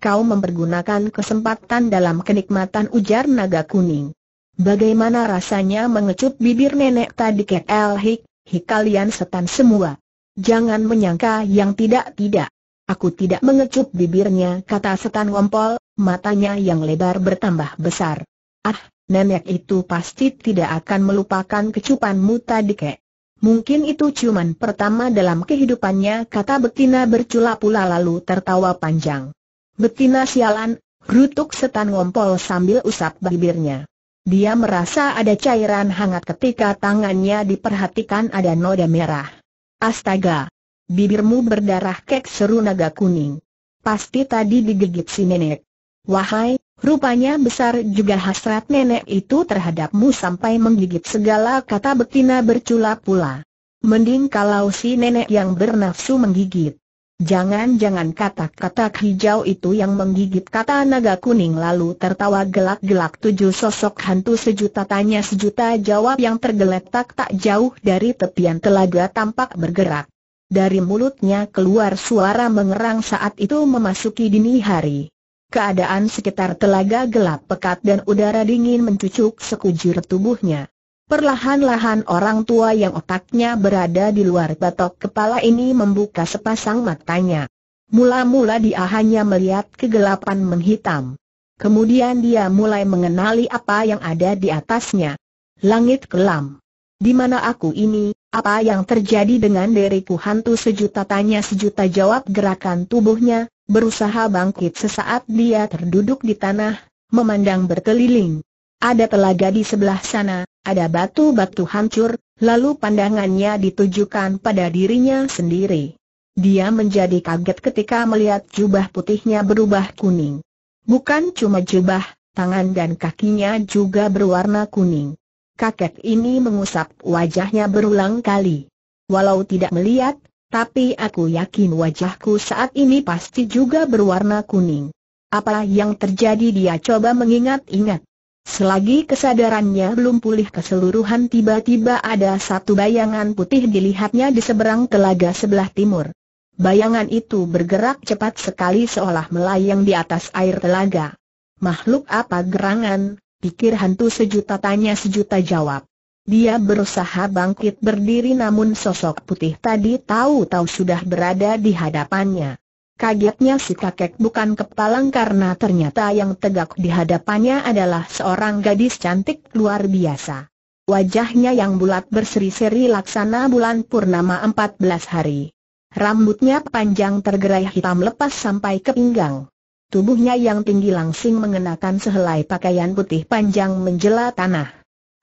Kau mempergunakan kesempatan dalam kenikmatan ujar naga kuning. Bagaimana rasanya mengecup bibir nenek tadi ke El Hik, Hik kalian setan semua. Jangan menyangka yang tidak-tidak. Aku tidak mengecup bibirnya, kata setan ngompol, matanya yang lebar bertambah besar. Ah, nenek itu pasti tidak akan melupakan kecupanmu tadi kek. Mungkin itu cuman pertama dalam kehidupannya, kata betina bercula pula lalu tertawa panjang. Betina sialan, rutuk setan ngompol sambil usap bibirnya. Dia merasa ada cairan hangat ketika tangannya diperhatikan ada noda merah. Astaga! Bibirmu berdarah kek seru naga kuning. Pasti tadi digigit si nenek. Wahai, rupanya besar juga hasrat nenek itu terhadapmu sampai menggigit segala kata betina bercula pula. Mending kalau si nenek yang bernafsu menggigit. Jangan-jangan kata-kata hijau itu yang menggigit kata naga kuning lalu tertawa gelak-gelak tujuh sosok hantu sejuta tanya sejuta jawab yang tergeletak tak jauh dari tepian telaga tampak bergerak. Dari mulutnya keluar suara mengerang saat itu memasuki dini hari. Keadaan sekitar telaga gelap pekat dan udara dingin mencucuk sekujur tubuhnya. Perlahan-lahan orang tua yang otaknya berada di luar batok kepala ini membuka sepasang matanya. Mula-mula dia hanya melihat kegelapan menghitam. Kemudian dia mulai mengenali apa yang ada di atasnya. Langit kelam. Di mana aku ini, apa yang terjadi dengan diriku hantu sejuta tanya sejuta jawab gerakan tubuhnya, berusaha bangkit sesaat dia terduduk di tanah, memandang berkeliling. Ada telaga di sebelah sana, ada batu-batu hancur, lalu pandangannya ditujukan pada dirinya sendiri. Dia menjadi kaget ketika melihat jubah putihnya berubah kuning. Bukan cuma jubah, tangan dan kakinya juga berwarna kuning. Kakek ini mengusap wajahnya berulang kali. Walau tidak melihat, tapi aku yakin wajahku saat ini pasti juga berwarna kuning. Apa yang terjadi dia coba mengingat-ingat. Selagi kesadarannya belum pulih keseluruhan tiba-tiba ada satu bayangan putih dilihatnya di seberang telaga sebelah timur. Bayangan itu bergerak cepat sekali seolah melayang di atas air telaga. Makhluk apa gerangan, pikir hantu sejuta tanya sejuta jawab. Dia berusaha bangkit berdiri namun sosok putih tadi tahu-tahu sudah berada di hadapannya. Kagetnya si kakek bukan kepalang karena ternyata yang tegak di hadapannya adalah seorang gadis cantik luar biasa. Wajahnya yang bulat berseri-seri laksana bulan purnama 14 hari. Rambutnya panjang tergerai hitam lepas sampai ke pinggang. Tubuhnya yang tinggi langsing mengenakan sehelai pakaian putih panjang menjela tanah.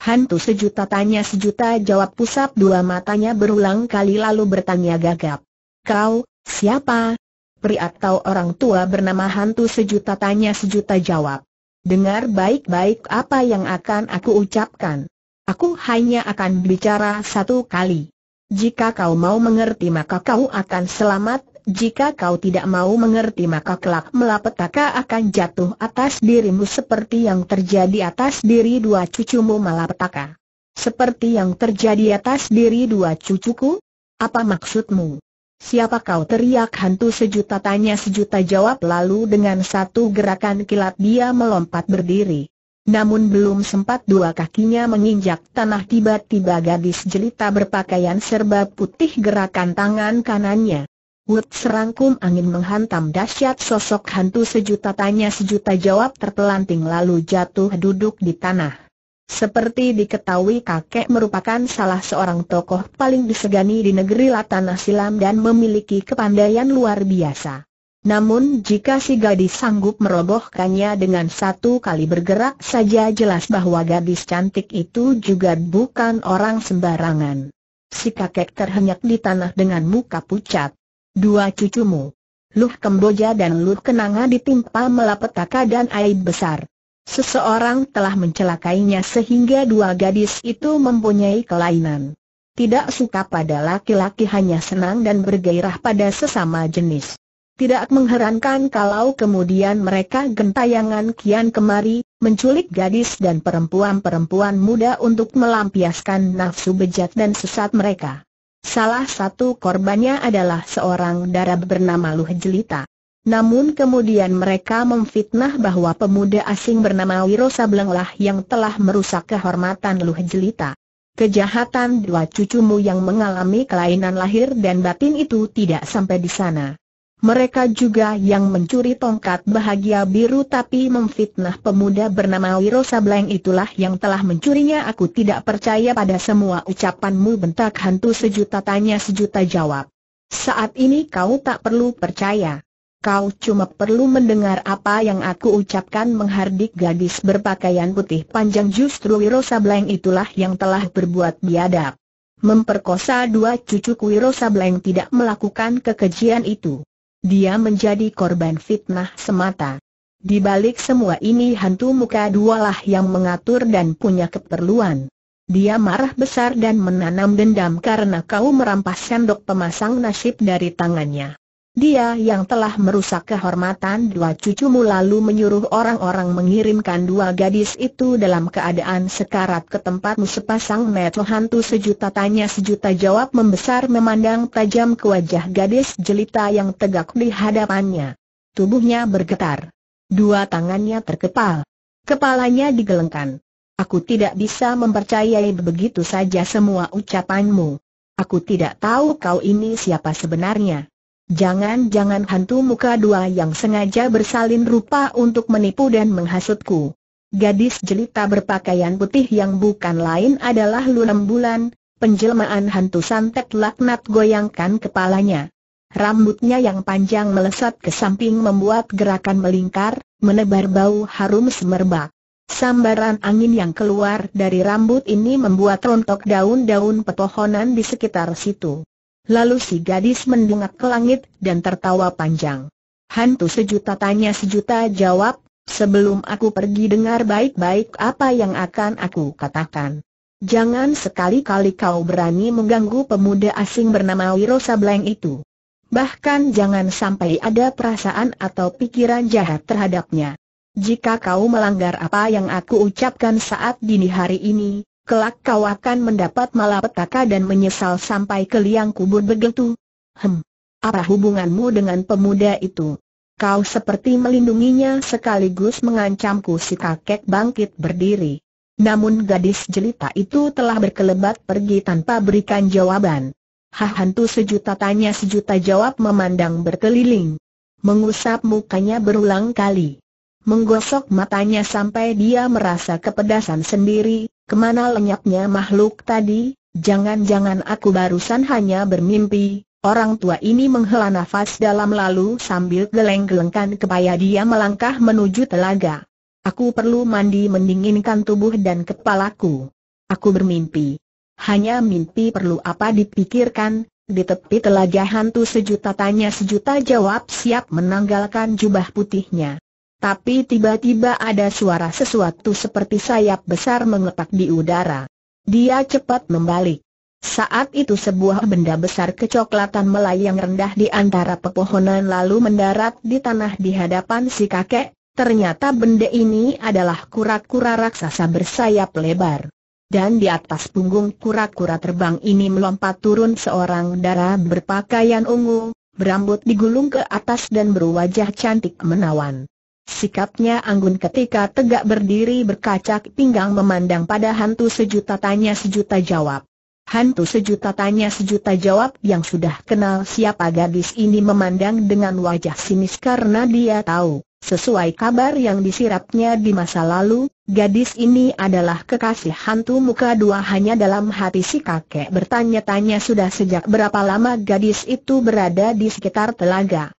Hantu sejuta tanya sejuta jawab pusap dua matanya berulang kali lalu bertanya gagap. Kau, siapa? Pri atau orang tua bernama hantu sejuta tanya sejuta jawab. Dengar baik-baik apa yang akan aku ucapkan. Aku hanya akan bicara satu kali. Jika kau mau mengerti maka kau akan selamat, jika kau tidak mau mengerti maka kelak melapetaka akan jatuh atas dirimu seperti yang terjadi atas diri dua cucumu malapetaka. Seperti yang terjadi atas diri dua cucuku? Apa maksudmu? Siapa kau teriak hantu sejuta tanya sejuta jawab lalu dengan satu gerakan kilat dia melompat berdiri. Namun belum sempat dua kakinya menginjak tanah tiba-tiba gadis jelita berpakaian serba putih gerakan tangan kanannya. Wut serangkum angin menghantam dahsyat sosok hantu sejuta tanya sejuta jawab terpelanting lalu jatuh duduk di tanah. Seperti diketahui kakek merupakan salah seorang tokoh paling disegani di negeri Latana Silam dan memiliki kepandaian luar biasa. Namun jika si gadis sanggup merobohkannya dengan satu kali bergerak saja jelas bahwa gadis cantik itu juga bukan orang sembarangan. Si kakek terhenyak di tanah dengan muka pucat dua cucumu. Luh Kemboja dan Luh Kenanga ditimpa melapetaka dan aib besar. Seseorang telah mencelakainya sehingga dua gadis itu mempunyai kelainan. Tidak suka pada laki-laki hanya senang dan bergairah pada sesama jenis. Tidak mengherankan kalau kemudian mereka gentayangan kian kemari, menculik gadis dan perempuan-perempuan muda untuk melampiaskan nafsu bejat dan sesat mereka. Salah satu korbannya adalah seorang darab bernama Luh Jelita. Namun kemudian mereka memfitnah bahwa pemuda asing bernama Wiro Sablenglah yang telah merusak kehormatan Luh Jelita. Kejahatan dua cucumu yang mengalami kelainan lahir dan batin itu tidak sampai di sana. Mereka juga yang mencuri tongkat bahagia biru tapi memfitnah pemuda bernama Wiro Sableng itulah yang telah mencurinya aku tidak percaya pada semua ucapanmu bentak hantu sejuta tanya sejuta jawab. Saat ini kau tak perlu percaya. Kau cuma perlu mendengar apa yang aku ucapkan menghardik gadis berpakaian putih panjang justru Wiro Sableng itulah yang telah berbuat biadab. Memperkosa dua cucu Wiro Sableng tidak melakukan kekejian itu. Dia menjadi korban fitnah semata. Di balik semua ini hantu muka dualah yang mengatur dan punya keperluan. Dia marah besar dan menanam dendam karena kau merampas sendok pemasang nasib dari tangannya. Dia yang telah merusak kehormatan dua cucumu lalu menyuruh orang-orang mengirimkan dua gadis itu dalam keadaan sekarat ke tempatmu sepasang meto hantu sejuta tanya sejuta jawab membesar memandang tajam ke wajah gadis jelita yang tegak di hadapannya. Tubuhnya bergetar. Dua tangannya terkepal. Kepalanya digelengkan. Aku tidak bisa mempercayai begitu saja semua ucapanmu. Aku tidak tahu kau ini siapa sebenarnya. Jangan-jangan hantu muka dua yang sengaja bersalin rupa untuk menipu dan menghasutku. Gadis jelita berpakaian putih yang bukan lain adalah Lulam Bulan, penjelmaan hantu santet laknat goyangkan kepalanya. Rambutnya yang panjang melesat ke samping membuat gerakan melingkar, menebar bau harum semerbak. Sambaran angin yang keluar dari rambut ini membuat rontok daun-daun pepohonan di sekitar situ. Lalu si gadis mendengak ke langit dan tertawa panjang. Hantu sejuta tanya sejuta jawab, sebelum aku pergi dengar baik-baik apa yang akan aku katakan. Jangan sekali-kali kau berani mengganggu pemuda asing bernama Wiro Sableng itu. Bahkan jangan sampai ada perasaan atau pikiran jahat terhadapnya. Jika kau melanggar apa yang aku ucapkan saat dini hari ini, kelak kau akan mendapat malapetaka dan menyesal sampai ke liang kubur begitu. Hem, apa hubunganmu dengan pemuda itu? Kau seperti melindunginya sekaligus mengancamku si kakek bangkit berdiri. Namun gadis jelita itu telah berkelebat pergi tanpa berikan jawaban. Hah hantu sejuta tanya sejuta jawab memandang berkeliling. Mengusap mukanya berulang kali. Menggosok matanya sampai dia merasa kepedasan sendiri, Ke mana lenyapnya makhluk tadi? Jangan-jangan aku barusan hanya bermimpi. Orang tua ini menghela nafas dalam lalu sambil geleng-gelengkan kepaya dia melangkah menuju telaga. Aku perlu mandi mendinginkan tubuh dan kepalaku. Aku bermimpi. Hanya mimpi perlu apa dipikirkan, di tepi telaga hantu sejuta tanya sejuta jawab siap menanggalkan jubah putihnya. Tapi tiba-tiba ada suara sesuatu seperti sayap besar mengepak di udara. Dia cepat membalik. Saat itu sebuah benda besar kecoklatan melayang rendah di antara pepohonan lalu mendarat di tanah di hadapan si kakek, ternyata benda ini adalah kura-kura raksasa bersayap lebar. Dan di atas punggung kura-kura terbang ini melompat turun seorang darah berpakaian ungu, berambut digulung ke atas dan berwajah cantik menawan. Sikapnya anggun ketika tegak berdiri berkacak pinggang memandang pada hantu sejuta tanya sejuta jawab. Hantu sejuta tanya sejuta jawab yang sudah kenal siapa gadis ini memandang dengan wajah sinis karena dia tahu, sesuai kabar yang disirapnya di masa lalu, gadis ini adalah kekasih hantu muka dua hanya dalam hati si kakek bertanya-tanya sudah sejak berapa lama gadis itu berada di sekitar telaga.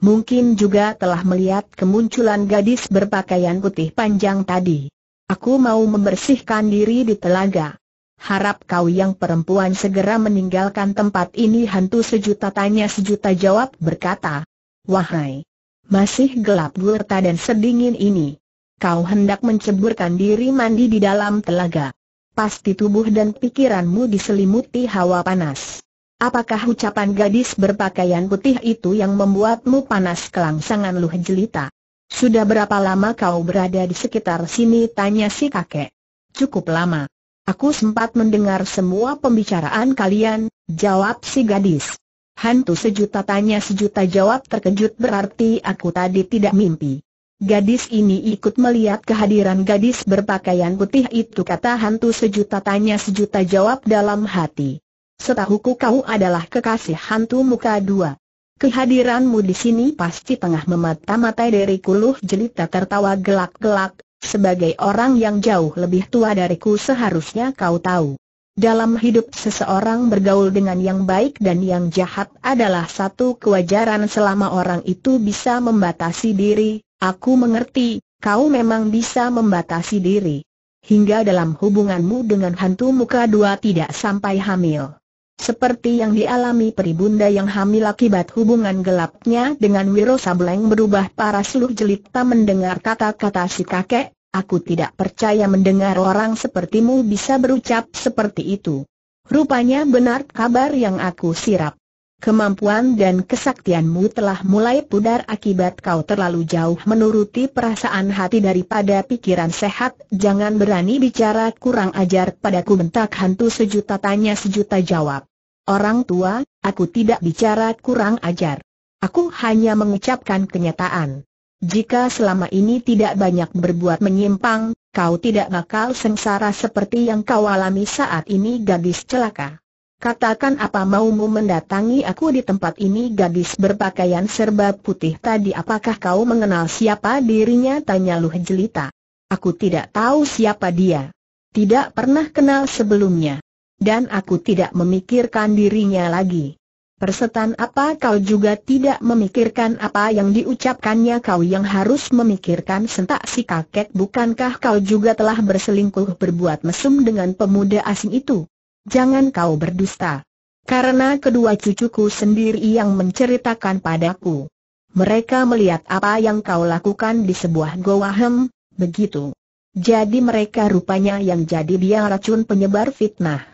Mungkin juga telah melihat kemunculan gadis berpakaian putih panjang tadi. Aku mau membersihkan diri di telaga. Harap kau yang perempuan segera meninggalkan tempat ini hantu sejuta tanya sejuta jawab berkata. Wahai! Masih gelap gurta dan sedingin ini. Kau hendak menceburkan diri mandi di dalam telaga. Pasti tubuh dan pikiranmu diselimuti hawa panas. Apakah ucapan gadis berpakaian putih itu yang membuatmu panas kelangsangan luh jelita? Sudah berapa lama kau berada di sekitar sini? Tanya si kakek. Cukup lama. Aku sempat mendengar semua pembicaraan kalian, jawab si gadis. Hantu sejuta tanya sejuta jawab terkejut berarti aku tadi tidak mimpi. Gadis ini ikut melihat kehadiran gadis berpakaian putih itu kata hantu sejuta tanya sejuta jawab dalam hati. Setahuku kau adalah kekasih hantu muka dua. Kehadiranmu di sini pasti tengah memata-matai dari kuluh jelita tertawa gelak-gelak, sebagai orang yang jauh lebih tua dariku seharusnya kau tahu. Dalam hidup seseorang bergaul dengan yang baik dan yang jahat adalah satu kewajaran selama orang itu bisa membatasi diri, aku mengerti, kau memang bisa membatasi diri. Hingga dalam hubunganmu dengan hantu muka dua tidak sampai hamil. Seperti yang dialami peribunda yang hamil akibat hubungan gelapnya dengan Wiro Sableng berubah para seluruh jelita mendengar kata-kata si kakek, aku tidak percaya mendengar orang sepertimu bisa berucap seperti itu. Rupanya benar kabar yang aku sirap. Kemampuan dan kesaktianmu telah mulai pudar akibat kau terlalu jauh menuruti perasaan hati daripada pikiran sehat. Jangan berani bicara kurang ajar padaku bentak hantu sejuta tanya sejuta jawab. Orang tua, aku tidak bicara kurang ajar. Aku hanya mengucapkan kenyataan. Jika selama ini tidak banyak berbuat menyimpang, kau tidak bakal sengsara seperti yang kau alami saat ini gadis celaka. Katakan apa maumu mendatangi aku di tempat ini gadis berpakaian serba putih tadi apakah kau mengenal siapa dirinya tanya Luh Jelita. Aku tidak tahu siapa dia. Tidak pernah kenal sebelumnya dan aku tidak memikirkan dirinya lagi. Persetan apa kau juga tidak memikirkan apa yang diucapkannya kau yang harus memikirkan sentak si kakek bukankah kau juga telah berselingkuh berbuat mesum dengan pemuda asing itu? Jangan kau berdusta. Karena kedua cucuku sendiri yang menceritakan padaku. Mereka melihat apa yang kau lakukan di sebuah goa hem, begitu. Jadi mereka rupanya yang jadi biang racun penyebar fitnah.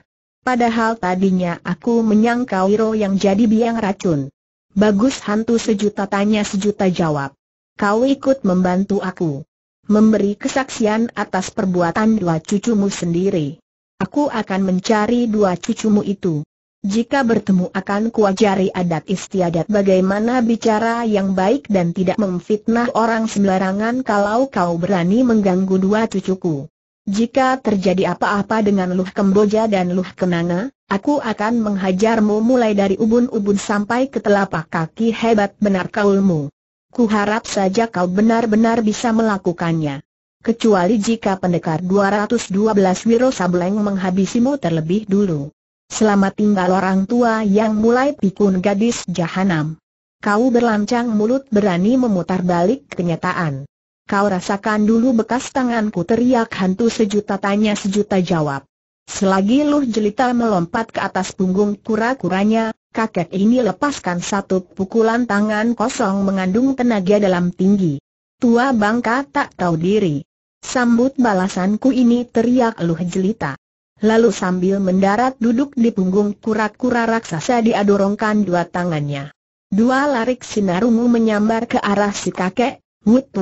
Padahal tadinya aku menyangka Wiro yang jadi biang racun. Bagus hantu sejuta tanya sejuta jawab. Kau ikut membantu aku. Memberi kesaksian atas perbuatan dua cucumu sendiri. Aku akan mencari dua cucumu itu. Jika bertemu akan kuajari adat istiadat bagaimana bicara yang baik dan tidak memfitnah orang sembarangan kalau kau berani mengganggu dua cucuku. Jika terjadi apa-apa dengan Luh Kemboja dan Luh Kenanga, aku akan menghajarmu mulai dari ubun-ubun sampai ke telapak kaki hebat benar kaulmu. Kuharap saja kau benar-benar bisa melakukannya. Kecuali jika pendekar 212 Wiro Sableng menghabisimu terlebih dulu. Selamat tinggal orang tua yang mulai pikun gadis jahanam. Kau berlancang mulut berani memutar balik kenyataan. Kau rasakan dulu bekas tanganku teriak hantu sejuta tanya sejuta jawab. Selagi Luh Jelita melompat ke atas punggung kura-kuranya, kakek ini lepaskan satu pukulan tangan kosong mengandung tenaga dalam tinggi. Tua bangka tak tahu diri. Sambut balasanku ini teriak Luh Jelita. Lalu sambil mendarat duduk di punggung kura-kura raksasa diadorongkan dua tangannya. Dua larik sinar ungu menyambar ke arah si kakek, wut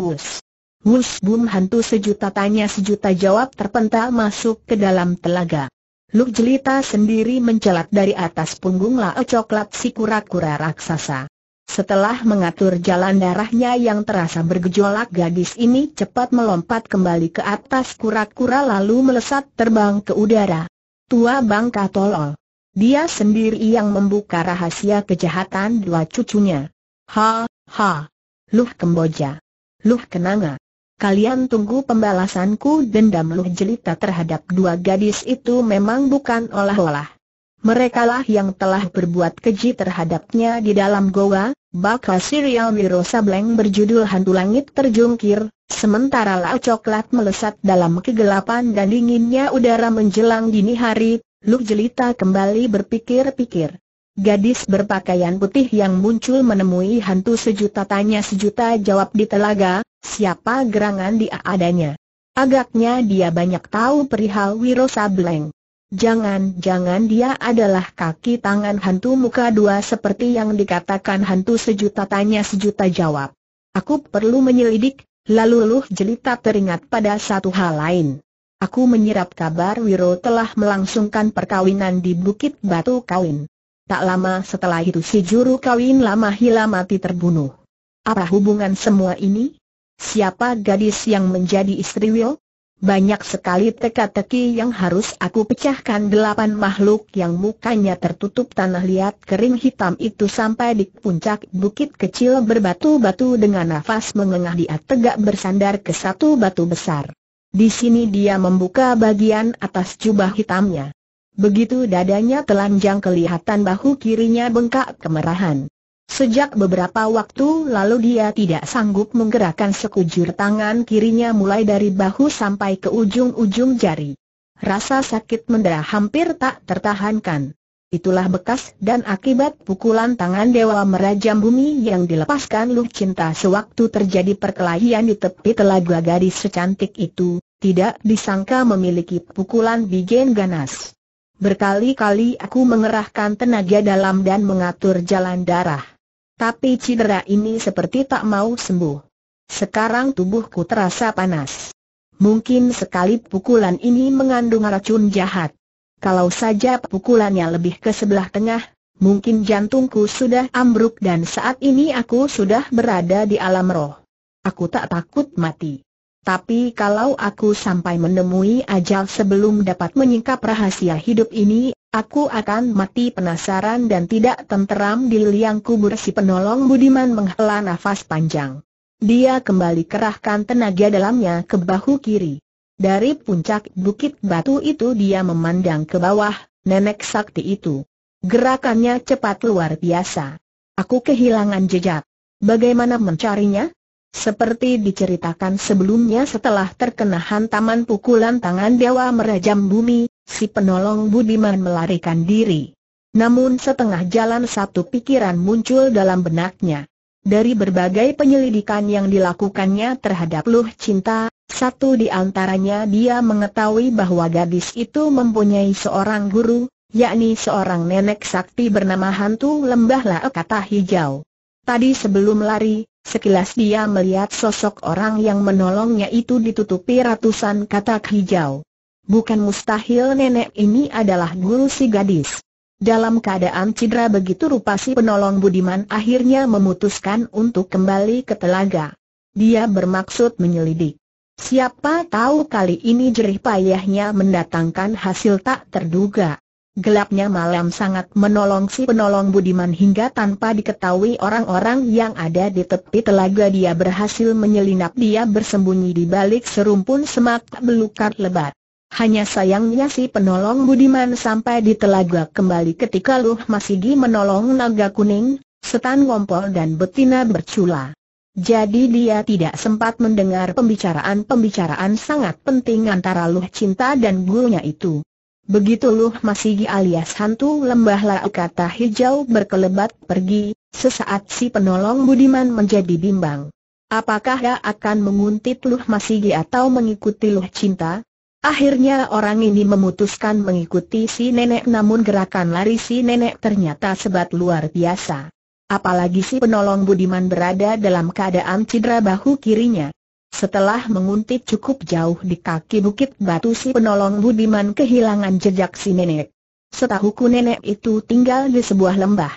wus. Bum hantu sejuta tanya sejuta jawab terpental masuk ke dalam telaga. Luk jelita sendiri mencelat dari atas punggung lao coklat si kura-kura raksasa. Setelah mengatur jalan darahnya yang terasa bergejolak gadis ini cepat melompat kembali ke atas kura-kura lalu melesat terbang ke udara. Tua bangka tolol. Dia sendiri yang membuka rahasia kejahatan dua cucunya. Ha, ha. Luh Kemboja. Luh Kenanga. Kalian tunggu pembalasanku dendam Luh jelita terhadap dua gadis itu memang bukan olah-olah. Merekalah yang telah berbuat keji terhadapnya di dalam goa, bakal serial Wiro Sableng berjudul Hantu Langit terjungkir, sementara Lau Coklat melesat dalam kegelapan dan dinginnya udara menjelang dini hari, Luh jelita kembali berpikir-pikir. Gadis berpakaian putih yang muncul menemui hantu sejuta tanya sejuta jawab di telaga, siapa gerangan dia adanya. Agaknya dia banyak tahu perihal Wiro Sableng. Jangan-jangan dia adalah kaki tangan hantu muka dua seperti yang dikatakan hantu sejuta tanya sejuta jawab. Aku perlu menyelidik, lalu luh jelita teringat pada satu hal lain. Aku menyerap kabar Wiro telah melangsungkan perkawinan di Bukit Batu Kawin. Tak lama setelah itu si juru kawin lama hilang mati terbunuh. Apa hubungan semua ini? Siapa gadis yang menjadi istri Will? Banyak sekali teka-teki yang harus aku pecahkan delapan makhluk yang mukanya tertutup tanah liat kering hitam itu sampai di puncak bukit kecil berbatu-batu dengan nafas mengengah dia tegak bersandar ke satu batu besar. Di sini dia membuka bagian atas jubah hitamnya. Begitu dadanya telanjang kelihatan bahu kirinya bengkak kemerahan. Sejak beberapa waktu lalu dia tidak sanggup menggerakkan sekujur tangan kirinya mulai dari bahu sampai ke ujung-ujung jari. Rasa sakit mendera hampir tak tertahankan. Itulah bekas dan akibat pukulan tangan Dewa Merajam Bumi yang dilepaskan Luh Cinta sewaktu terjadi perkelahian di tepi telaga gadis secantik itu, tidak disangka memiliki pukulan bigen ganas. Berkali-kali aku mengerahkan tenaga dalam dan mengatur jalan darah. Tapi cedera ini seperti tak mau sembuh. Sekarang tubuhku terasa panas. Mungkin sekali pukulan ini mengandung racun jahat. Kalau saja pukulannya lebih ke sebelah tengah, mungkin jantungku sudah ambruk dan saat ini aku sudah berada di alam roh. Aku tak takut mati. Tapi kalau aku sampai menemui ajal sebelum dapat menyingkap rahasia hidup ini, aku akan mati penasaran dan tidak tenteram di liang kubur si penolong Budiman menghela nafas panjang. Dia kembali kerahkan tenaga dalamnya ke bahu kiri. Dari puncak bukit batu itu dia memandang ke bawah, nenek sakti itu. Gerakannya cepat luar biasa. Aku kehilangan jejak. Bagaimana mencarinya? Seperti diceritakan sebelumnya setelah terkena hantaman pukulan tangan Dewa merajam bumi, si penolong Budiman melarikan diri. Namun setengah jalan satu pikiran muncul dalam benaknya. Dari berbagai penyelidikan yang dilakukannya terhadap Luh Cinta, satu di antaranya dia mengetahui bahwa gadis itu mempunyai seorang guru, yakni seorang nenek sakti bernama Hantu Lembah La Kata Hijau. Tadi sebelum lari, Sekilas dia melihat sosok orang yang menolongnya itu ditutupi ratusan katak hijau. Bukan mustahil nenek ini adalah guru si gadis. Dalam keadaan cedera begitu rupa si penolong Budiman akhirnya memutuskan untuk kembali ke telaga. Dia bermaksud menyelidik. Siapa tahu kali ini jerih payahnya mendatangkan hasil tak terduga. Gelapnya malam sangat menolong si penolong Budiman hingga tanpa diketahui orang-orang yang ada di tepi telaga dia berhasil menyelinap dia bersembunyi di balik serumpun semak belukar lebat. Hanya sayangnya si penolong Budiman sampai di telaga kembali ketika Luh Masigi menolong naga kuning, setan ngompol dan betina bercula. Jadi dia tidak sempat mendengar pembicaraan-pembicaraan sangat penting antara Luh Cinta dan gurunya itu. Begitu Luh Masigi alias hantu lembah lah kata hijau berkelebat pergi, sesaat si penolong Budiman menjadi bimbang. Apakah dia akan menguntit Luh Masigi atau mengikuti Luh Cinta? Akhirnya orang ini memutuskan mengikuti si nenek namun gerakan lari si nenek ternyata sebat luar biasa. Apalagi si penolong Budiman berada dalam keadaan cedera bahu kirinya. Setelah menguntit cukup jauh di kaki bukit batu si penolong Budiman kehilangan jejak si nenek. Setahuku nenek itu tinggal di sebuah lembah.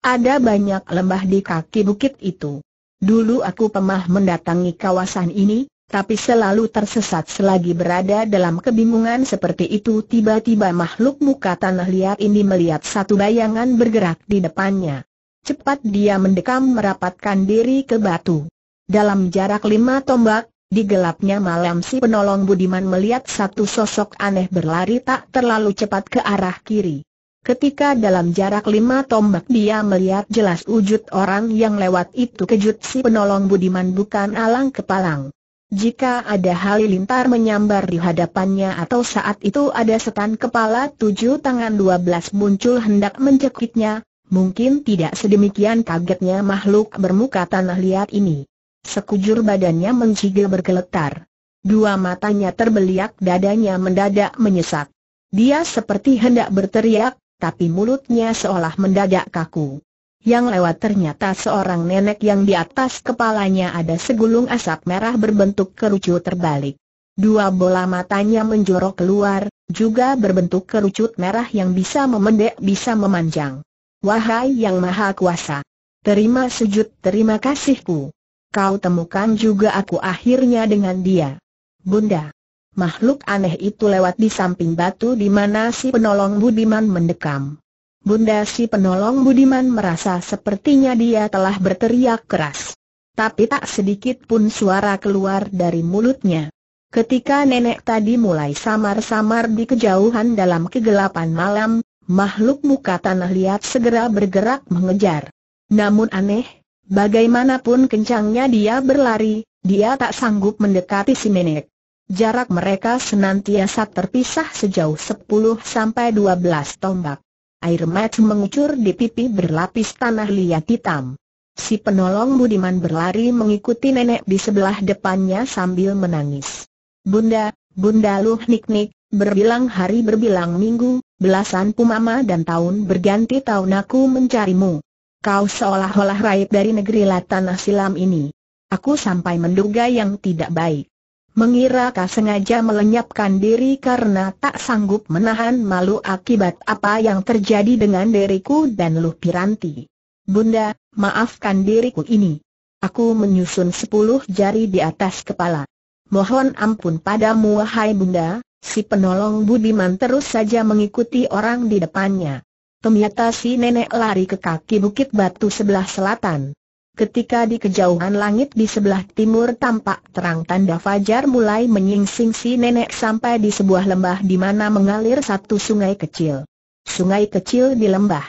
Ada banyak lembah di kaki bukit itu. Dulu aku pernah mendatangi kawasan ini, tapi selalu tersesat selagi berada dalam kebingungan seperti itu tiba-tiba makhluk muka tanah liat ini melihat satu bayangan bergerak di depannya. Cepat dia mendekam merapatkan diri ke batu. Dalam jarak lima tombak, di gelapnya malam si penolong Budiman melihat satu sosok aneh berlari tak terlalu cepat ke arah kiri. Ketika dalam jarak lima tombak dia melihat jelas wujud orang yang lewat itu kejut si penolong Budiman bukan alang kepalang. Jika ada halilintar menyambar di hadapannya atau saat itu ada setan kepala tujuh tangan dua belas muncul hendak mencekiknya, mungkin tidak sedemikian kagetnya makhluk bermuka tanah liat ini. Sekujur badannya menggigil bergeletar. Dua matanya terbeliak dadanya mendadak menyesak. Dia seperti hendak berteriak, tapi mulutnya seolah mendadak kaku. Yang lewat ternyata seorang nenek yang di atas kepalanya ada segulung asap merah berbentuk kerucut terbalik. Dua bola matanya menjorok keluar, juga berbentuk kerucut merah yang bisa memendek bisa memanjang. Wahai yang maha kuasa! Terima sujud terima kasihku kau temukan juga aku akhirnya dengan dia. Bunda. Makhluk aneh itu lewat di samping batu di mana si penolong Budiman mendekam. Bunda si penolong Budiman merasa sepertinya dia telah berteriak keras. Tapi tak sedikit pun suara keluar dari mulutnya. Ketika nenek tadi mulai samar-samar di kejauhan dalam kegelapan malam, makhluk muka tanah liat segera bergerak mengejar. Namun aneh, Bagaimanapun kencangnya dia berlari, dia tak sanggup mendekati si nenek. Jarak mereka senantiasa terpisah sejauh 10 sampai 12 tombak. Air mata mengucur di pipi berlapis tanah liat hitam. Si penolong Budiman berlari mengikuti nenek di sebelah depannya sambil menangis. Bunda, bunda luh nik-nik, berbilang hari berbilang minggu, belasan pumama dan tahun berganti tahun aku mencarimu. Kau seolah-olah raib dari negeri Latana Silam ini. Aku sampai menduga yang tidak baik. Mengira kau sengaja melenyapkan diri karena tak sanggup menahan malu akibat apa yang terjadi dengan diriku dan Luh Piranti. Bunda, maafkan diriku ini. Aku menyusun sepuluh jari di atas kepala. Mohon ampun padamu wahai bunda, si penolong Budiman terus saja mengikuti orang di depannya. Ternyata si nenek lari ke kaki bukit batu sebelah selatan. Ketika di kejauhan langit di sebelah timur tampak terang tanda fajar mulai menyingsing si nenek sampai di sebuah lembah di mana mengalir satu sungai kecil. Sungai kecil di lembah.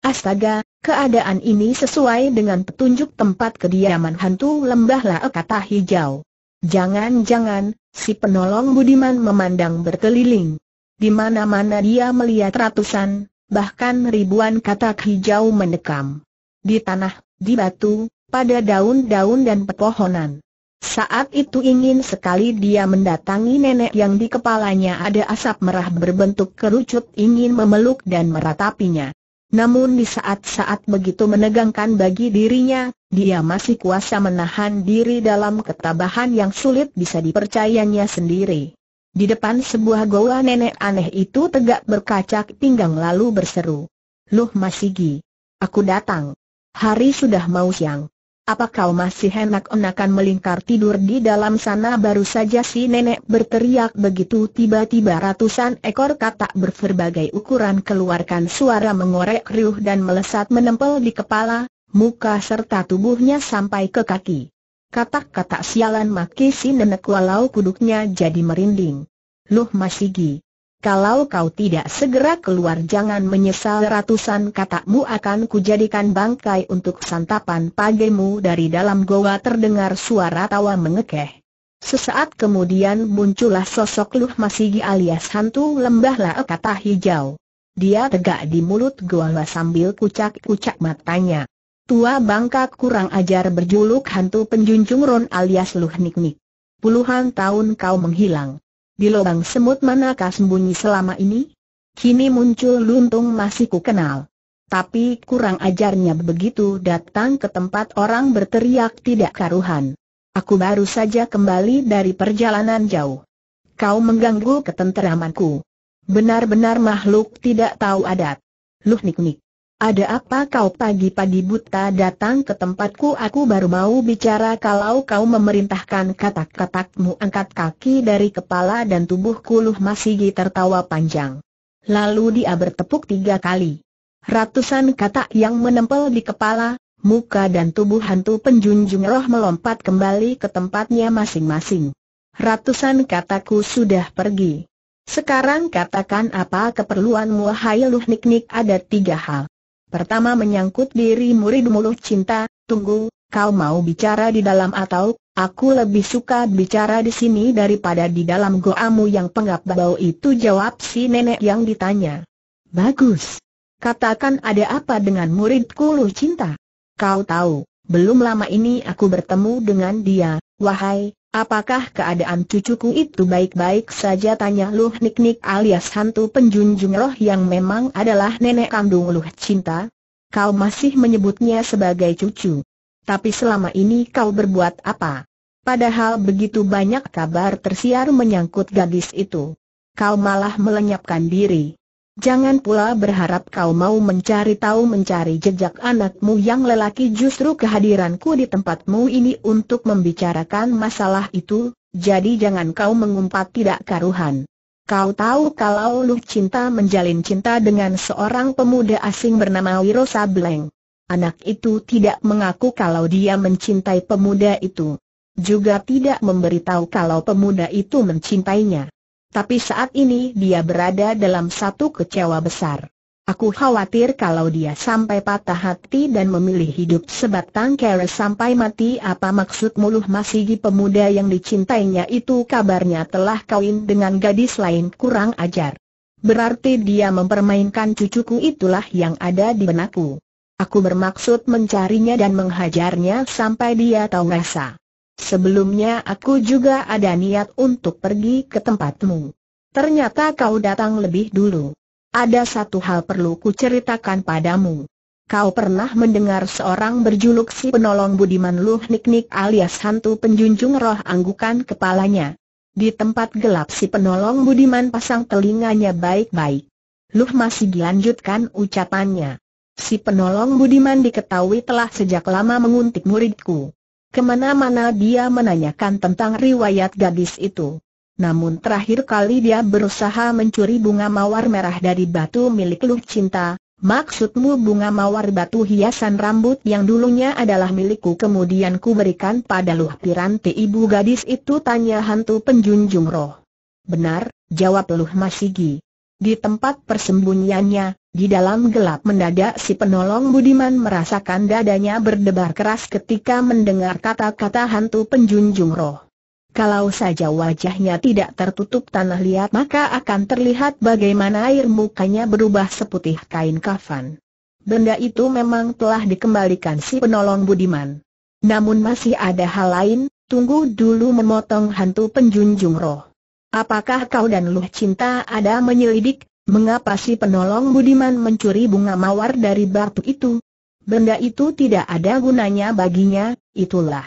Astaga, keadaan ini sesuai dengan petunjuk tempat kediaman hantu lembah lah kata hijau. Jangan-jangan, si penolong Budiman memandang berkeliling. Di mana-mana dia melihat ratusan, bahkan ribuan katak hijau mendekam. Di tanah, di batu, pada daun-daun dan pepohonan. Saat itu ingin sekali dia mendatangi nenek yang di kepalanya ada asap merah berbentuk kerucut ingin memeluk dan meratapinya. Namun di saat-saat begitu menegangkan bagi dirinya, dia masih kuasa menahan diri dalam ketabahan yang sulit bisa dipercayanya sendiri. Di depan sebuah goa nenek aneh itu tegak berkacak pinggang lalu berseru. Luh Masigi. Aku datang. Hari sudah mau siang. Apa kau masih enak-enakan melingkar tidur di dalam sana baru saja si nenek berteriak begitu tiba-tiba ratusan ekor katak berbagai ukuran keluarkan suara mengorek riuh dan melesat menempel di kepala, muka serta tubuhnya sampai ke kaki. Kata-kata sialan maki si nenek walau kuduknya jadi merinding. Luh Masigi. Kalau kau tidak segera keluar jangan menyesal ratusan katamu akan kujadikan bangkai untuk santapan pagimu dari dalam goa terdengar suara tawa mengekeh. Sesaat kemudian muncullah sosok Luh Masigi alias hantu lembah la kata hijau. Dia tegak di mulut gua sambil kucak-kucak matanya. Tua bangka kurang ajar berjuluk hantu penjunjung Ron alias Luh Niknik. Puluhan tahun kau menghilang. Di lubang semut manakah sembunyi selama ini? Kini muncul luntung masih ku kenal. Tapi kurang ajarnya begitu datang ke tempat orang berteriak tidak karuhan. Aku baru saja kembali dari perjalanan jauh. Kau mengganggu ketenteramanku. Benar-benar makhluk tidak tahu adat. Luh nik-nik. Ada apa kau pagi-pagi buta datang ke tempatku Aku baru mau bicara kalau kau memerintahkan katak-katakmu angkat kaki dari kepala dan tubuhku Luh masih tertawa panjang. Lalu dia bertepuk tiga kali. Ratusan katak yang menempel di kepala, muka dan tubuh hantu penjunjung roh melompat kembali ke tempatnya masing-masing. Ratusan kataku sudah pergi. Sekarang katakan apa keperluanmu hai Luh Niknik ada tiga hal. Pertama menyangkut diri murid mulut cinta, tunggu, kau mau bicara di dalam atau, aku lebih suka bicara di sini daripada di dalam goamu yang penggap bau itu jawab si nenek yang ditanya. Bagus. Katakan ada apa dengan muridku Luh Cinta? Kau tahu, belum lama ini aku bertemu dengan dia, wahai, apakah keadaan cucuku itu baik-baik saja tanya Luh Niknik alias hantu penjunjung roh yang memang adalah nenek kandung Luh Cinta? Kau masih menyebutnya sebagai cucu. Tapi selama ini kau berbuat apa? Padahal begitu banyak kabar tersiar menyangkut gadis itu. Kau malah melenyapkan diri. Jangan pula berharap kau mau mencari tahu mencari jejak anakmu yang lelaki justru kehadiranku di tempatmu ini untuk membicarakan masalah itu, jadi jangan kau mengumpat tidak karuhan. Kau tahu kalau lu cinta menjalin cinta dengan seorang pemuda asing bernama Wiro Sableng. Anak itu tidak mengaku kalau dia mencintai pemuda itu. Juga tidak memberitahu kalau pemuda itu mencintainya. Tapi saat ini dia berada dalam satu kecewa besar. Aku khawatir kalau dia sampai patah hati dan memilih hidup sebatang kere sampai mati apa maksud muluh masih pemuda yang dicintainya itu kabarnya telah kawin dengan gadis lain kurang ajar. Berarti dia mempermainkan cucuku itulah yang ada di benakku. Aku bermaksud mencarinya dan menghajarnya sampai dia tahu rasa. Sebelumnya aku juga ada niat untuk pergi ke tempatmu. Ternyata kau datang lebih dulu. Ada satu hal perlu ku ceritakan padamu. Kau pernah mendengar seorang berjuluk si penolong Budiman Luh Niknik alias hantu penjunjung roh anggukan kepalanya. Di tempat gelap si penolong Budiman pasang telinganya baik-baik. Luh masih dilanjutkan ucapannya. Si penolong Budiman diketahui telah sejak lama menguntik muridku. Ke mana-mana dia menanyakan tentang riwayat gadis itu. Namun terakhir kali dia berusaha mencuri bunga mawar merah dari batu milik Luh Cinta. Maksudmu bunga mawar batu hiasan rambut yang dulunya adalah milikku kemudian ku berikan pada Luh Piranti ibu gadis itu tanya hantu penjunjung roh. Benar, jawab Luh Masigi. Di tempat persembunyiannya, di dalam gelap mendadak si penolong Budiman merasakan dadanya berdebar keras ketika mendengar kata-kata hantu penjunjung roh. Kalau saja wajahnya tidak tertutup tanah liat maka akan terlihat bagaimana air mukanya berubah seputih kain kafan. Benda itu memang telah dikembalikan si penolong Budiman. Namun masih ada hal lain, tunggu dulu memotong hantu penjunjung roh. Apakah kau dan Luh Cinta ada menyelidik, mengapa si penolong Budiman mencuri bunga mawar dari batu itu? Benda itu tidak ada gunanya baginya, itulah.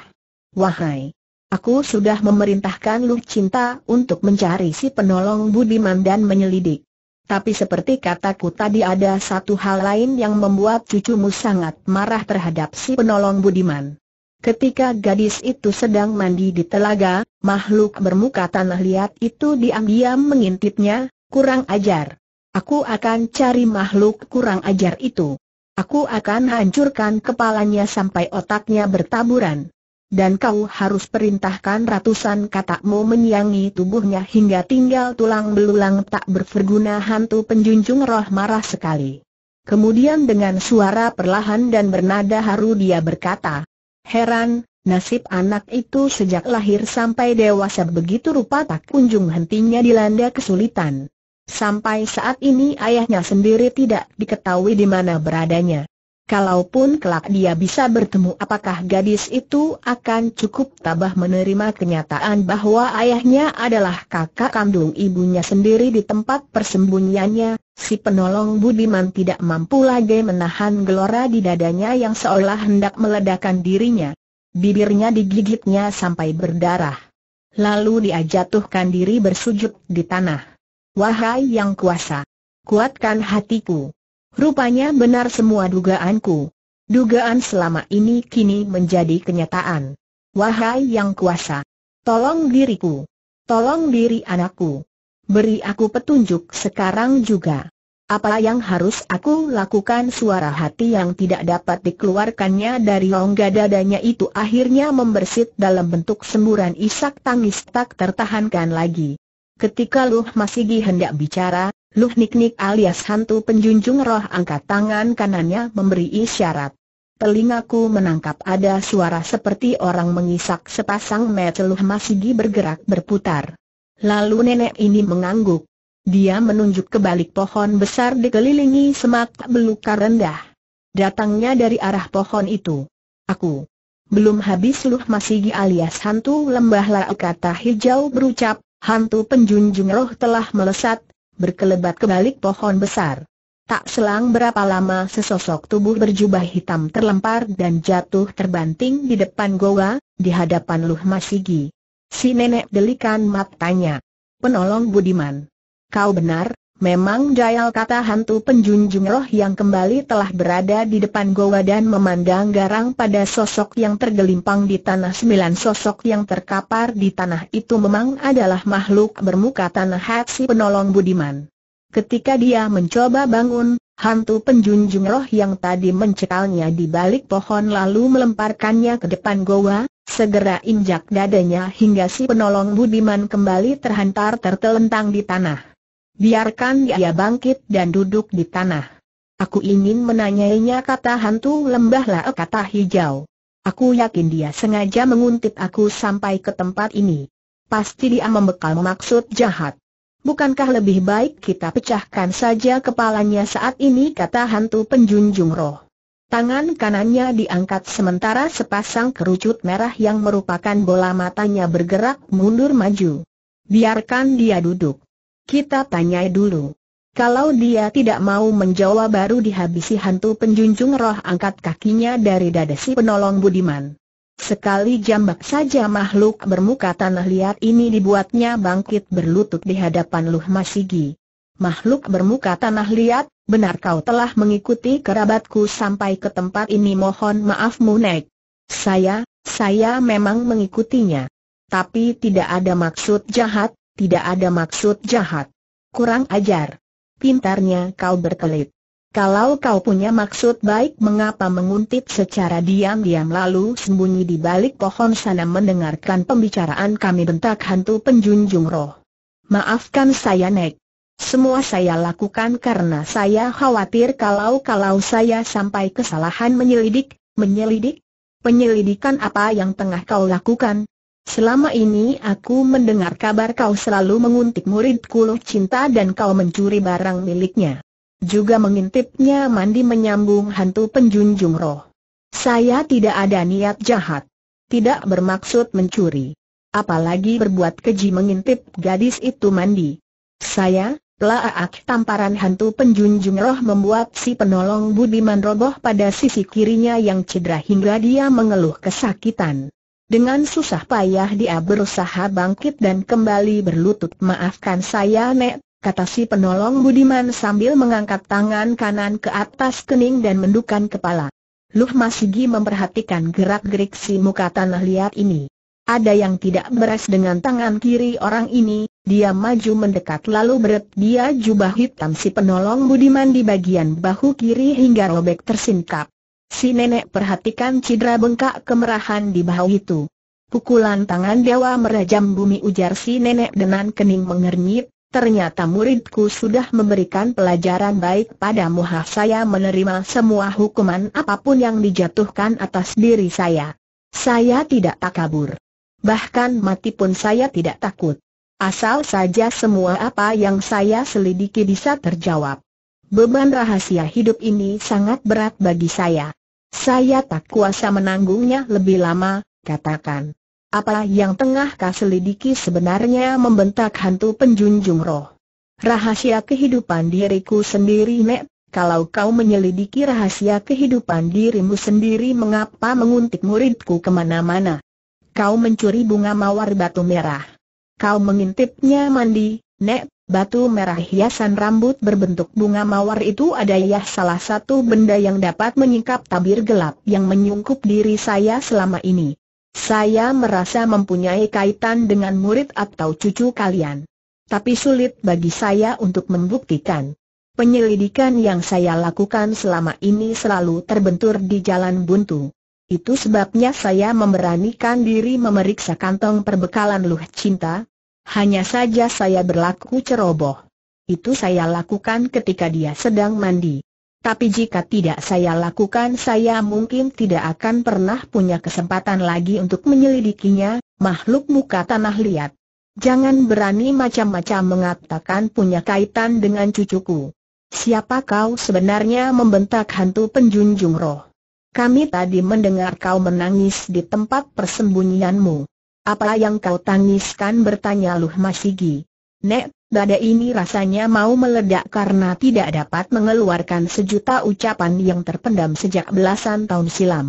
Wahai! Aku sudah memerintahkan Luh Cinta untuk mencari si penolong Budiman dan menyelidik. Tapi seperti kataku tadi ada satu hal lain yang membuat cucumu sangat marah terhadap si penolong Budiman. Ketika gadis itu sedang mandi di telaga, makhluk bermuka tanah liat itu diam-diam mengintipnya, kurang ajar. Aku akan cari makhluk kurang ajar itu. Aku akan hancurkan kepalanya sampai otaknya bertaburan. Dan kau harus perintahkan ratusan katakmu menyiangi tubuhnya hingga tinggal tulang belulang tak berguna hantu penjunjung roh marah sekali. Kemudian dengan suara perlahan dan bernada haru dia berkata, Heran, Nasib anak itu sejak lahir sampai dewasa begitu rupa tak kunjung hentinya dilanda kesulitan. Sampai saat ini ayahnya sendiri tidak diketahui di mana beradanya. Kalaupun kelak dia bisa bertemu apakah gadis itu akan cukup tabah menerima kenyataan bahwa ayahnya adalah kakak kandung ibunya sendiri di tempat persembunyiannya, si penolong Budiman tidak mampu lagi menahan gelora di dadanya yang seolah hendak meledakkan dirinya. Bibirnya digigitnya sampai berdarah. Lalu dia jatuhkan diri bersujud di tanah. Wahai yang kuasa, kuatkan hatiku. Rupanya benar semua dugaanku. Dugaan selama ini kini menjadi kenyataan. Wahai yang kuasa, tolong diriku. Tolong diri anakku. Beri aku petunjuk sekarang juga. Apa yang harus aku lakukan suara hati yang tidak dapat dikeluarkannya dari rongga dadanya itu akhirnya membersit dalam bentuk semburan isak tangis tak tertahankan lagi. Ketika Luh Masigi hendak bicara, Luh Niknik alias hantu penjunjung roh angkat tangan kanannya memberi isyarat. Telingaku menangkap ada suara seperti orang mengisak sepasang mata Luh Masigi bergerak berputar. Lalu nenek ini mengangguk. Dia menunjuk ke balik pohon besar dikelilingi semak belukar rendah. Datangnya dari arah pohon itu. Aku. Belum habis Luh Masigi alias hantu lembah lah kata hijau berucap, hantu penjunjung roh telah melesat, berkelebat ke balik pohon besar. Tak selang berapa lama sesosok tubuh berjubah hitam terlempar dan jatuh terbanting di depan goa, di hadapan Luh Masigi. Si nenek delikan matanya. Penolong Budiman. Kau benar, memang jayal kata hantu penjunjung roh yang kembali telah berada di depan goa dan memandang garang pada sosok yang tergelimpang di tanah sembilan sosok yang terkapar di tanah itu memang adalah makhluk bermuka tanah hati penolong Budiman. Ketika dia mencoba bangun, hantu penjunjung roh yang tadi mencekalnya di balik pohon lalu melemparkannya ke depan goa, segera injak dadanya hingga si penolong Budiman kembali terhantar tertelentang di tanah. Biarkan dia bangkit dan duduk di tanah. Aku ingin menanyainya kata hantu lembah lah kata hijau. Aku yakin dia sengaja menguntit aku sampai ke tempat ini. Pasti dia membekal maksud jahat. Bukankah lebih baik kita pecahkan saja kepalanya saat ini kata hantu penjunjung roh. Tangan kanannya diangkat sementara sepasang kerucut merah yang merupakan bola matanya bergerak mundur maju. Biarkan dia duduk. Kita tanyai dulu. Kalau dia tidak mau menjawab baru dihabisi hantu penjunjung roh angkat kakinya dari dada si penolong Budiman. Sekali jambak saja makhluk bermuka tanah liat ini dibuatnya bangkit berlutut di hadapan Luh Masigi. Makhluk bermuka tanah liat, benar kau telah mengikuti kerabatku sampai ke tempat ini mohon maafmu Nek. Saya, saya memang mengikutinya. Tapi tidak ada maksud jahat, tidak ada maksud jahat. Kurang ajar. Pintarnya kau berkelit. Kalau kau punya maksud baik mengapa menguntit secara diam-diam lalu sembunyi di balik pohon sana mendengarkan pembicaraan kami bentak hantu penjunjung roh. Maafkan saya Nek. Semua saya lakukan karena saya khawatir kalau-kalau saya sampai kesalahan menyelidik, menyelidik. Penyelidikan apa yang tengah kau lakukan, Selama ini aku mendengar kabar kau selalu menguntit muridku Loh Cinta dan kau mencuri barang miliknya. Juga mengintipnya mandi menyambung hantu penjunjung roh. Saya tidak ada niat jahat. Tidak bermaksud mencuri. Apalagi berbuat keji mengintip gadis itu mandi. Saya, pelaak tamparan hantu penjunjung roh membuat si penolong Budiman roboh pada sisi kirinya yang cedera hingga dia mengeluh kesakitan. Dengan susah payah dia berusaha bangkit dan kembali berlutut maafkan saya nek, kata si penolong Budiman sambil mengangkat tangan kanan ke atas kening dan mendukan kepala. Luh Masigi memperhatikan gerak-gerik si muka tanah liat ini. Ada yang tidak beres dengan tangan kiri orang ini, dia maju mendekat lalu beret dia jubah hitam si penolong Budiman di bagian bahu kiri hingga robek tersingkap. Si nenek perhatikan cedera bengkak kemerahan di bahu itu. Pukulan tangan dewa merajam bumi ujar si nenek dengan kening mengernyit, ternyata muridku sudah memberikan pelajaran baik padamu hah saya menerima semua hukuman apa pun yang dijatuhkan atas diri saya. Saya tidak takabur. Bahkan mati pun saya tidak takut. Asal saja semua apa yang saya selidiki bisa terjawab. Beban rahasia hidup ini sangat berat bagi saya. Saya tak kuasa menanggungnya lebih lama, katakan. Apa yang tengah kau selidiki sebenarnya membentak hantu penjunjung roh. Rahasia kehidupan diriku sendiri Nek, kalau kau menyelidiki rahasia kehidupan dirimu sendiri mengapa menguntit muridku ke mana-mana? Kau mencuri bunga mawar batu merah. Kau mengintipnya mandi, Nek, batu merah hiasan rambut berbentuk bunga mawar itu adalah salah satu benda yang dapat menyingkap tabir gelap yang menyungkup diri saya selama ini. Saya merasa mempunyai kaitan dengan murid atau cucu kalian. Tapi sulit bagi saya untuk membuktikan. Penyelidikan yang saya lakukan selama ini selalu terbentur di jalan buntu. Itu sebabnya saya memberanikan diri memeriksa kantong perbekalan luh cinta. Hanya saja saya berlaku ceroboh. Itu saya lakukan ketika dia sedang mandi. Tapi jika tidak saya lakukan saya mungkin tidak akan pernah punya kesempatan lagi untuk menyelidikinya, makhluk muka tanah liat. Jangan berani macam-macam mengatakan punya kaitan dengan cucuku. Siapa kau sebenarnya membentak hantu penjunjung roh? Kami tadi mendengar kau menangis di tempat persembunyianmu. Apa yang kau tangiskan bertanya Luh Masigi. Nek, dada ini rasanya mau meledak karena tidak dapat mengeluarkan sejuta ucapan yang terpendam sejak belasan tahun silam.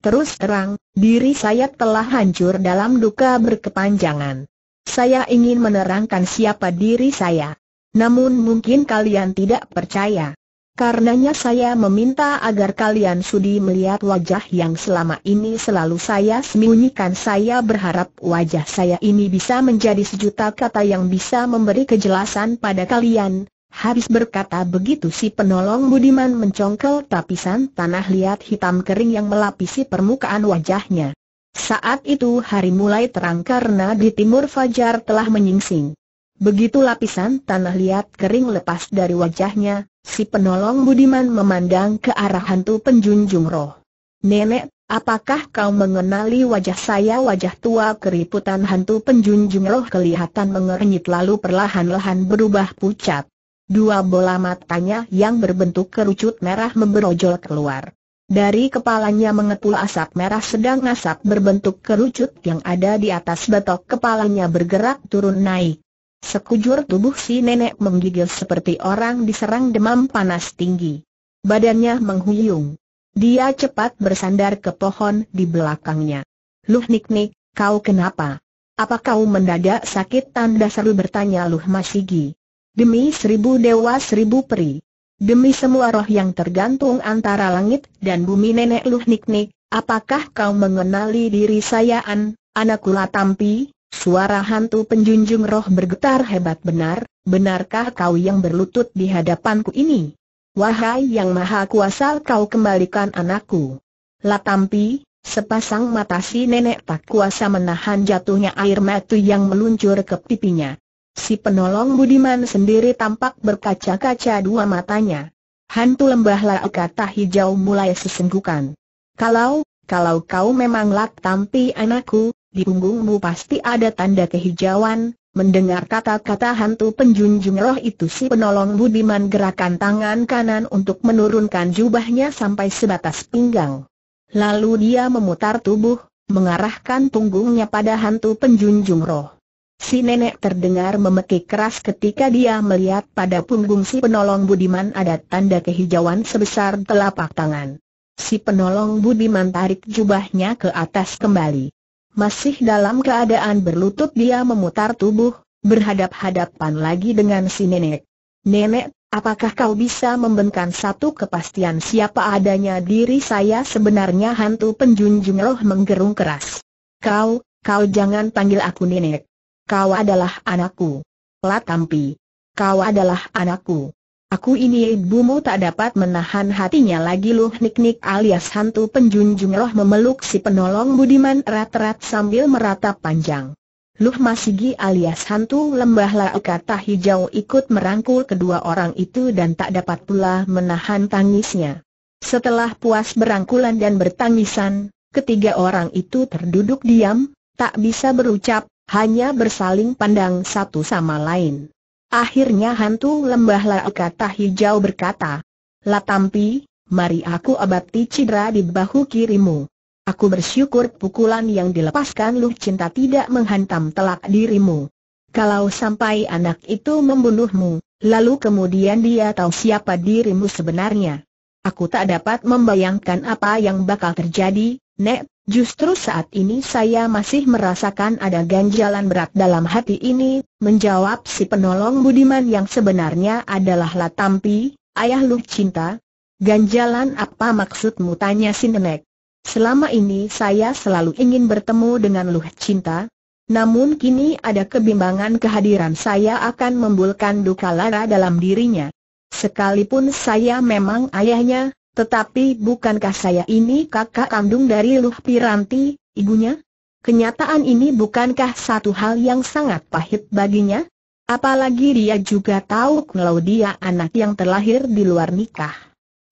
Terus terang, diri saya telah hancur dalam duka berkepanjangan. Saya ingin menerangkan siapa diri saya. Namun mungkin kalian tidak percaya. Karenanya saya meminta agar kalian sudi melihat wajah yang selama ini selalu saya sembunyikan. Saya berharap wajah saya ini bisa menjadi sejuta kata yang bisa memberi kejelasan pada kalian. Habis berkata begitu si penolong Budiman mencongkel tapisan tanah liat hitam kering yang melapisi permukaan wajahnya. Saat itu hari mulai terang karena di timur fajar telah menyingsing. Begitu lapisan tanah liat kering lepas dari wajahnya, si penolong Budiman memandang ke arah hantu penjunjung roh. Nenek, apakah kau mengenali wajah saya? Wajah tua keriputan hantu penjunjung roh kelihatan mengernyit lalu perlahan-lahan berubah pucat. Dua bola matanya yang berbentuk kerucut merah memberojol keluar. Dari kepalanya mengepul asap merah sedang asap berbentuk kerucut yang ada di atas batok kepalanya bergerak turun naik. Sekujur tubuh si nenek menggigil seperti orang diserang demam panas tinggi. Badannya menghuyung. Dia cepat bersandar ke pohon di belakangnya. Luh Nik kau kenapa? Apa kau mendadak sakit tanda seru bertanya Luh Masigi. Demi seribu dewa seribu peri. Demi semua roh yang tergantung antara langit dan bumi nenek Luh Nik apakah kau mengenali diri saya an, anakku Latampi? Suara hantu penjunjung roh bergetar hebat benar, benarkah kau yang berlutut di hadapanku ini? Wahai yang maha kuasa kau kembalikan anakku. Latampi, sepasang mata si nenek tak kuasa menahan jatuhnya air mata yang meluncur ke pipinya. Si penolong Budiman sendiri tampak berkaca-kaca dua matanya. Hantu lembah laut kata hijau mulai sesenggukan. Kalau, kalau kau memang Latampi anakku, di punggungmu pasti ada tanda kehijauan, mendengar kata-kata hantu penjunjung roh itu si penolong Budiman gerakan tangan kanan untuk menurunkan jubahnya sampai sebatas pinggang. Lalu dia memutar tubuh, mengarahkan punggungnya pada hantu penjunjung roh. Si nenek terdengar memekik keras ketika dia melihat pada punggung si penolong Budiman ada tanda kehijauan sebesar telapak tangan. Si penolong Budiman tarik jubahnya ke atas kembali. Masih dalam keadaan berlutut dia memutar tubuh, berhadap-hadapan lagi dengan si nenek. Nenek, apakah kau bisa memberikan satu kepastian siapa adanya diri saya sebenarnya hantu penjunjung roh menggerung keras. Kau, kau jangan panggil aku nenek. Kau adalah anakku. Latampi. Kau adalah anakku. Aku ini ibumu tak dapat menahan hatinya lagi Luh Nik-Nik alias hantu penjunjung roh memeluk si penolong budiman erat-erat sambil meratap panjang. Luh Masigi alias hantu lembah lau kata hijau ikut merangkul kedua orang itu dan tak dapat pula menahan tangisnya. Setelah puas berangkulan dan bertangisan, Ketiga orang itu terduduk diam, tak bisa berucap, hanya bersaling pandang satu sama lain. Akhirnya hantu lembah kata hijau berkata, Latampi, mari aku abati cedera di bahu kirimu. Aku bersyukur pukulan yang dilepaskan Luh Cinta tidak menghantam telak dirimu. Kalau sampai anak itu membunuhmu, lalu kemudian dia tahu siapa dirimu sebenarnya. Aku tak dapat membayangkan apa yang bakal terjadi, Nek, justru saat ini saya masih merasakan ada ganjalan berat dalam hati ini, menjawab si penolong budiman yang sebenarnya adalah Latampi, ayah Luh Cinta. Ganjalan apa maksudmu tanya si nenek. Selama ini saya selalu ingin bertemu dengan Luh Cinta, namun kini ada kebimbangan kehadiran saya akan membulkan duka lara dalam dirinya. Sekalipun saya memang ayahnya, tetapi bukankah saya ini kakak kandung dari Luh Piranti, ibunya? Kenyataan ini bukankah satu hal yang sangat pahit baginya? Apalagi dia juga tahu kalau dia anak yang terlahir di luar nikah.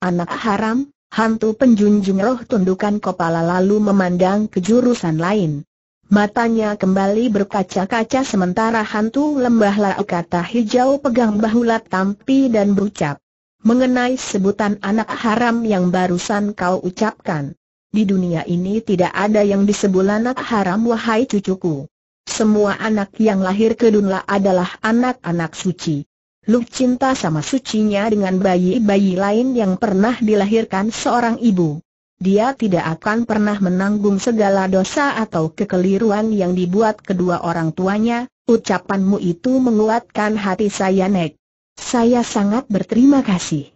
Anak haram, Hantu penjunjung roh tundukan kepala lalu memandang ke jurusan lain. Matanya kembali berkaca-kaca sementara hantu lembah kata hijau pegang bahu Tampi dan berucap. Mengenai sebutan anak haram yang barusan kau ucapkan. Di dunia ini tidak ada yang disebut anak haram wahai cucuku. Semua anak yang lahir ke dunia adalah anak-anak suci. Lu cinta sama sucinya dengan bayi-bayi lain yang pernah dilahirkan seorang ibu. Dia tidak akan pernah menanggung segala dosa atau kekeliruan yang dibuat kedua orang tuanya, ucapanmu itu menguatkan hati saya Nek. Saya sangat berterima kasih.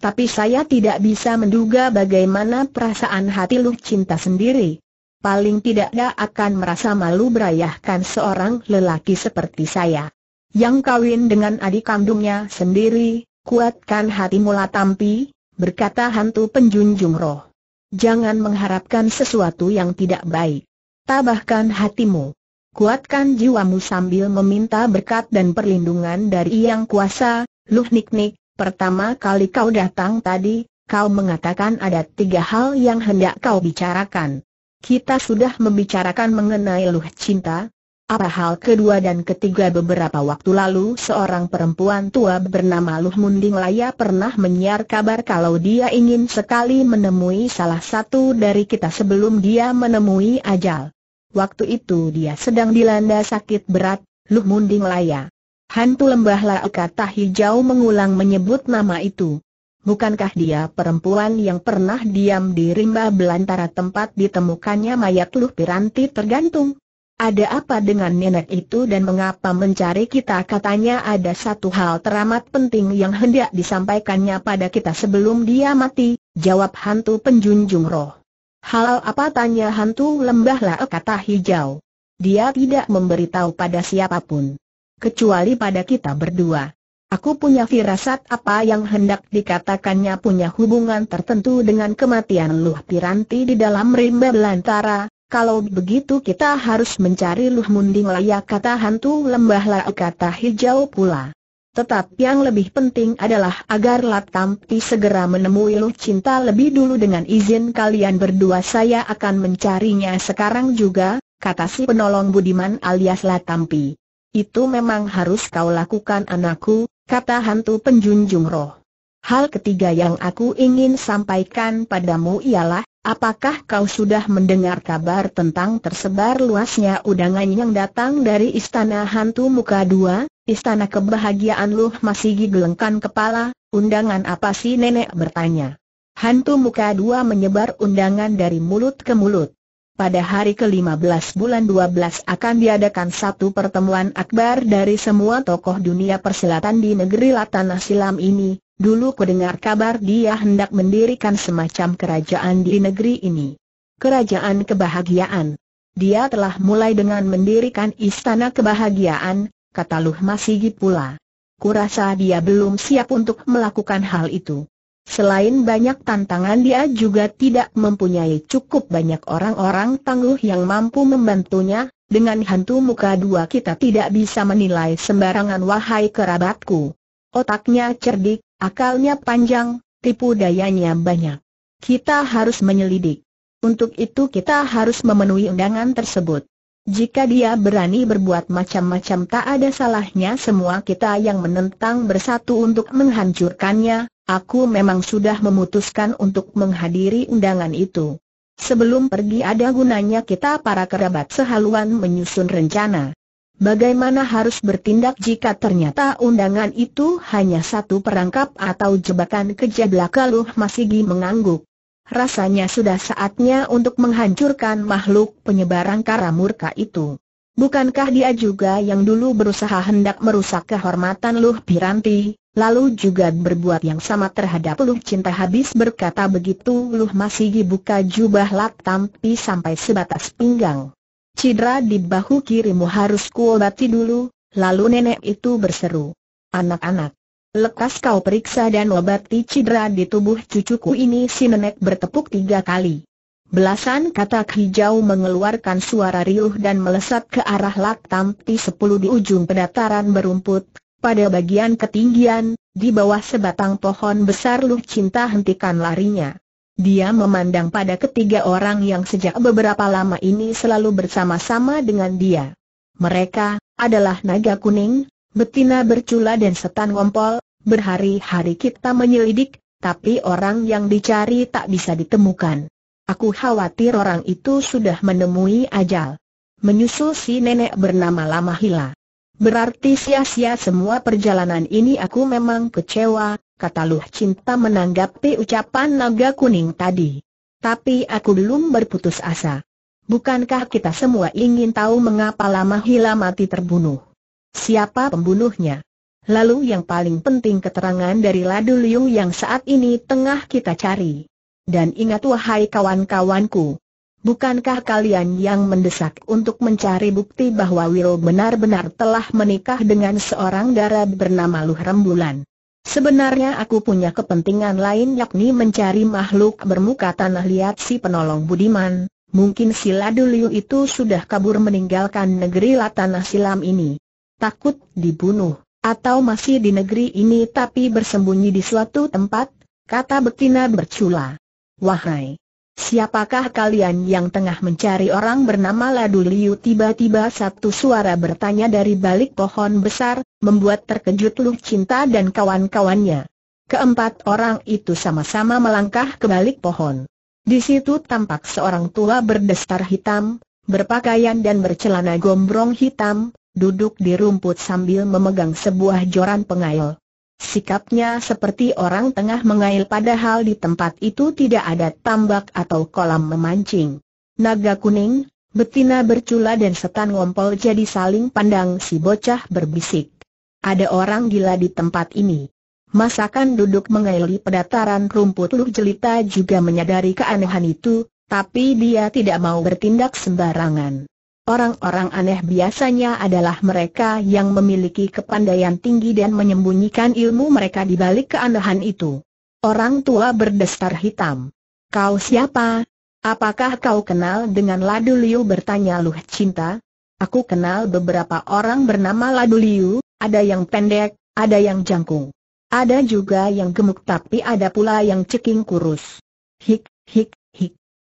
Tapi saya tidak bisa menduga bagaimana perasaan hati lu cinta sendiri. Paling tidak dia akan merasa malu berayahkan seorang lelaki seperti saya yang kawin dengan adik kandungnya sendiri, kuatkan hatimu Latampi, berkata hantu penjunjung roh. Jangan mengharapkan sesuatu yang tidak baik. Tabahkan hatimu. Kuatkan jiwamu sambil meminta berkat dan perlindungan dari Yang Kuasa, Luh Niknik, pertama kali kau datang tadi, kau mengatakan ada tiga hal yang hendak kau bicarakan. Kita sudah membicarakan mengenai Luh Cinta, apa hal kedua dan ketiga beberapa waktu lalu seorang perempuan tua bernama Luh Munding Laya pernah menyiar kabar kalau dia ingin sekali menemui salah satu dari kita sebelum dia menemui ajal. Waktu itu dia sedang dilanda sakit berat, Luh Munding Laya. Hantu lembah La kata hijau mengulang menyebut nama itu. Bukankah dia perempuan yang pernah diam di rimba belantara tempat ditemukannya mayat Luh Piranti tergantung? Ada apa dengan nenek itu dan mengapa mencari kita katanya ada satu hal teramat penting yang hendak disampaikannya pada kita sebelum dia mati, jawab hantu penjunjung roh. Hal apa tanya hantu lembah lah kata hijau. Dia tidak memberitahu pada siapa pun. Kecuali pada kita berdua. Aku punya firasat apa yang hendak dikatakannya punya hubungan tertentu dengan kematian Luh Piranti di dalam rimba belantara, kalau begitu kita harus mencari Luh Munding layak kata hantu lembah la kata hijau pula. Tetap yang lebih penting adalah agar Latampi segera menemui Luh Cinta lebih dulu dengan izin kalian berdua saya akan mencarinya sekarang juga, kata si penolong Budiman alias Latampi. Itu memang harus kau lakukan anakku, kata hantu penjunjung roh. Hal ketiga yang aku ingin sampaikan padamu ialah, Apakah kau sudah mendengar kabar tentang tersebar luasnya undangan yang datang dari Istana Hantu Muka Dua, Istana Kebahagiaan Luh masih gelengkan kepala, undangan apa sih nenek bertanya. Hantu Muka Dua menyebar undangan dari mulut ke mulut. Pada hari ke-15 bulan 12 akan diadakan satu pertemuan akbar dari semua tokoh dunia persilatan di negeri Latana Silam ini, Dulu ku dengar kabar dia hendak mendirikan semacam kerajaan di negeri ini. Kerajaan kebahagiaan. Dia telah mulai dengan mendirikan istana kebahagiaan, kata Luh Masigi pula. Kurasa dia belum siap untuk melakukan hal itu. Selain banyak tantangan dia juga tidak mempunyai cukup banyak orang-orang tangguh yang mampu membantunya, dengan hantu muka dua kita tidak bisa menilai sembarangan wahai kerabatku. Otaknya cerdik, Akalnya panjang, tipu dayanya banyak. Kita harus menyelidik. Untuk itu kita harus memenuhi undangan tersebut. Jika dia berani berbuat macam-macam tak ada salahnya semua kita yang menentang bersatu untuk menghancurkannya, aku memang sudah memutuskan untuk menghadiri undangan itu. Sebelum pergi ada gunanya kita para kerabat sehaluan menyusun rencana. Bagaimana harus bertindak jika ternyata undangan itu hanya satu perangkap atau jebakan kejeblaka Luh Masigi mengangguk. Rasanya sudah saatnya untuk menghancurkan makhluk penyebaran kara murka itu. Bukankah dia juga yang dulu berusaha hendak merusak kehormatan Luh Piranti, lalu juga berbuat yang sama terhadap Luh Cinta habis berkata begitu Luh masih buka jubah lak tampi sampai sebatas pinggang. Cidra di bahu kirimu harus kuobati dulu, lalu nenek itu berseru. Anak-anak, Lekas kau periksa dan obati cedera di tubuh cucuku ini si nenek bertepuk tiga kali. Belasan katak hijau mengeluarkan suara riuh dan melesat ke arah lak tampi sepuluh di ujung pedataran berumput. Pada bagian ketinggian, di bawah sebatang pohon besar Luh Cinta hentikan larinya. Dia memandang pada ketiga orang yang sejak beberapa lama ini selalu bersama-sama dengan dia. Mereka adalah naga kuning, betina bercula dan setan ngompol, berhari-hari kita menyelidik, tapi orang yang dicari tak bisa ditemukan. Aku khawatir orang itu sudah menemui ajal. Menyusul si nenek bernama Lama Hila. Berarti sia-sia semua perjalanan ini aku memang kecewa, kata Luh Cinta menanggapi ucapan naga kuning tadi. Tapi aku belum berputus asa. Bukankah kita semua ingin tahu mengapa Lama Hila mati terbunuh? Siapa pembunuhnya? Lalu yang paling penting keterangan dari Ladu Liu yang saat ini tengah kita cari. Dan ingat wahai kawan-kawanku, bukankah kalian yang mendesak untuk mencari bukti bahwa Wiro benar-benar telah menikah dengan seorang darah bernama Luh Rembulan? Sebenarnya aku punya kepentingan lain yakni mencari makhluk bermuka tanah liat si penolong Budiman. Mungkin si Ladu Liu itu sudah kabur meninggalkan negeri Latanah Silam ini takut dibunuh, atau masih di negeri ini tapi bersembunyi di suatu tempat, kata betina bercula. Wahai! Siapakah kalian yang tengah mencari orang bernama Ladu Liu? Tiba-tiba satu suara bertanya dari balik pohon besar, membuat terkejut Lu Cinta dan kawan-kawannya. Keempat orang itu sama-sama melangkah ke balik pohon. Di situ tampak seorang tua berdestar hitam, berpakaian dan bercelana gombrong hitam, duduk di rumput sambil memegang sebuah joran pengail. Sikapnya seperti orang tengah mengail padahal di tempat itu tidak ada tambak atau kolam memancing. Naga kuning, betina bercula dan setan ngompol jadi saling pandang si bocah berbisik. Ada orang gila di tempat ini. Masakan duduk mengaili pedataran rumput Luk Jelita juga menyadari keanehan itu, tapi dia tidak mau bertindak sembarangan. Orang-orang aneh biasanya adalah mereka yang memiliki kepandaian tinggi dan menyembunyikan ilmu mereka di balik keanehan itu. Orang tua berdestar hitam. Kau siapa? Apakah kau kenal dengan Ladu Liu bertanya Luh Cinta? Aku kenal beberapa orang bernama Ladu Liu, ada yang pendek, ada yang jangkung. Ada juga yang gemuk tapi ada pula yang ceking kurus. Hik, hik,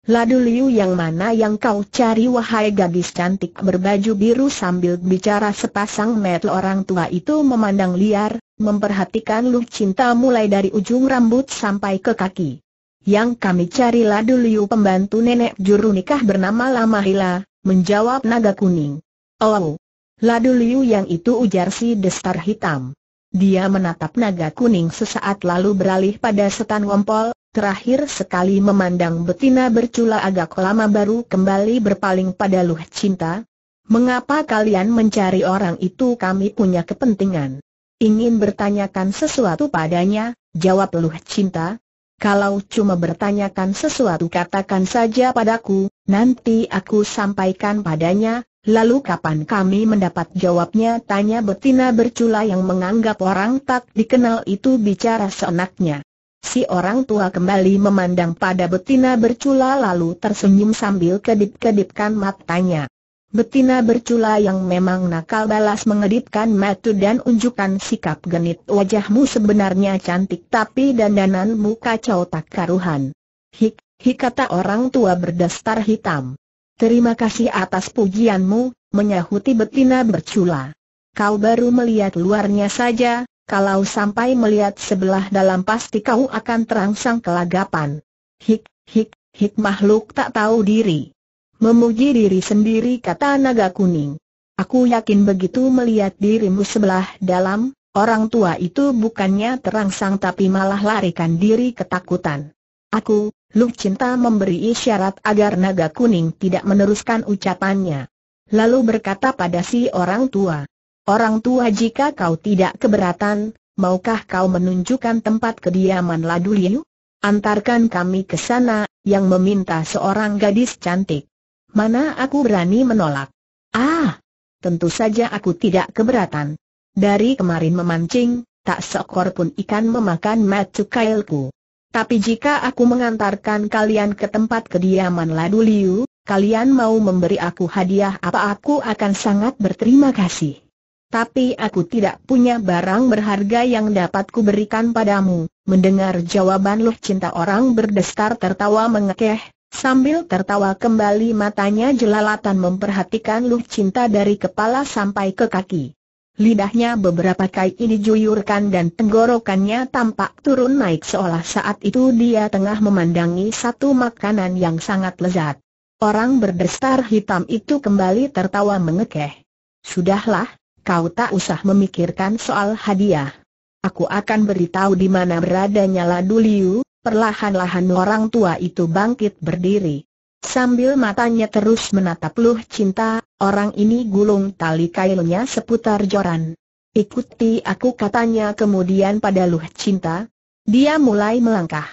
Ladu Liu yang mana yang kau cari wahai gadis cantik berbaju biru sambil bicara sepasang mata orang tua itu memandang liar, memperhatikan Lu Cinta mulai dari ujung rambut sampai ke kaki. Yang kami cari Ladu Liu pembantu nenek juru nikah bernama Lama Hila, menjawab naga kuning. Oh, Ladu Liu yang itu ujar si destar hitam. Dia menatap naga kuning sesaat lalu beralih pada setan ngompol, terakhir sekali memandang betina bercula agak lama baru kembali berpaling pada Luh Cinta. Mengapa kalian mencari orang itu kami punya kepentingan? Ingin bertanyakan sesuatu padanya, jawab Luh Cinta. Kalau cuma bertanyakan sesuatu katakan saja padaku, nanti aku sampaikan padanya, lalu kapan kami mendapat jawabnya tanya betina bercula yang menganggap orang tak dikenal itu bicara seenaknya. Si orang tua kembali memandang pada betina bercula lalu tersenyum sambil kedip-kedipkan matanya. Betina bercula yang memang nakal balas mengedipkan mata dan unjukkan sikap genit wajahmu sebenarnya cantik tapi dandananmu kacau tak karuhan. Hik, Hi kata orang tua berdastar hitam. Terima kasih atas pujianmu, menyahuti betina bercula. Kau baru melihat luarnya saja, kalau sampai melihat sebelah dalam pasti kau akan terangsang kelagapan. Hik, hik, hik makhluk tak tahu diri. Memuji diri sendiri kata naga kuning. Aku yakin begitu melihat dirimu sebelah dalam, orang tua itu bukannya terangsang tapi malah larikan diri ketakutan. Aku, Luk Cinta memberi isyarat agar naga kuning tidak meneruskan ucapannya. Lalu berkata pada si orang tua. Orang tua jika kau tidak keberatan, maukah kau menunjukkan tempat kediaman Laduliu? Antarkan kami ke sana, yang meminta seorang gadis cantik. Mana aku berani menolak? Ah, tentu saja aku tidak keberatan. Dari kemarin memancing, tak seekor pun ikan memakan matu kailku. Tapi jika aku mengantarkan kalian ke tempat kediaman Ladu Liu, kalian mau memberi aku hadiah apa aku akan sangat berterima kasih. Tapi aku tidak punya barang berharga yang dapat kuberikan padamu. Mendengar jawaban Luh Cinta orang berdestar tertawa mengekeh, sambil tertawa kembali matanya jelalatan memperhatikan Luh Cinta dari kepala sampai ke kaki. Lidahnya beberapa kali dijuyurkan dan tenggorokannya tampak turun naik seolah saat itu dia tengah memandangi satu makanan yang sangat lezat. Orang berdestar hitam itu kembali tertawa mengekeh. Sudahlah, kau tak usah memikirkan soal hadiah. Aku akan beritahu di mana beradanya Laduliu, perlahan-lahan orang tua itu bangkit berdiri. Sambil matanya terus menatap Luh Cinta, orang ini gulung tali kailnya seputar joran. Ikuti aku katanya kemudian pada Luh Cinta. Dia mulai melangkah.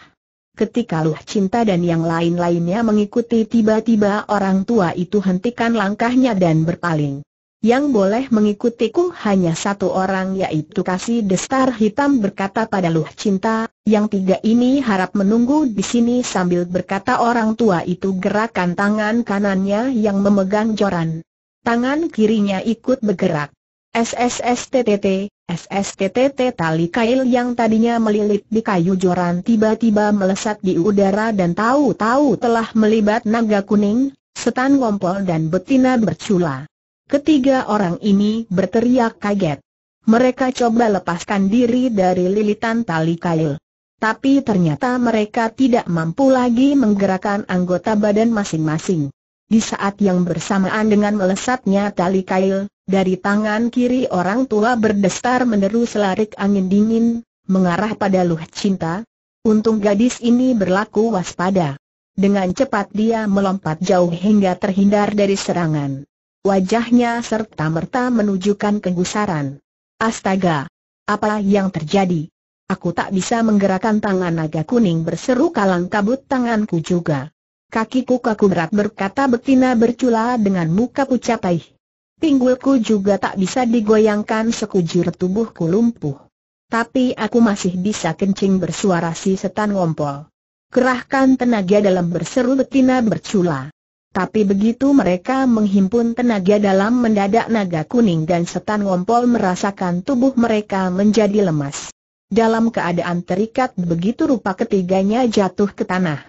Ketika Luh Cinta dan yang lain-lainnya mengikuti tiba-tiba orang tua itu hentikan langkahnya dan berpaling. Yang boleh mengikutiku hanya satu orang yaitu kasih destar hitam berkata pada Luh Cinta, yang tiga ini harap menunggu di sini sambil berkata orang tua itu gerakan tangan kanannya yang memegang joran. Tangan kirinya ikut bergerak. SSSTTT, SSTTT tali kail yang tadinya melilit di kayu joran tiba-tiba melesat di udara dan tahu-tahu telah melibat naga kuning, setan ngompol dan betina bercula. Ketiga orang ini berteriak kaget. Mereka coba lepaskan diri dari lilitan tali kail. Tapi ternyata mereka tidak mampu lagi menggerakkan anggota badan masing-masing. Di saat yang bersamaan dengan melesatnya tali kail, dari tangan kiri orang tua berdestar menderu selarik angin dingin, mengarah pada Luh Cinta. Untung gadis ini berlaku waspada. Dengan cepat dia melompat jauh hingga terhindar dari serangan. Wajahnya serta-merta menunjukkan kegusaran. Astaga! Apa yang terjadi? Aku tak bisa menggerakkan tangan naga kuning berseru kalang kabut tanganku juga. Kakiku kaku berat berkata betina bercula dengan muka pucat. Pinggulku juga tak bisa digoyangkan sekujur tubuhku lumpuh. Tapi aku masih bisa kencing bersuara si setan ngompol. Kerahkan tenaga dalam berseru betina bercula. Tapi begitu mereka menghimpun tenaga dalam mendadak naga kuning dan setan ngompol merasakan tubuh mereka menjadi lemas. Dalam keadaan terikat begitu rupa ketiganya jatuh ke tanah.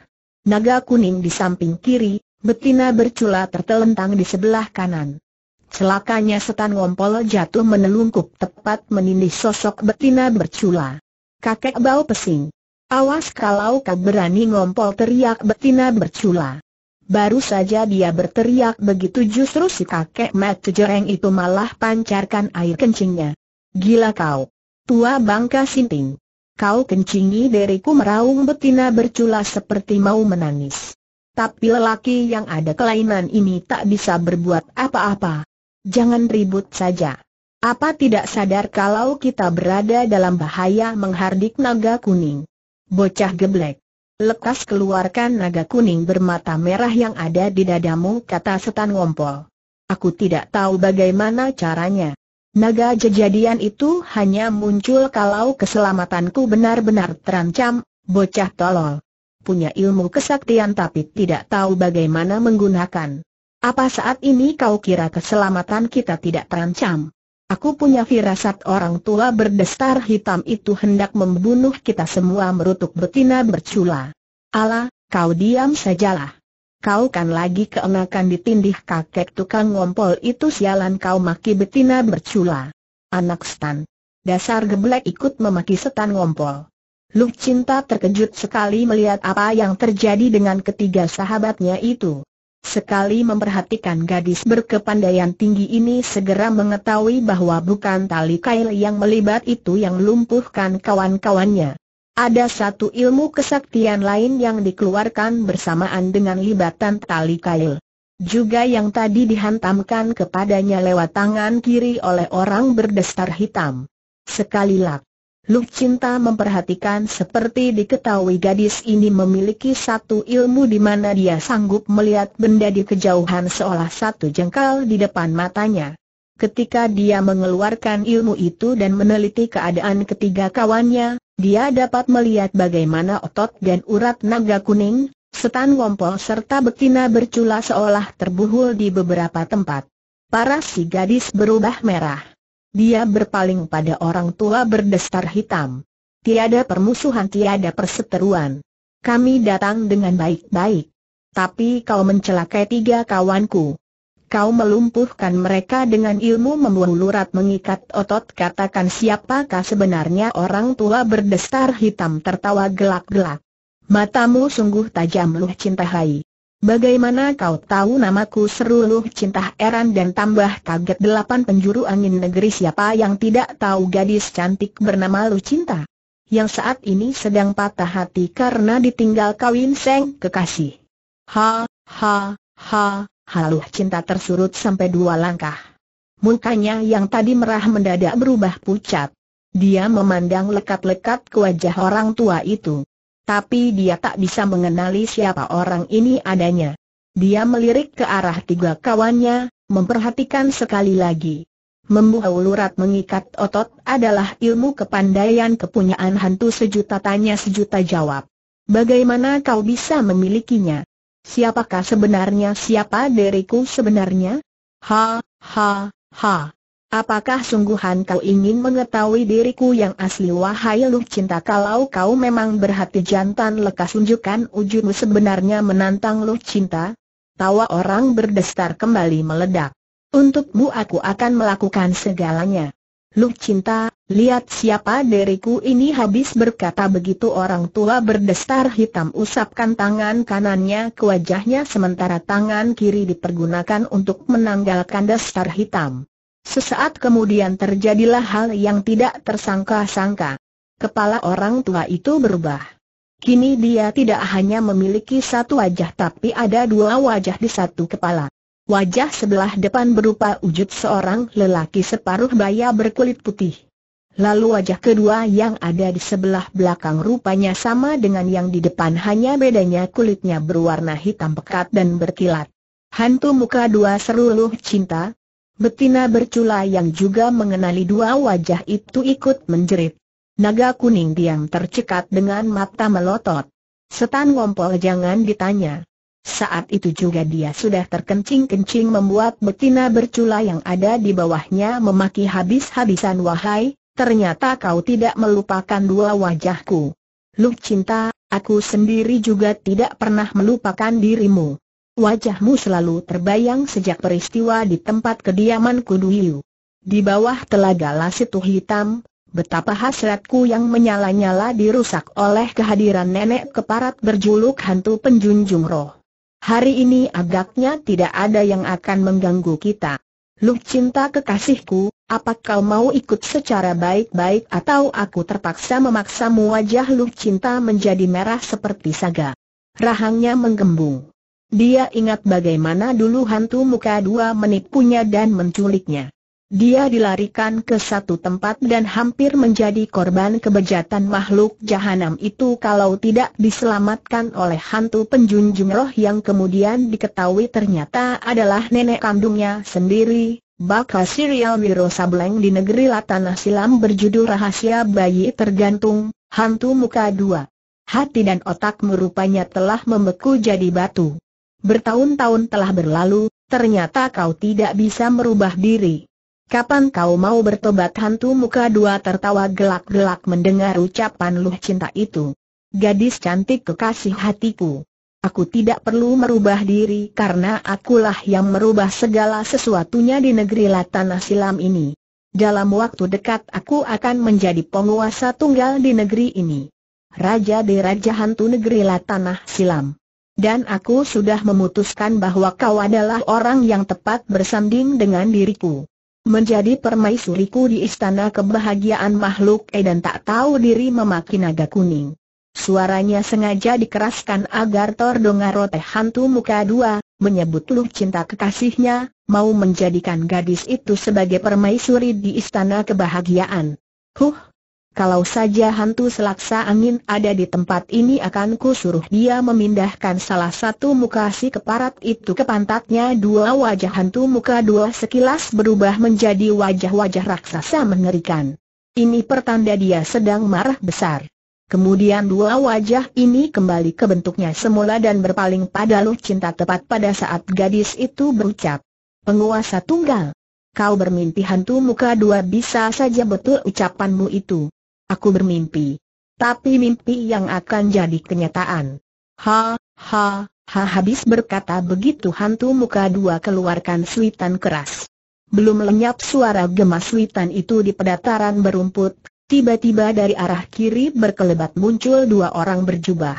Naga kuning di samping kiri, betina bercula tertelentang di sebelah kanan. Celakanya setan ngompol jatuh menelungkup tepat menindih sosok betina bercula. Kakek bau pesing. Awas kalau kau berani ngompol teriak betina bercula. Baru saja dia berteriak begitu justru si kakek Mat Jereng itu malah pancarkan air kencingnya. Gila kau! Tua bangka sinting! Kau kencingi diriku meraung betina bercula seperti mau menangis. Tapi lelaki yang ada kelainan ini tak bisa berbuat apa-apa. Jangan ribut saja. Apa tidak sadar kalau kita berada dalam bahaya menghardik naga kuning? Bocah geblek. Lekas keluarkan naga kuning bermata merah yang ada di dadamu kata setan ngompol. Aku tidak tahu bagaimana caranya. Naga kejadian itu hanya muncul kalau keselamatanku benar-benar terancam, bocah tolol. Punya ilmu kesaktian tapi tidak tahu bagaimana menggunakan. Apa saat ini kau kira keselamatan kita tidak terancam? Aku punya firasat orang tua berdestar hitam itu hendak membunuh kita semua merutuk betina bercula. Ala, Kau diam sajalah. Kau kan lagi keenakan ditindih kakek tukang ngompol itu sialan kau maki betina bercula. Anak stan. Dasar geblek ikut memaki setan ngompol. Lu Cinta terkejut sekali melihat apa yang terjadi dengan ketiga sahabatnya itu. Sekali memperhatikan gadis berkepandaian tinggi ini segera mengetahui bahwa bukan tali kail yang melibat itu yang lumpuhkan kawan-kawannya. Ada satu ilmu kesaktian lain yang dikeluarkan bersamaan dengan libatan tali kail. Juga yang tadi dihantamkan kepadanya lewat tangan kiri oleh orang berdestar hitam. Sekali lak. Lu Cinta memperhatikan seperti diketahui gadis ini memiliki satu ilmu di mana dia sanggup melihat benda di kejauhan seolah satu jengkal di depan matanya. Ketika dia mengeluarkan ilmu itu dan meneliti keadaan ketiga kawannya, dia dapat melihat bagaimana otot dan urat naga kuning, setan ngompol serta betina bercula seolah terbuhul di beberapa tempat. Para si gadis berubah merah. Dia berpaling pada orang tua berdestar hitam. Tiada permusuhan tiada perseteruan. Kami datang dengan baik-baik. Tapi kau mencelakai tiga kawanku. Kau melumpuhkan mereka dengan ilmu membuat mengikat otot katakan siapakah sebenarnya orang tua berdestar hitam tertawa gelak-gelak. Matamu sungguh tajam luh cinta hai. Bagaimana kau tahu namaku seru Luh Cinta Eran dan tambah kaget delapan penjuru angin negeri siapa yang tidak tahu gadis cantik bernama Luh Cinta yang saat ini sedang patah hati karena ditinggal kawin seng kekasih. Ha, ha, ha, haluh cinta tersurut sampai dua langkah. Mukanya yang tadi merah mendadak berubah pucat. Dia memandang lekat-lekat ke wajah orang tua itu. Tapi dia tak bisa mengenali siapa orang ini adanya. Dia melirik ke arah tiga kawannya, memperhatikan sekali lagi. Membuah lurat mengikat otot adalah ilmu kepandaian kepunyaan hantu sejuta tanya sejuta jawab. Bagaimana kau bisa memilikinya? Siapakah sebenarnya siapa diriku sebenarnya? Ha, ha, ha. Apakah sungguhan kau ingin mengetahui diriku yang asli wahai Luh Cinta kalau kau memang berhati jantan lekas tunjukkan wujudmu sebenarnya menantang Luh Cinta? Tawa orang berdestar kembali meledak. Untukmu aku akan melakukan segalanya. Luh Cinta, lihat siapa diriku ini habis berkata begitu orang tua berdestar hitam usapkan tangan kanannya ke wajahnya sementara tangan kiri dipergunakan untuk menanggalkan dasar hitam. Sesaat kemudian terjadilah hal yang tidak tersangka-sangka. Kepala orang tua itu berubah. Kini dia tidak hanya memiliki satu wajah tapi ada dua wajah di satu kepala. Wajah sebelah depan berupa wujud seorang lelaki separuh baya berkulit putih. Lalu wajah kedua yang ada di sebelah belakang rupanya sama dengan yang di depan hanya bedanya kulitnya berwarna hitam pekat dan berkilat. Hantu muka dua seruluh cinta, Betina bercula yang juga mengenali dua wajah itu ikut menjerit. Naga kuning diam tercekat dengan mata melotot. Setan ngompol jangan ditanya. Saat itu juga dia sudah terkencing-kencing membuat betina bercula yang ada di bawahnya memaki habis-habisan wahai, ternyata kau tidak melupakan dua wajahku. Luh cinta, aku sendiri juga tidak pernah melupakan dirimu. Wajahmu selalu terbayang sejak peristiwa di tempat kediaman Kuduhiu. Di bawah telaga lasitu hitam, betapa hasratku yang menyala-nyala dirusak oleh kehadiran nenek keparat berjuluk hantu penjunjung roh. Hari ini agaknya tidak ada yang akan mengganggu kita. Luh cinta kekasihku, apa kau mau ikut secara baik-baik atau aku terpaksa memaksamu wajah Luh cinta menjadi merah seperti saga. Rahangnya menggembung. Dia ingat bagaimana dulu hantu muka dua menipunya dan menculiknya. Dia dilarikan ke satu tempat dan hampir menjadi korban kebejatan makhluk jahanam itu kalau tidak diselamatkan oleh hantu penjunjung roh yang kemudian diketahui ternyata adalah nenek kandungnya sendiri, bakal serial Wiro Sableng di negeri Latana Silam berjudul Rahasia Bayi Tergantung, Hantu Muka Dua. Hati dan otak merupanya telah membeku jadi batu. Bertahun-tahun telah berlalu, ternyata kau tidak bisa merubah diri. Kapan kau mau bertobat hantu muka dua tertawa gelak-gelak mendengar ucapan luh cinta itu? Gadis cantik kekasih hatiku. Aku tidak perlu merubah diri karena akulah yang merubah segala sesuatunya di negeri Latana Silam ini. Dalam waktu dekat aku akan menjadi penguasa tunggal di negeri ini. Raja di Raja Hantu Negeri Latanah Silam. Dan aku sudah memutuskan bahwa kau adalah orang yang tepat bersanding dengan diriku. Menjadi permaisuriku di istana kebahagiaan makhluk eh dan tak tahu diri memaki naga kuning. Suaranya sengaja dikeraskan agar tordongaro teh hantu muka dua, menyebut luh cinta kekasihnya, mau menjadikan gadis itu sebagai permaisuri di istana kebahagiaan. Huh! Kalau saja hantu selaksa angin ada di tempat ini akan ku suruh dia memindahkan salah satu muka si keparat itu ke pantatnya dua wajah hantu muka dua sekilas berubah menjadi wajah-wajah raksasa mengerikan. Ini pertanda dia sedang marah besar. Kemudian dua wajah ini kembali ke bentuknya semula dan berpaling pada Luh Cinta tepat pada saat gadis itu berucap. Penguasa tunggal. Kau bermimpi hantu muka dua bisa saja betul ucapanmu itu. Aku bermimpi. Tapi mimpi yang akan jadi kenyataan. Ha, ha, ha habis berkata begitu hantu muka dua keluarkan suitan keras. Belum lenyap suara gemas suitan itu di pedataran berumput, Tiba-tiba dari arah kiri berkelebat muncul dua orang berjubah.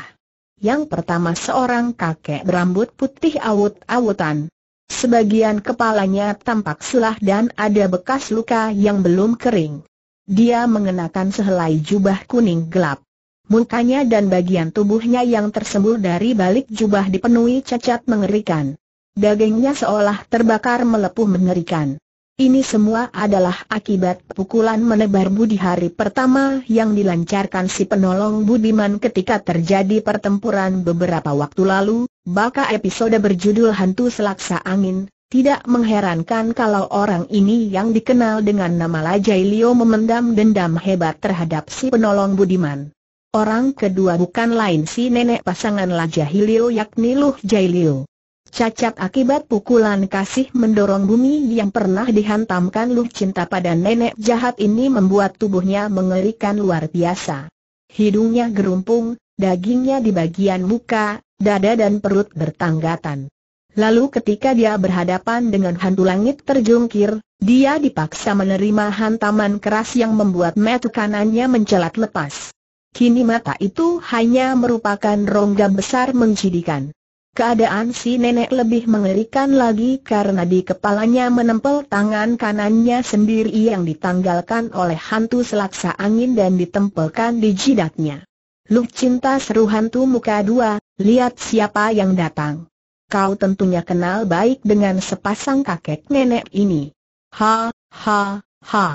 Yang pertama seorang kakek berambut putih awut-awutan. Sebagian kepalanya tampak sulah dan ada bekas luka yang belum kering. Dia mengenakan sehelai jubah kuning gelap. Mukanya dan bagian tubuhnya yang tersembul dari balik jubah dipenuhi cacat mengerikan. Dagingnya seolah terbakar melepuh mengerikan. Ini semua adalah akibat pukulan menebar budi hari pertama yang dilancarkan si penolong Budiman ketika terjadi pertempuran beberapa waktu lalu, baka episode berjudul Hantu Selaksa Angin, tidak mengherankan kalau orang ini yang dikenal dengan nama Lajailio memendam dendam hebat terhadap si penolong Budiman. Orang kedua bukan lain si nenek pasangan Lajahilio yakni Luh Jailio. Cacat akibat pukulan kasih mendorong bumi yang pernah dihantamkan Luh Cinta pada nenek jahat ini membuat tubuhnya mengerikan luar biasa. Hidungnya gerumpung, dagingnya di bagian muka, dada dan perut bertanggatan. Lalu ketika dia berhadapan dengan hantu langit terjungkir, dia dipaksa menerima hantaman keras yang membuat mata kanannya mencelat lepas. Kini mata itu hanya merupakan rongga besar menjidikan. Keadaan si nenek lebih mengerikan lagi karena di kepalanya menempel tangan kanannya sendiri yang ditanggalkan oleh hantu selaksa angin dan ditempelkan di jidatnya. Luk cinta seru hantu muka dua, lihat siapa yang datang. Kau tentunya kenal baik dengan sepasang kakek nenek ini. Ha, ha, ha.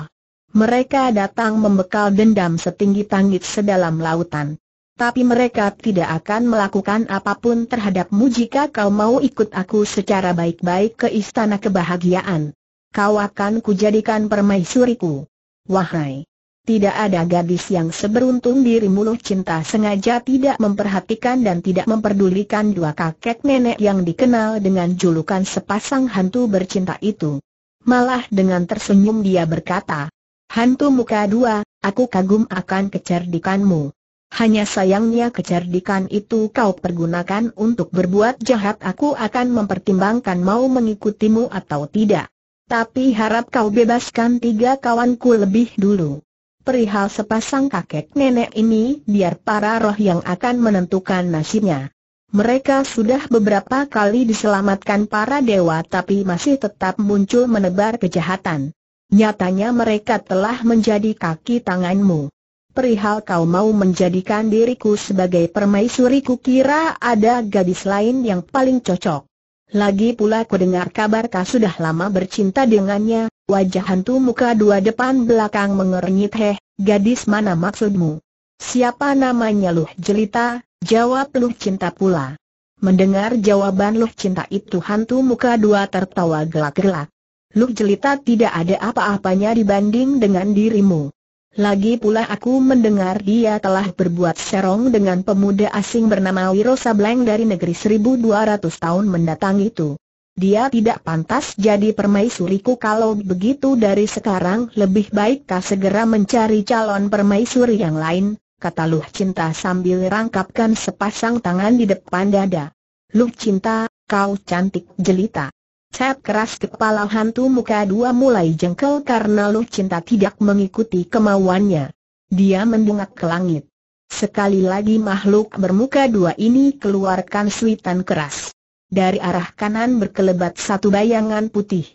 Mereka datang membekal dendam setinggi tangit sedalam lautan. Tapi mereka tidak akan melakukan apa pun terhadapmu jika kau mau ikut aku secara baik-baik ke istana kebahagiaan. Kau akan kujadikan permaisuriku. Wahai! Tidak ada gadis yang seberuntung dirimu loh cinta sengaja tidak memperhatikan dan tidak memperdulikan dua kakek nenek yang dikenal dengan julukan sepasang hantu bercinta itu. Malah dengan tersenyum dia berkata, Hantu muka dua, aku kagum akan kecerdikanmu. Hanya sayangnya kecerdikan itu kau pergunakan untuk berbuat jahat aku akan mempertimbangkan mau mengikutimu atau tidak. Tapi harap kau bebaskan tiga kawanku lebih dulu. Perihal sepasang kakek nenek ini biar para roh yang akan menentukan nasibnya. Mereka sudah beberapa kali diselamatkan para dewa tapi masih tetap muncul menebar kejahatan. Nyatanya mereka telah menjadi kaki tanganmu perihal kau mau menjadikan diriku sebagai permaisuri kira ada gadis lain yang paling cocok. Lagi pula ku dengar kabar kau sudah lama bercinta dengannya, wajah hantu muka dua depan belakang mengernyit heh, gadis mana maksudmu? Siapa namanya Luh Jelita? Jawab Luh Cinta pula. Mendengar jawaban Luh Cinta itu hantu muka dua tertawa gelak-gelak. Luh Jelita tidak ada apa-apanya dibanding dengan dirimu. Lagi pula aku mendengar dia telah berbuat serong dengan pemuda asing bernama Wiro Sableng dari negeri 1200 tahun mendatang itu. Dia tidak pantas jadi permaisuriku kalau begitu dari sekarang lebih baik kau segera mencari calon permaisuri yang lain, kata Luh Cinta sambil rangkapkan sepasang tangan di depan dada. Luh cinta, kau cantik jelita. Cap keras kepala hantu muka dua mulai jengkel karena Luh cinta tidak mengikuti kemauannya. Dia mendungak ke langit. Sekali lagi makhluk bermuka dua ini keluarkan suitan keras. Dari arah kanan berkelebat satu bayangan putih.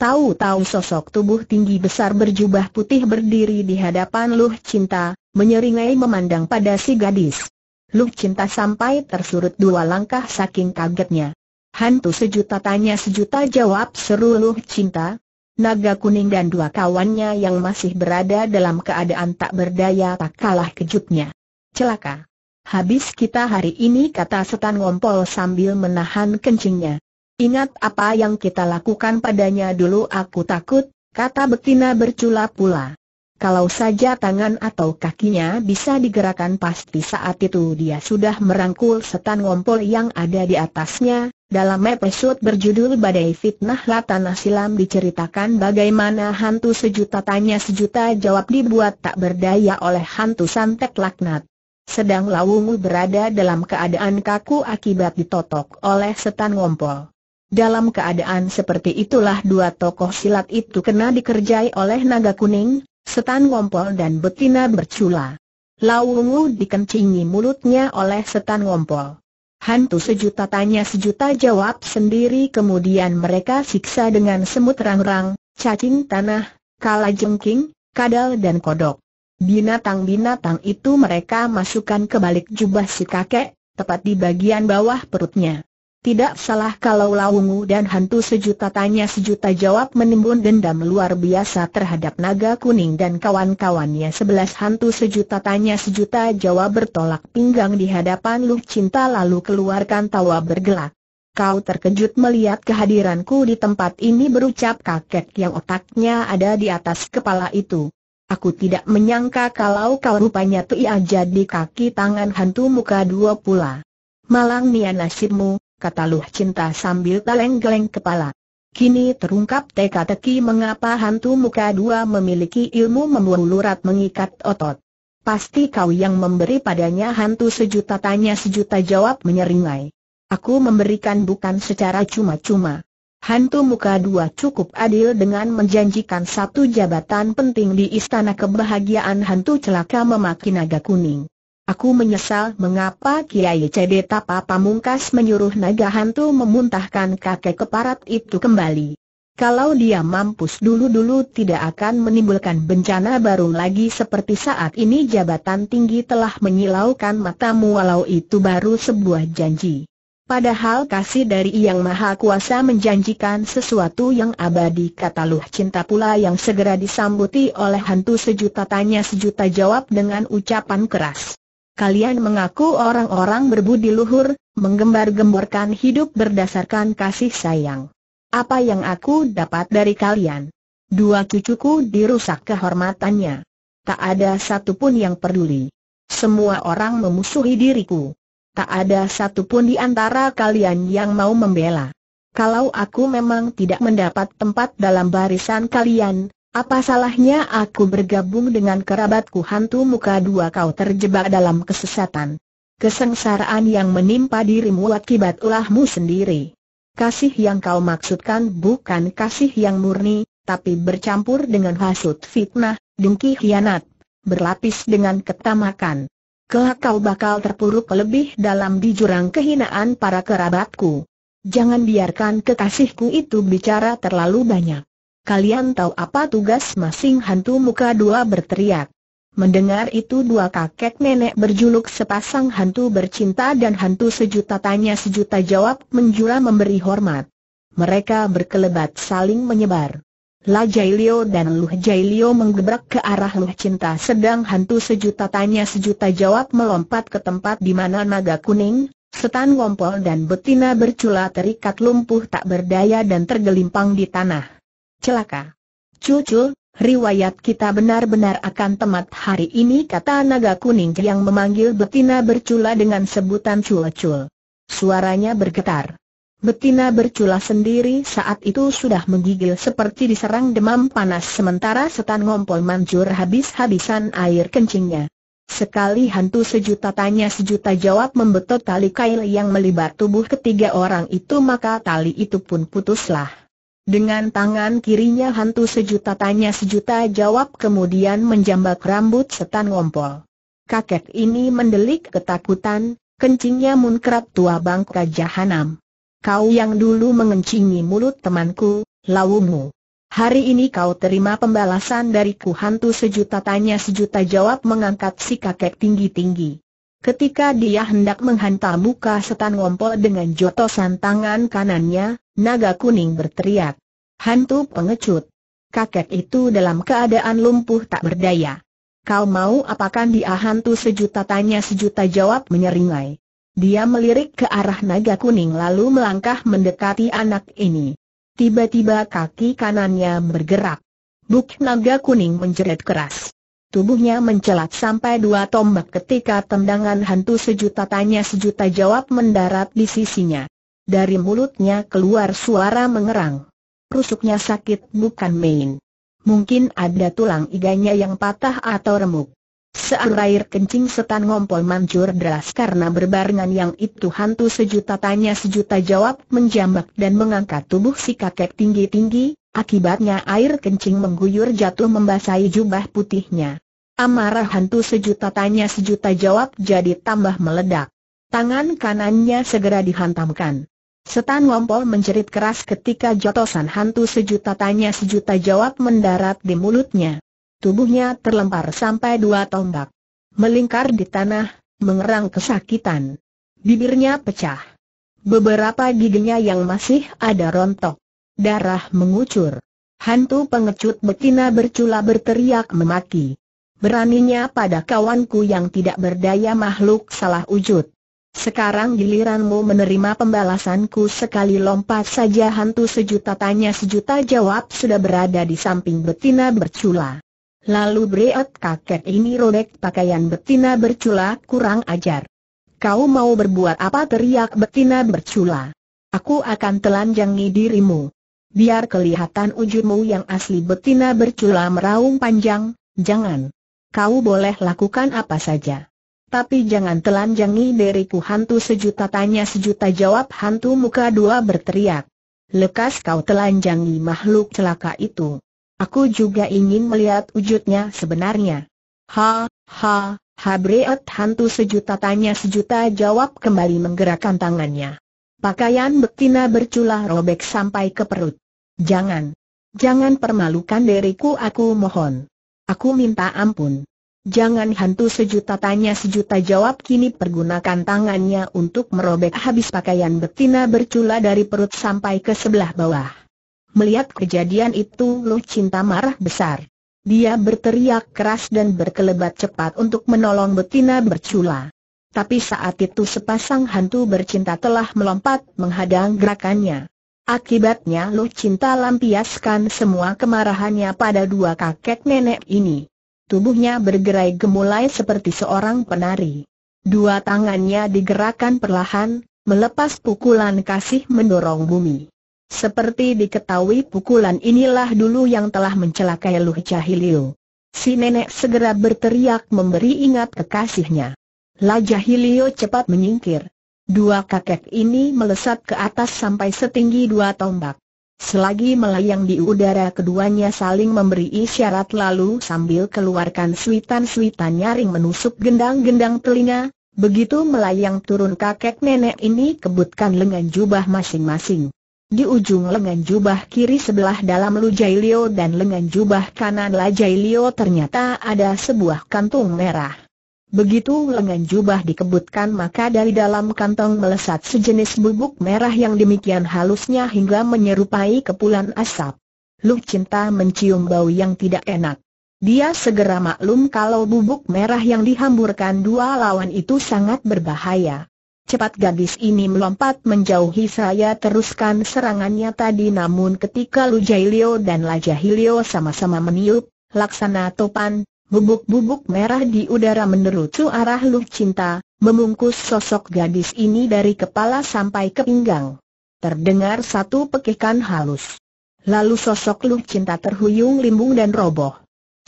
Tahu-tahu sosok tubuh tinggi besar berjubah putih berdiri di hadapan Luh Cinta, menyeringai memandang pada si gadis. Luh Cinta sampai tersurut dua langkah saking kagetnya. Hantu sejuta tanya sejuta jawab seru Luh Cinta. Naga kuning dan dua kawannya yang masih berada dalam keadaan tak berdaya tak kalah kejutnya. Celaka. Habis kita hari ini kata setan ngompol sambil menahan kencingnya. Ingat apa yang kita lakukan padanya dulu aku takut, kata betina bercula pula. Kalau saja tangan atau kakinya bisa digerakkan pasti saat itu dia sudah merangkul setan ngompol yang ada di atasnya, dalam episode berjudul Badai Fitnah Latana Silam diceritakan bagaimana hantu sejuta tanya sejuta jawab dibuat tak berdaya oleh hantu santet laknat. Sedang Lawungu berada dalam keadaan kaku akibat ditotok oleh setan ngompol. Dalam keadaan seperti itulah dua tokoh silat itu kena dikerjai oleh naga kuning, setan ngompol dan betina bercula. Lawungu dikencingi mulutnya oleh setan ngompol. Hantu sejuta tanya sejuta jawab sendiri kemudian mereka siksa dengan semut rang-rang, cacing tanah, kala jengking, kadal dan kodok. Binatang-binatang itu mereka masukkan ke balik jubah si kakek, tepat di bagian bawah perutnya. Tidak salah kalau Lawungu dan hantu sejuta tanya sejuta jawab menimbun dendam luar biasa terhadap naga kuning dan kawan-kawannya sebelas hantu sejuta tanya sejuta jawab bertolak pinggang di hadapan Luh Cinta lalu keluarkan tawa bergelak. Kau terkejut melihat kehadiranku di tempat ini berucap kakek yang otaknya ada di atas kepala itu. Aku tidak menyangka kalau kau rupanya tui aja di kaki tangan hantu muka dua pula. Malang nia nasibmu, kata Luh Cinta sambil geleng-geleng kepala. Kini terungkap teka-teki mengapa hantu muka dua memiliki ilmu membuat mengikat otot. Pasti kau yang memberi padanya hantu sejuta tanya sejuta jawab menyeringai. Aku memberikan bukan secara cuma-cuma. Hantu muka dua cukup adil dengan menjanjikan satu jabatan penting di istana kebahagiaan hantu celaka memaki naga kuning. Aku menyesal mengapa Kiai CD Tapa Pamungkas menyuruh naga hantu memuntahkan kakek keparat itu kembali. Kalau dia mampus dulu-dulu tidak akan menimbulkan bencana baru lagi seperti saat ini jabatan tinggi telah menyilaukan matamu walau itu baru sebuah janji. Padahal kasih dari Yang Maha Kuasa menjanjikan sesuatu yang abadi kata Luh Cinta pula yang segera disambuti oleh hantu sejuta tanya sejuta jawab dengan ucapan keras. Kalian mengaku orang-orang berbudi luhur, menggembar-gemborkan hidup berdasarkan kasih sayang. Apa yang aku dapat dari kalian? Dua cucuku dirusak kehormatannya. Tak ada satupun yang peduli. Semua orang memusuhi diriku. Tak ada satupun di antara kalian yang mau membela. Kalau aku memang tidak mendapat tempat dalam barisan kalian, apa salahnya aku bergabung dengan kerabatku hantu muka dua kau terjebak dalam kesesatan. Kesengsaraan yang menimpa dirimu akibat ulahmu sendiri. Kasih yang kau maksudkan bukan kasih yang murni, tapi bercampur dengan hasut fitnah, dengki hianat, berlapis dengan ketamakan. Kelak kau bakal terpuruk lebih dalam di jurang kehinaan para kerabatku. Jangan biarkan kekasihku itu bicara terlalu banyak. Kalian tahu apa tugas masing hantu muka dua berteriak. Mendengar itu dua kakek nenek berjuluk sepasang hantu bercinta dan hantu sejuta tanya sejuta jawab menjura memberi hormat. Mereka berkelebat saling menyebar. La Jailio dan Luh Jailio menggebrak ke arah Luh Cinta sedang hantu sejuta tanya sejuta jawab melompat ke tempat di mana naga kuning, setan ngompol dan betina bercula terikat lumpuh tak berdaya dan tergelimpang di tanah. Celaka. Cucu, riwayat kita benar-benar akan temat hari ini kata naga kuning yang memanggil betina bercula dengan sebutan cul-cul. Suaranya bergetar. Betina bercula sendiri saat itu sudah menggigil seperti diserang demam panas sementara setan ngompol mancur habis-habisan air kencingnya. Sekali hantu sejuta tanya sejuta jawab membetot tali kail yang melibat tubuh ketiga orang itu maka tali itu pun putuslah. Dengan tangan kirinya hantu sejuta tanya sejuta jawab kemudian menjambak rambut setan ngompol. Kakek ini mendelik ketakutan, kencingnya munkrat tua bangka jahanam. Kau yang dulu mengencingi mulut temanku, lawumu. Hari ini kau terima pembalasan dariku hantu sejuta tanya sejuta jawab mengangkat si kakek tinggi-tinggi. Ketika dia hendak menghantam muka setan ngompol dengan jotosan tangan kanannya, naga kuning berteriak. Hantu pengecut. Kakek itu dalam keadaan lumpuh tak berdaya. Kau mau apakan dia hantu sejuta tanya sejuta jawab menyeringai. Dia melirik ke arah naga kuning lalu melangkah mendekati anak ini. Tiba-tiba kaki kanannya bergerak. Buk naga kuning menjerit keras. Tubuhnya mencelat sampai dua tombak ketika tendangan hantu sejuta tanya sejuta jawab mendarat di sisinya. Dari mulutnya keluar suara mengerang. Rusuknya sakit bukan main. Mungkin ada tulang iganya yang patah atau remuk. Seair air kencing setan ngompol mancur deras karena berbarengan yang itu hantu sejuta tanya sejuta jawab menjambak dan mengangkat tubuh si kakek tinggi-tinggi, akibatnya air kencing mengguyur jatuh membasahi jubah putihnya. Amarah hantu sejuta tanya sejuta jawab jadi tambah meledak. Tangan kanannya segera dihantamkan. Setan ngompol menjerit keras ketika jotosan hantu sejuta tanya sejuta jawab mendarat di mulutnya. Tubuhnya terlempar sampai dua tombak. Melingkar di tanah, mengerang kesakitan. Bibirnya pecah. Beberapa giginya yang masih ada rontok. Darah mengucur. Hantu pengecut betina bercula berteriak memaki. Beraninya pada kawanku yang tidak berdaya makhluk salah wujud. Sekarang giliranmu menerima pembalasanku sekali lompat saja hantu sejuta tanya sejuta jawab sudah berada di samping betina bercula. Lalu bereot kakek ini robek pakaian betina bercula kurang ajar. Kau mau berbuat apa teriak betina bercula. Aku akan telanjangi dirimu. Biar kelihatan wujudmu yang asli betina bercula meraung panjang, jangan. Kau boleh lakukan apa saja. Tapi jangan telanjangi diriku hantu sejuta tanya sejuta jawab hantu muka dua berteriak. Lekas kau telanjangi makhluk celaka itu. Aku juga ingin melihat wujudnya sebenarnya. Ha, ha, ha breot hantu sejuta tanya sejuta jawab kembali menggerakkan tangannya. Pakaian betina berculah robek sampai ke perut. Jangan. Jangan permalukan diriku aku mohon. Aku minta ampun. Jangan hantu sejuta tanya sejuta jawab kini pergunakan tangannya untuk merobek habis pakaian betina bercula dari perut sampai ke sebelah bawah. Melihat kejadian itu Luh Cinta marah besar. Dia berteriak keras dan berkelebat cepat untuk menolong betina bercula. Tapi saat itu sepasang hantu bercinta telah melompat menghadang gerakannya. Akibatnya Luh Cinta lampiaskan semua kemarahannya pada dua kakek nenek ini. Tubuhnya bergerai gemulai seperti seorang penari. Dua tangannya digerakkan perlahan, melepas pukulan kasih mendorong bumi. Seperti diketahui pukulan inilah dulu yang telah mencelakai Luh Cahilio. Si nenek segera berteriak memberi ingat kekasihnya. La Jahilio cepat menyingkir. Dua kakek ini melesat ke atas sampai setinggi dua tombak. Selagi melayang di udara keduanya saling memberi isyarat lalu sambil keluarkan suitan-suitan nyaring menusuk gendang-gendang telinga, begitu melayang turun kakek nenek ini kebutkan lengan jubah masing-masing. Di ujung lengan jubah kiri sebelah dalam Lu Jailio dan lengan jubah kanan La Jailio ternyata ada sebuah kantung merah. Begitu lengan jubah dikebutkan maka dari dalam kantong melesat sejenis bubuk merah yang demikian halusnya hingga menyerupai kepulan asap. Lu Cinta mencium bau yang tidak enak. Dia segera maklum kalau bubuk merah yang dihamburkan dua lawan itu sangat berbahaya. Cepat gadis ini melompat menjauhi saya teruskan serangannya tadi namun ketika Lu Jailio dan Lajahilio sama-sama meniup, laksana topan, Bubuk-bubuk merah di udara menerucu arah Luh Cinta, memungkus sosok gadis ini dari kepala sampai ke pinggang. Terdengar satu pekikan halus. Lalu sosok Luh Cinta terhuyung limbung dan roboh.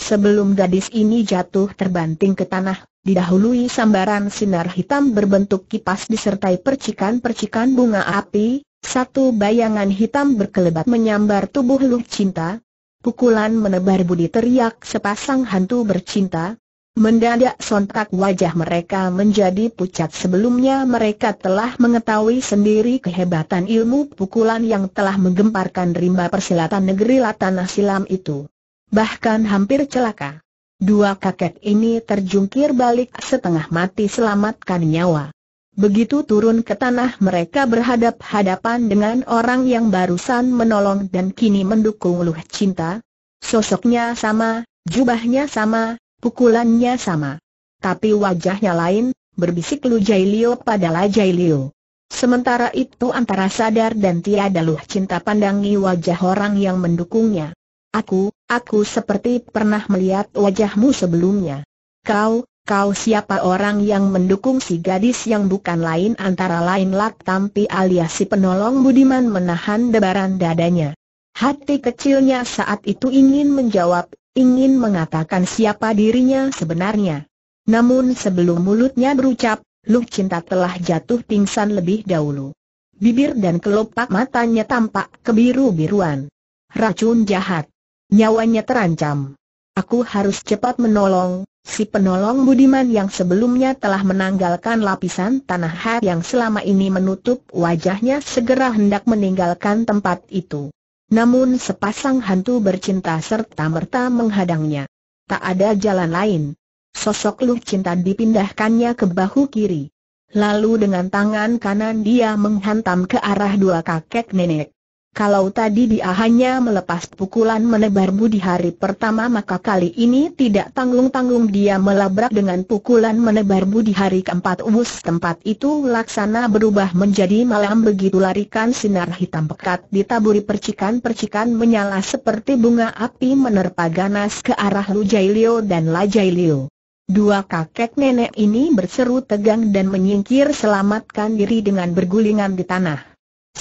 Sebelum gadis ini jatuh terbanting ke tanah, didahului sambaran sinar hitam berbentuk kipas disertai percikan-percikan bunga api, satu bayangan hitam berkelebat menyambar tubuh Luh Cinta. Pukulan menebar budi teriak sepasang hantu bercinta, Mendadak sontak wajah mereka menjadi pucat sebelumnya mereka telah mengetahui sendiri kehebatan ilmu pukulan yang telah menggemparkan rimba persilatan negeri Latana Silam itu. Bahkan hampir celaka. Dua kakek ini terjungkir balik setengah mati selamatkan nyawa. Begitu turun ke tanah mereka berhadap-hadapan dengan orang yang barusan menolong dan kini mendukung Luh Cinta. Sosoknya sama, jubahnya sama, Pukulannya sama. Tapi wajahnya lain, berbisik Lu Jailio pada La Jailio. Sementara itu antara sadar dan tiada luh cinta pandangi wajah orang yang mendukungnya. Aku, aku seperti pernah melihat wajahmu sebelumnya. Kau, kau siapa orang yang mendukung si gadis yang bukan lain antara lain Lak Tampi alias si penolong Budiman menahan debaran dadanya. Hati kecilnya saat itu ingin menjawab, ingin mengatakan siapa dirinya sebenarnya. Namun sebelum mulutnya berucap, Luh Cinta telah jatuh pingsan lebih dahulu. Bibir dan kelopak matanya tampak kebiru-biruan. Racun jahat. Nyawanya terancam. Aku harus cepat menolong, si penolong budiman yang sebelumnya telah menanggalkan lapisan tanah hat yang selama ini menutup wajahnya segera hendak meninggalkan tempat itu. Namun sepasang hantu bercinta serta merta menghadangnya. Tak ada jalan lain. Sosok Luh Cinta dipindahkannya ke bahu kiri. Lalu dengan tangan kanan dia menghantam ke arah dua kakek nenek. Kalau tadi dia hanya melepas pukulan menebar budi hari pertama maka kali ini tidak tanggung-tanggung dia melabrak dengan pukulan menebar budi hari keempat ubus tempat itu laksana berubah menjadi malam begitu larikan sinar hitam pekat ditaburi percikan-percikan menyala seperti bunga api menerpa ganas ke arah Lu Jailio dan La Jailio. Dua kakek nenek ini berseru tegang dan menyingkir selamatkan diri dengan bergulingan di tanah.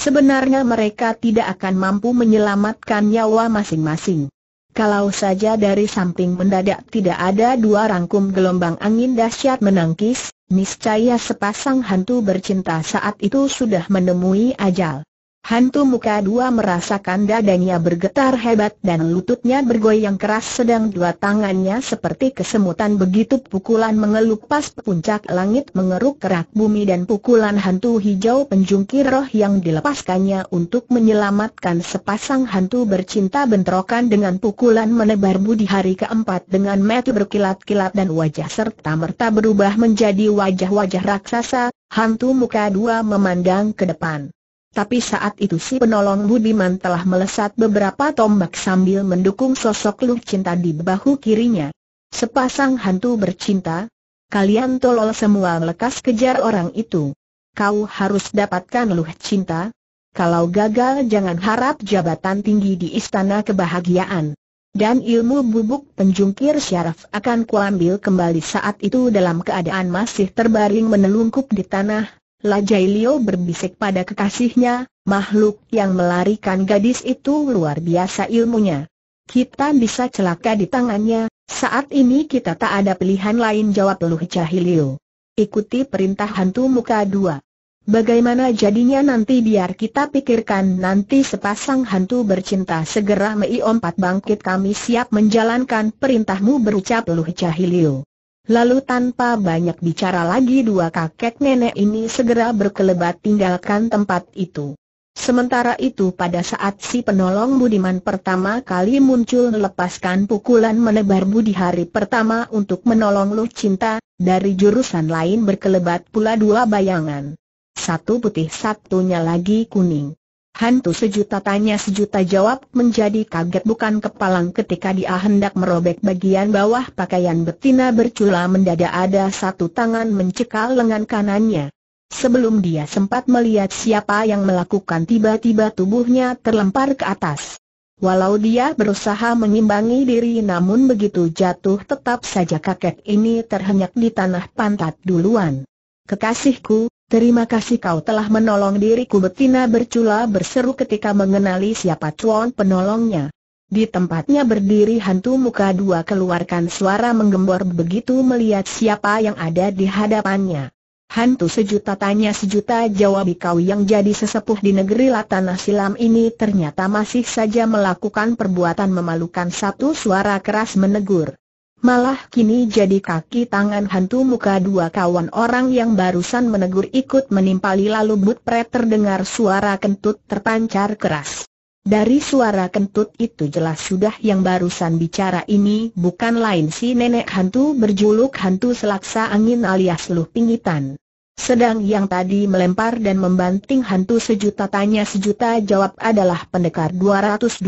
Sebenarnya mereka tidak akan mampu menyelamatkan nyawa masing-masing. Kalau saja dari samping mendadak tidak ada dua rangkum gelombang angin dahsyat menangkis, niscaya sepasang hantu bercinta saat itu sudah menemui ajal. Hantu muka dua merasakan dadanya bergetar hebat dan lututnya bergoyang keras sedang dua tangannya seperti kesemutan begitu pukulan mengelupas puncak langit mengeruk kerak bumi dan pukulan hantu hijau penjungkir roh yang dilepaskannya untuk menyelamatkan sepasang hantu bercinta bentrokan dengan pukulan menebar budi hari keempat dengan mata berkilat-kilat dan wajah serta merta berubah menjadi wajah-wajah raksasa, hantu muka dua memandang ke depan. Tapi saat itu si penolong Budiman telah melesat beberapa tombak sambil mendukung sosok Luh Cinta di bahu kirinya. Sepasang hantu bercinta, kalian tolol semua lekas kejar orang itu. Kau harus dapatkan Luh Cinta. Kalau gagal jangan harap jabatan tinggi di istana kebahagiaan. Dan ilmu bubuk penjungkir syaraf akan kuambil kembali saat itu dalam keadaan masih terbaring menelungkup di tanah, La Jailio berbisik pada kekasihnya, makhluk yang melarikan gadis itu luar biasa ilmunya. Kita bisa celaka di tangannya, saat ini kita tak ada pilihan lain jawab Luh Cahilio. Ikuti perintah hantu muka dua. Bagaimana jadinya nanti biar kita pikirkan nanti sepasang hantu bercinta segera mei empat bangkit kami siap menjalankan perintahmu berucap Luh Cahilio. Lalu tanpa banyak bicara lagi dua kakek nenek ini segera berkelebat tinggalkan tempat itu. Sementara itu pada saat si penolong Budiman pertama kali muncul melepaskan pukulan menebar budi hari pertama untuk menolong Lu Cinta, dari jurusan lain berkelebat pula dua bayangan. Satu putih satunya lagi kuning. Hantu sejuta tanya sejuta jawab menjadi kaget bukan kepalang ketika dia hendak merobek bagian bawah pakaian betina bercula mendadak ada satu tangan mencekal lengan kanannya. Sebelum dia sempat melihat siapa yang melakukan tiba-tiba tubuhnya terlempar ke atas. Walau dia berusaha mengimbangi diri namun begitu jatuh tetap saja kakek ini terhenyak di tanah pantat duluan. Kekasihku, Terima kasih kau telah menolong diriku betina bercula berseru ketika mengenali siapa cuan penolongnya. Di tempatnya berdiri hantu muka dua keluarkan suara menggembor begitu melihat siapa yang ada di hadapannya. Hantu sejuta tanya sejuta jawab kau yang jadi sesepuh di negeri Latana Silam ini ternyata masih saja melakukan perbuatan memalukan satu suara keras menegur. Malah kini jadi kaki tangan hantu muka dua kawan orang yang barusan menegur ikut menimpali lalu but pret terdengar suara kentut terpancar keras. Dari suara kentut itu jelas sudah yang barusan bicara ini bukan lain si nenek hantu berjuluk hantu selaksa angin alias luh pingitan. Sedang yang tadi melempar dan membanting hantu sejuta tanya sejuta jawab adalah pendekar 212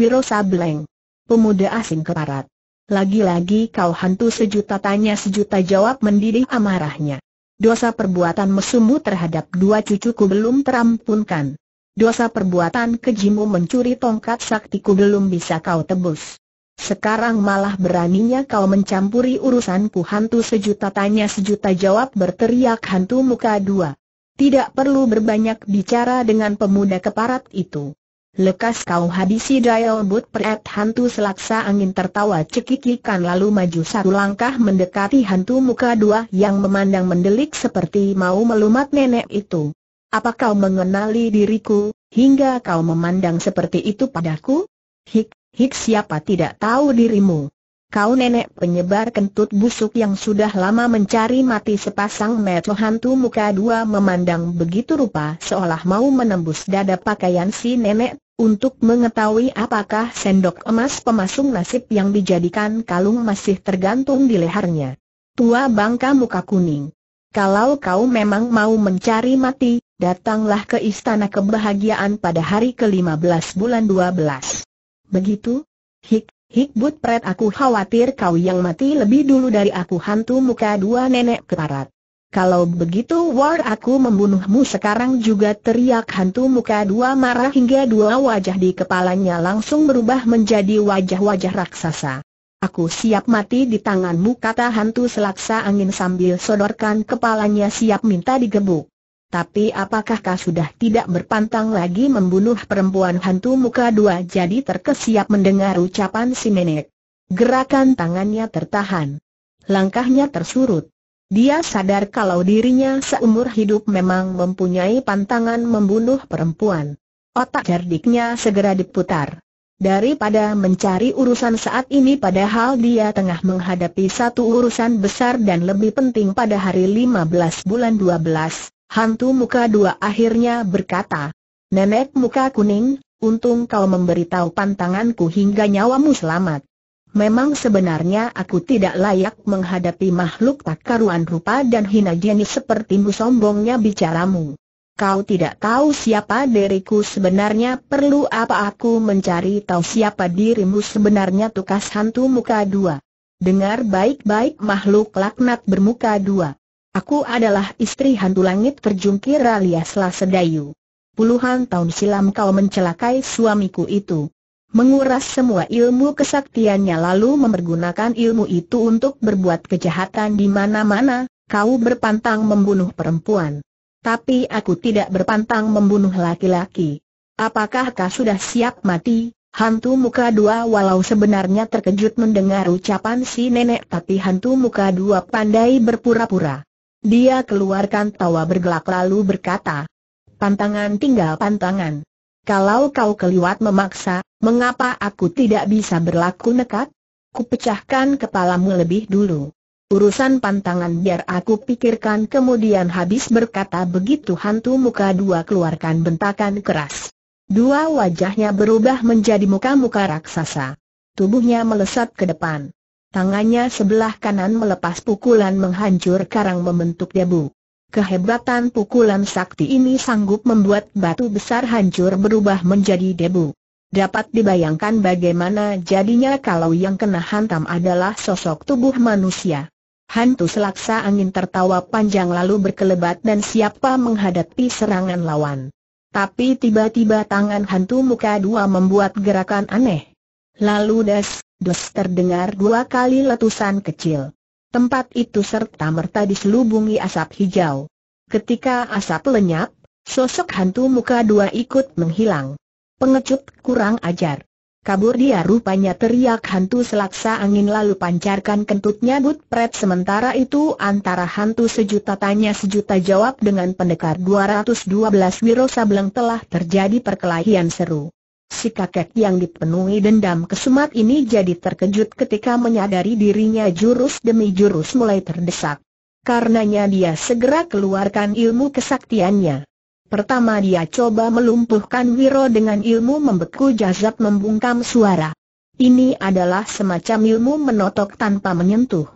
Wiro Sableng. Pemuda asing keparat. Lagi-lagi kau hantu sejuta tanya sejuta jawab mendidih amarahnya. Dosa perbuatan mesumu terhadap dua cucuku belum terampunkan. Dosa perbuatan kejimu mencuri tongkat saktiku belum bisa kau tebus. Sekarang malah beraninya kau mencampuri urusanku hantu sejuta tanya sejuta jawab berteriak hantu muka dua. Tidak perlu berbanyak bicara dengan pemuda keparat itu. Lekas kau habisi dial but peret hantu selaksa angin tertawa cekikikan lalu maju satu langkah mendekati hantu muka dua yang memandang mendelik seperti mau melumat nenek itu. Apa kau mengenali diriku, hingga kau memandang seperti itu padaku? Hik, hik siapa tidak tahu dirimu? Kau nenek penyebar kentut busuk yang sudah lama mencari mati sepasang meto hantu muka dua memandang begitu rupa seolah mau menembus dada pakaian si nenek, untuk mengetahui apakah sendok emas pemasung nasib yang dijadikan kalung masih tergantung di lehernya. Tua bangka muka kuning. Kalau kau memang mau mencari mati, datanglah ke istana kebahagiaan pada hari ke-15 bulan 12. Begitu? Hik, hik but pret aku khawatir kau yang mati lebih dulu dari aku hantu muka dua nenek keparat. Kalau begitu war aku membunuhmu sekarang juga teriak hantu muka dua marah hingga dua wajah di kepalanya langsung berubah menjadi wajah-wajah raksasa. Aku siap mati di tanganmu kata hantu selaksa angin sambil sodorkan kepalanya siap minta digebuk. Tapi apakah kau sudah tidak berpantang lagi membunuh perempuan hantu muka dua jadi terkesiap mendengar ucapan si nenek. Gerakan tangannya tertahan. Langkahnya tersurut. Dia sadar kalau dirinya seumur hidup memang mempunyai pantangan membunuh perempuan. Otak cerdiknya segera diputar. Daripada mencari urusan saat ini padahal dia tengah menghadapi satu urusan besar dan lebih penting pada hari 15 bulan 12, hantu muka dua akhirnya berkata, Nenek muka kuning, untung kau memberitahu pantanganku hingga nyawamu selamat. Memang sebenarnya aku tidak layak menghadapi makhluk tak karuan rupa dan hina jenis sepertimu sombongnya bicaramu. Kau tidak tahu siapa diriku sebenarnya perlu apa aku mencari tahu siapa dirimu sebenarnya tukas hantu muka dua. Dengar baik-baik makhluk laknat bermuka dua. Aku adalah istri hantu langit terjungkir alias Lasedayu. Puluhan tahun silam kau mencelakai suamiku itu. Menguras semua ilmu kesaktiannya lalu mempergunakan ilmu itu untuk berbuat kejahatan di mana-mana, kau berpantang membunuh perempuan. Tapi aku tidak berpantang membunuh laki-laki. Apakah kau sudah siap mati? Hantu muka dua walau sebenarnya terkejut mendengar ucapan si nenek tapi hantu muka dua pandai berpura-pura. Dia keluarkan tawa bergelak lalu berkata, Pantangan tinggal pantangan. Kalau kau keliwat memaksa, mengapa aku tidak bisa berlaku nekat? Kupecahkan kepalamu lebih dulu. Urusan pantangan biar aku pikirkan kemudian habis berkata begitu hantu muka dua keluarkan bentakan keras. Dua wajahnya berubah menjadi muka-muka raksasa. Tubuhnya melesat ke depan. Tangannya sebelah kanan melepas pukulan menghancur karang membentuk debu. Kehebatan pukulan sakti ini sanggup membuat batu besar hancur berubah menjadi debu. Dapat dibayangkan bagaimana jadinya kalau yang kena hantam adalah sosok tubuh manusia. Hantu selaksa angin tertawa panjang lalu berkelebat dan siapa menghadapi serangan lawan. Tapi tiba-tiba tangan hantu muka dua membuat gerakan aneh. Lalu des, des terdengar dua kali letusan kecil. Tempat itu serta-merta diselubungi asap hijau. Ketika asap lenyap, sosok hantu muka dua ikut menghilang. Pengecut kurang ajar. Kabur dia rupanya teriak hantu selaksa angin lalu pancarkan kentutnya pret sementara itu antara hantu sejuta tanya sejuta jawab dengan pendekar 212 Wiro Sableng telah terjadi perkelahian seru. Si kakek yang dipenuhi dendam kesumat ini jadi terkejut ketika menyadari dirinya jurus demi jurus mulai terdesak. Karenanya dia segera keluarkan ilmu kesaktiannya. Pertama dia coba melumpuhkan Wiro dengan ilmu membeku jazab membungkam suara. Ini adalah semacam ilmu menotok tanpa menyentuh.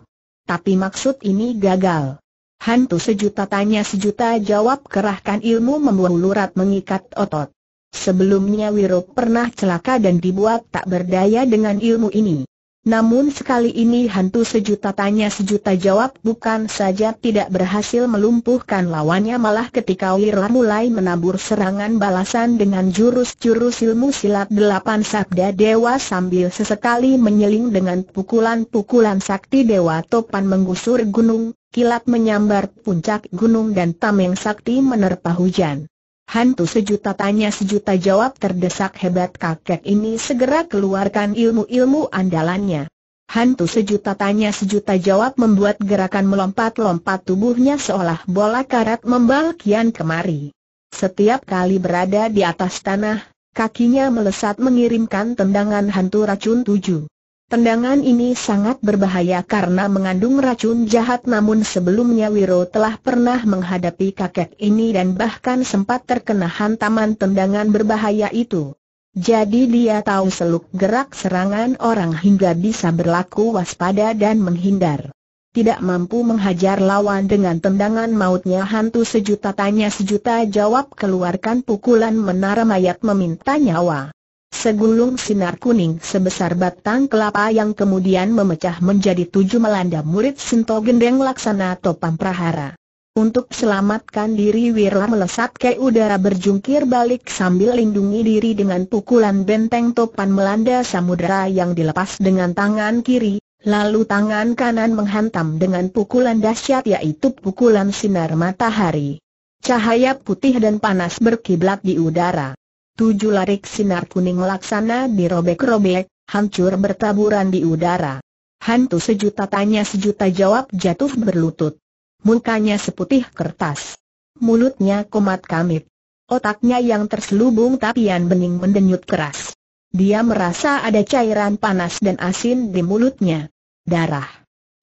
Tapi maksud ini gagal. Hantu sejuta tanya sejuta jawab kerahkan ilmu membuang lurat mengikat otot. Sebelumnya Wiro pernah celaka dan dibuat tak berdaya dengan ilmu ini. Namun sekali ini hantu sejuta tanya sejuta jawab bukan saja tidak berhasil melumpuhkan lawannya malah ketika Wira mulai menabur serangan balasan dengan jurus-jurus ilmu silat delapan sabda dewa sambil sesekali menyeling dengan pukulan-pukulan sakti dewa topan menggusur gunung, kilat menyambar puncak gunung dan tameng sakti menerpa hujan. Hantu sejuta tanya sejuta jawab terdesak hebat kakek ini segera keluarkan ilmu-ilmu andalannya. Hantu sejuta tanya sejuta jawab membuat gerakan melompat-lompat tubuhnya seolah bola karat membal kian kemari. Setiap kali berada di atas tanah, kakinya melesat mengirimkan tendangan hantu racun tujuh. Tendangan ini sangat berbahaya karena mengandung racun jahat namun sebelumnya Wiro telah pernah menghadapi kakek ini dan bahkan sempat terkena hantaman tendangan berbahaya itu. Jadi dia tahu seluk gerak serangan orang hingga bisa berlaku waspada dan menghindar. Tidak mampu menghajar lawan dengan tendangan mautnya hantu sejuta tanya sejuta jawab keluarkan pukulan menara mayat meminta nyawa. Segulung sinar kuning sebesar batang kelapa yang kemudian memecah menjadi tujuh melanda murid Sinto Gendeng Laksana Topam Prahara. Untuk selamatkan diri Wira melesat ke udara berjungkir balik sambil lindungi diri dengan pukulan benteng topan melanda samudera yang dilepas dengan tangan kiri, lalu tangan kanan menghantam dengan pukulan dahsyat yaitu pukulan sinar matahari. Cahaya putih dan panas berkiblat di udara. Tujuh larik sinar kuning laksana dirobek-robek, hancur bertaburan di udara. Hantu sejuta tanya sejuta jawab jatuh berlutut. Mukanya seputih kertas. Mulutnya komat kamit. Otaknya yang terselubung tapian bening mendenyut keras. Dia merasa ada cairan panas dan asin di mulutnya. Darah.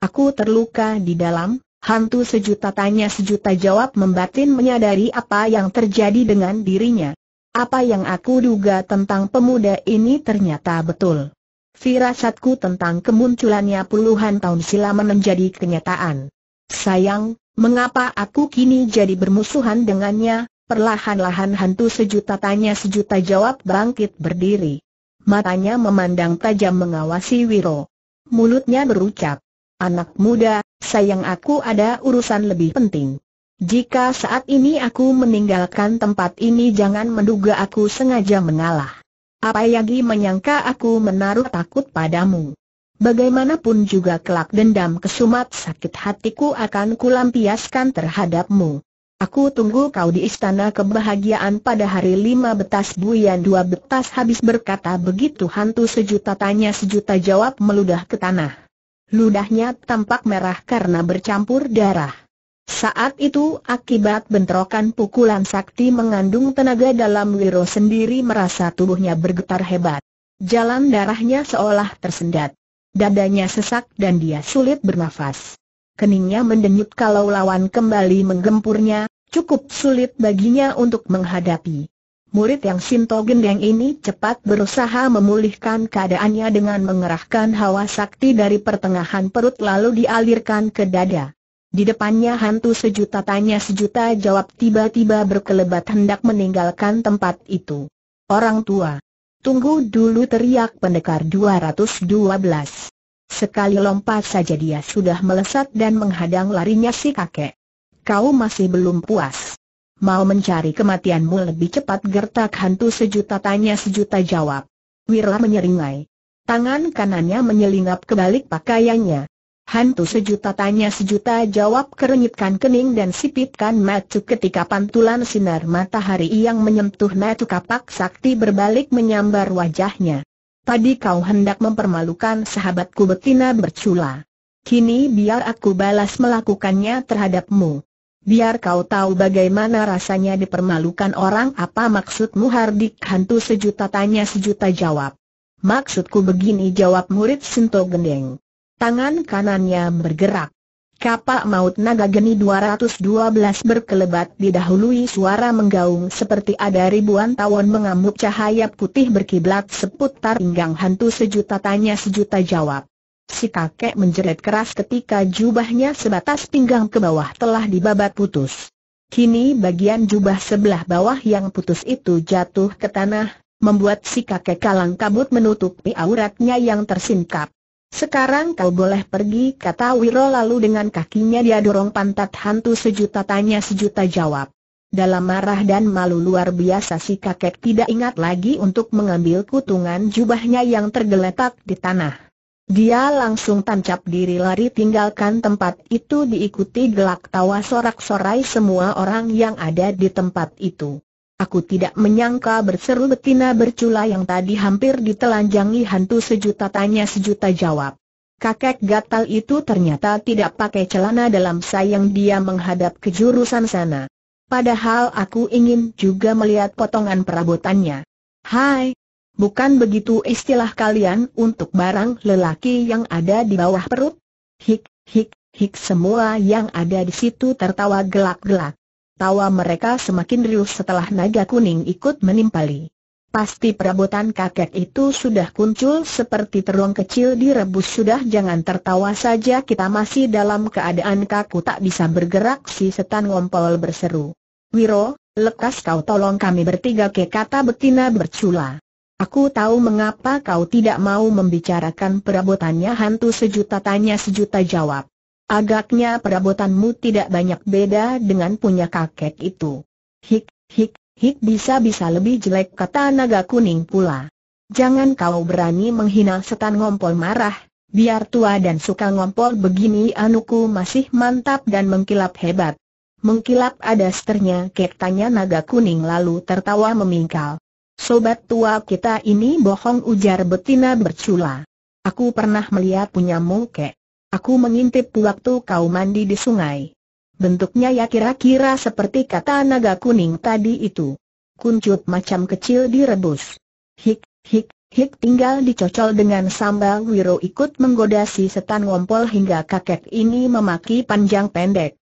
Aku terluka di dalam, hantu sejuta tanya sejuta jawab membatin menyadari apa yang terjadi dengan dirinya. Apa yang aku duga tentang pemuda ini ternyata betul. Firasatku tentang kemunculannya puluhan tahun silam menjadi kenyataan. Sayang, mengapa aku kini jadi bermusuhan dengannya? Perlahan-lahan hantu sejuta tanya sejuta jawab bangkit berdiri. Matanya memandang tajam mengawasi Wiro. Mulutnya berucap, Anak muda, sayang aku ada urusan lebih penting. Jika saat ini aku meninggalkan tempat ini jangan menduga aku sengaja mengalah. Apa Yagi menyangka aku menaruh takut padamu. Bagaimanapun juga kelak dendam kesumat sakit hatiku akan kulampiaskan terhadapmu. Aku tunggu kau di istana kebahagiaan pada hari lima betas buyan dua betas habis berkata begitu hantu sejuta tanya sejuta jawab meludah ke tanah. Ludahnya tampak merah karena bercampur darah. Saat itu akibat bentrokan pukulan sakti mengandung tenaga dalam Wiro sendiri merasa tubuhnya bergetar hebat. Jalan darahnya seolah tersendat. Dadanya sesak dan dia sulit bernafas. Keningnya mendenyut kalau lawan kembali menggempurnya, cukup sulit baginya untuk menghadapi. Murid yang Sinto Gendeng ini cepat berusaha memulihkan keadaannya dengan mengerahkan hawa sakti dari pertengahan perut lalu dialirkan ke dada. Di depannya hantu sejuta tanya sejuta jawab tiba-tiba berkelebat hendak meninggalkan tempat itu. Orang tua. Tunggu dulu teriak pendekar 212. Sekali lompat saja dia sudah melesat dan menghadang larinya si kakek. Kau masih belum puas. Mau mencari kematianmu lebih cepat gertak hantu sejuta tanya sejuta jawab. Wira menyeringai. Tangan kanannya menyelinap ke balik pakaiannya. Hantu sejuta tanya sejuta jawab kerenyitkan kening dan sipitkan mata ketika pantulan sinar matahari yang menyentuh mata kapak sakti berbalik menyambar wajahnya. Tadi kau hendak mempermalukan sahabatku betina bercula. Kini biar aku balas melakukannya terhadapmu. Biar kau tahu bagaimana rasanya dipermalukan orang apa maksudmu Hardik hantu sejuta tanya sejuta jawab. Maksudku begini jawab murid Sinto Gendeng. Tangan kanannya bergerak. Kapak maut naga geni 212 berkelebat didahului suara menggaung seperti ada ribuan tawon mengamuk cahaya putih berkiblat seputar pinggang hantu sejuta tanya sejuta jawab. Si kakek menjerit keras ketika jubahnya sebatas pinggang ke bawah telah dibabat putus. Kini bagian jubah sebelah bawah yang putus itu jatuh ke tanah, membuat si kakek kalang kabut menutupi auratnya yang tersingkap. Sekarang kau boleh pergi kata Wiro lalu dengan kakinya dia dorong pantat hantu sejuta tanya sejuta jawab. Dalam marah dan malu luar biasa si kakek tidak ingat lagi untuk mengambil kutungan jubahnya yang tergeletak di tanah. Dia langsung tancap diri lari tinggalkan tempat itu diikuti gelak tawa sorak-sorai semua orang yang ada di tempat itu. Aku tidak menyangka berseru betina bercula yang tadi hampir ditelanjangi hantu sejuta tanya sejuta jawab. Kakek gatal itu ternyata tidak pakai celana dalam sayang dia menghadap ke jurusan sana. Padahal aku ingin juga melihat potongan perabotannya. Hai! Bukan begitu istilah kalian untuk barang lelaki yang ada di bawah perut? Hik, hik, hik semua yang ada di situ tertawa gelak-gelak. Tawa mereka semakin riuh setelah naga kuning ikut menimpali. Pasti perabotan kakek itu sudah kuncul seperti terong kecil direbus sudah jangan tertawa saja kita masih dalam keadaan kaku tak bisa bergerak si setan ngompol berseru. Wiro, lekas kau tolong kami bertiga ke kata betina bercula. Aku tahu mengapa kau tidak mau membicarakan perabotannya hantu sejuta tanya sejuta jawab. Agaknya perabotanmu tidak banyak beda dengan punya kakek itu. Hik, hik, hik bisa-bisa lebih jelek kata naga kuning pula. Jangan kau berani menghina setan ngompol marah, biar tua dan suka ngompol begini anuku masih mantap dan mengkilap hebat. Mengkilap ada sternya kek tanya naga kuning lalu tertawa memingkal. Sobat tua kita ini bohong ujar betina bercula. Aku pernah melihat punyamu kek. Aku mengintip waktu kau mandi di sungai. Bentuknya ya kira-kira seperti kata naga kuning tadi itu. Kuncut macam kecil direbus. Hik, hik, hik tinggal dicocol dengan sambal wiro ikut menggoda si setan ngompol hingga kakek ini memaki panjang pendek.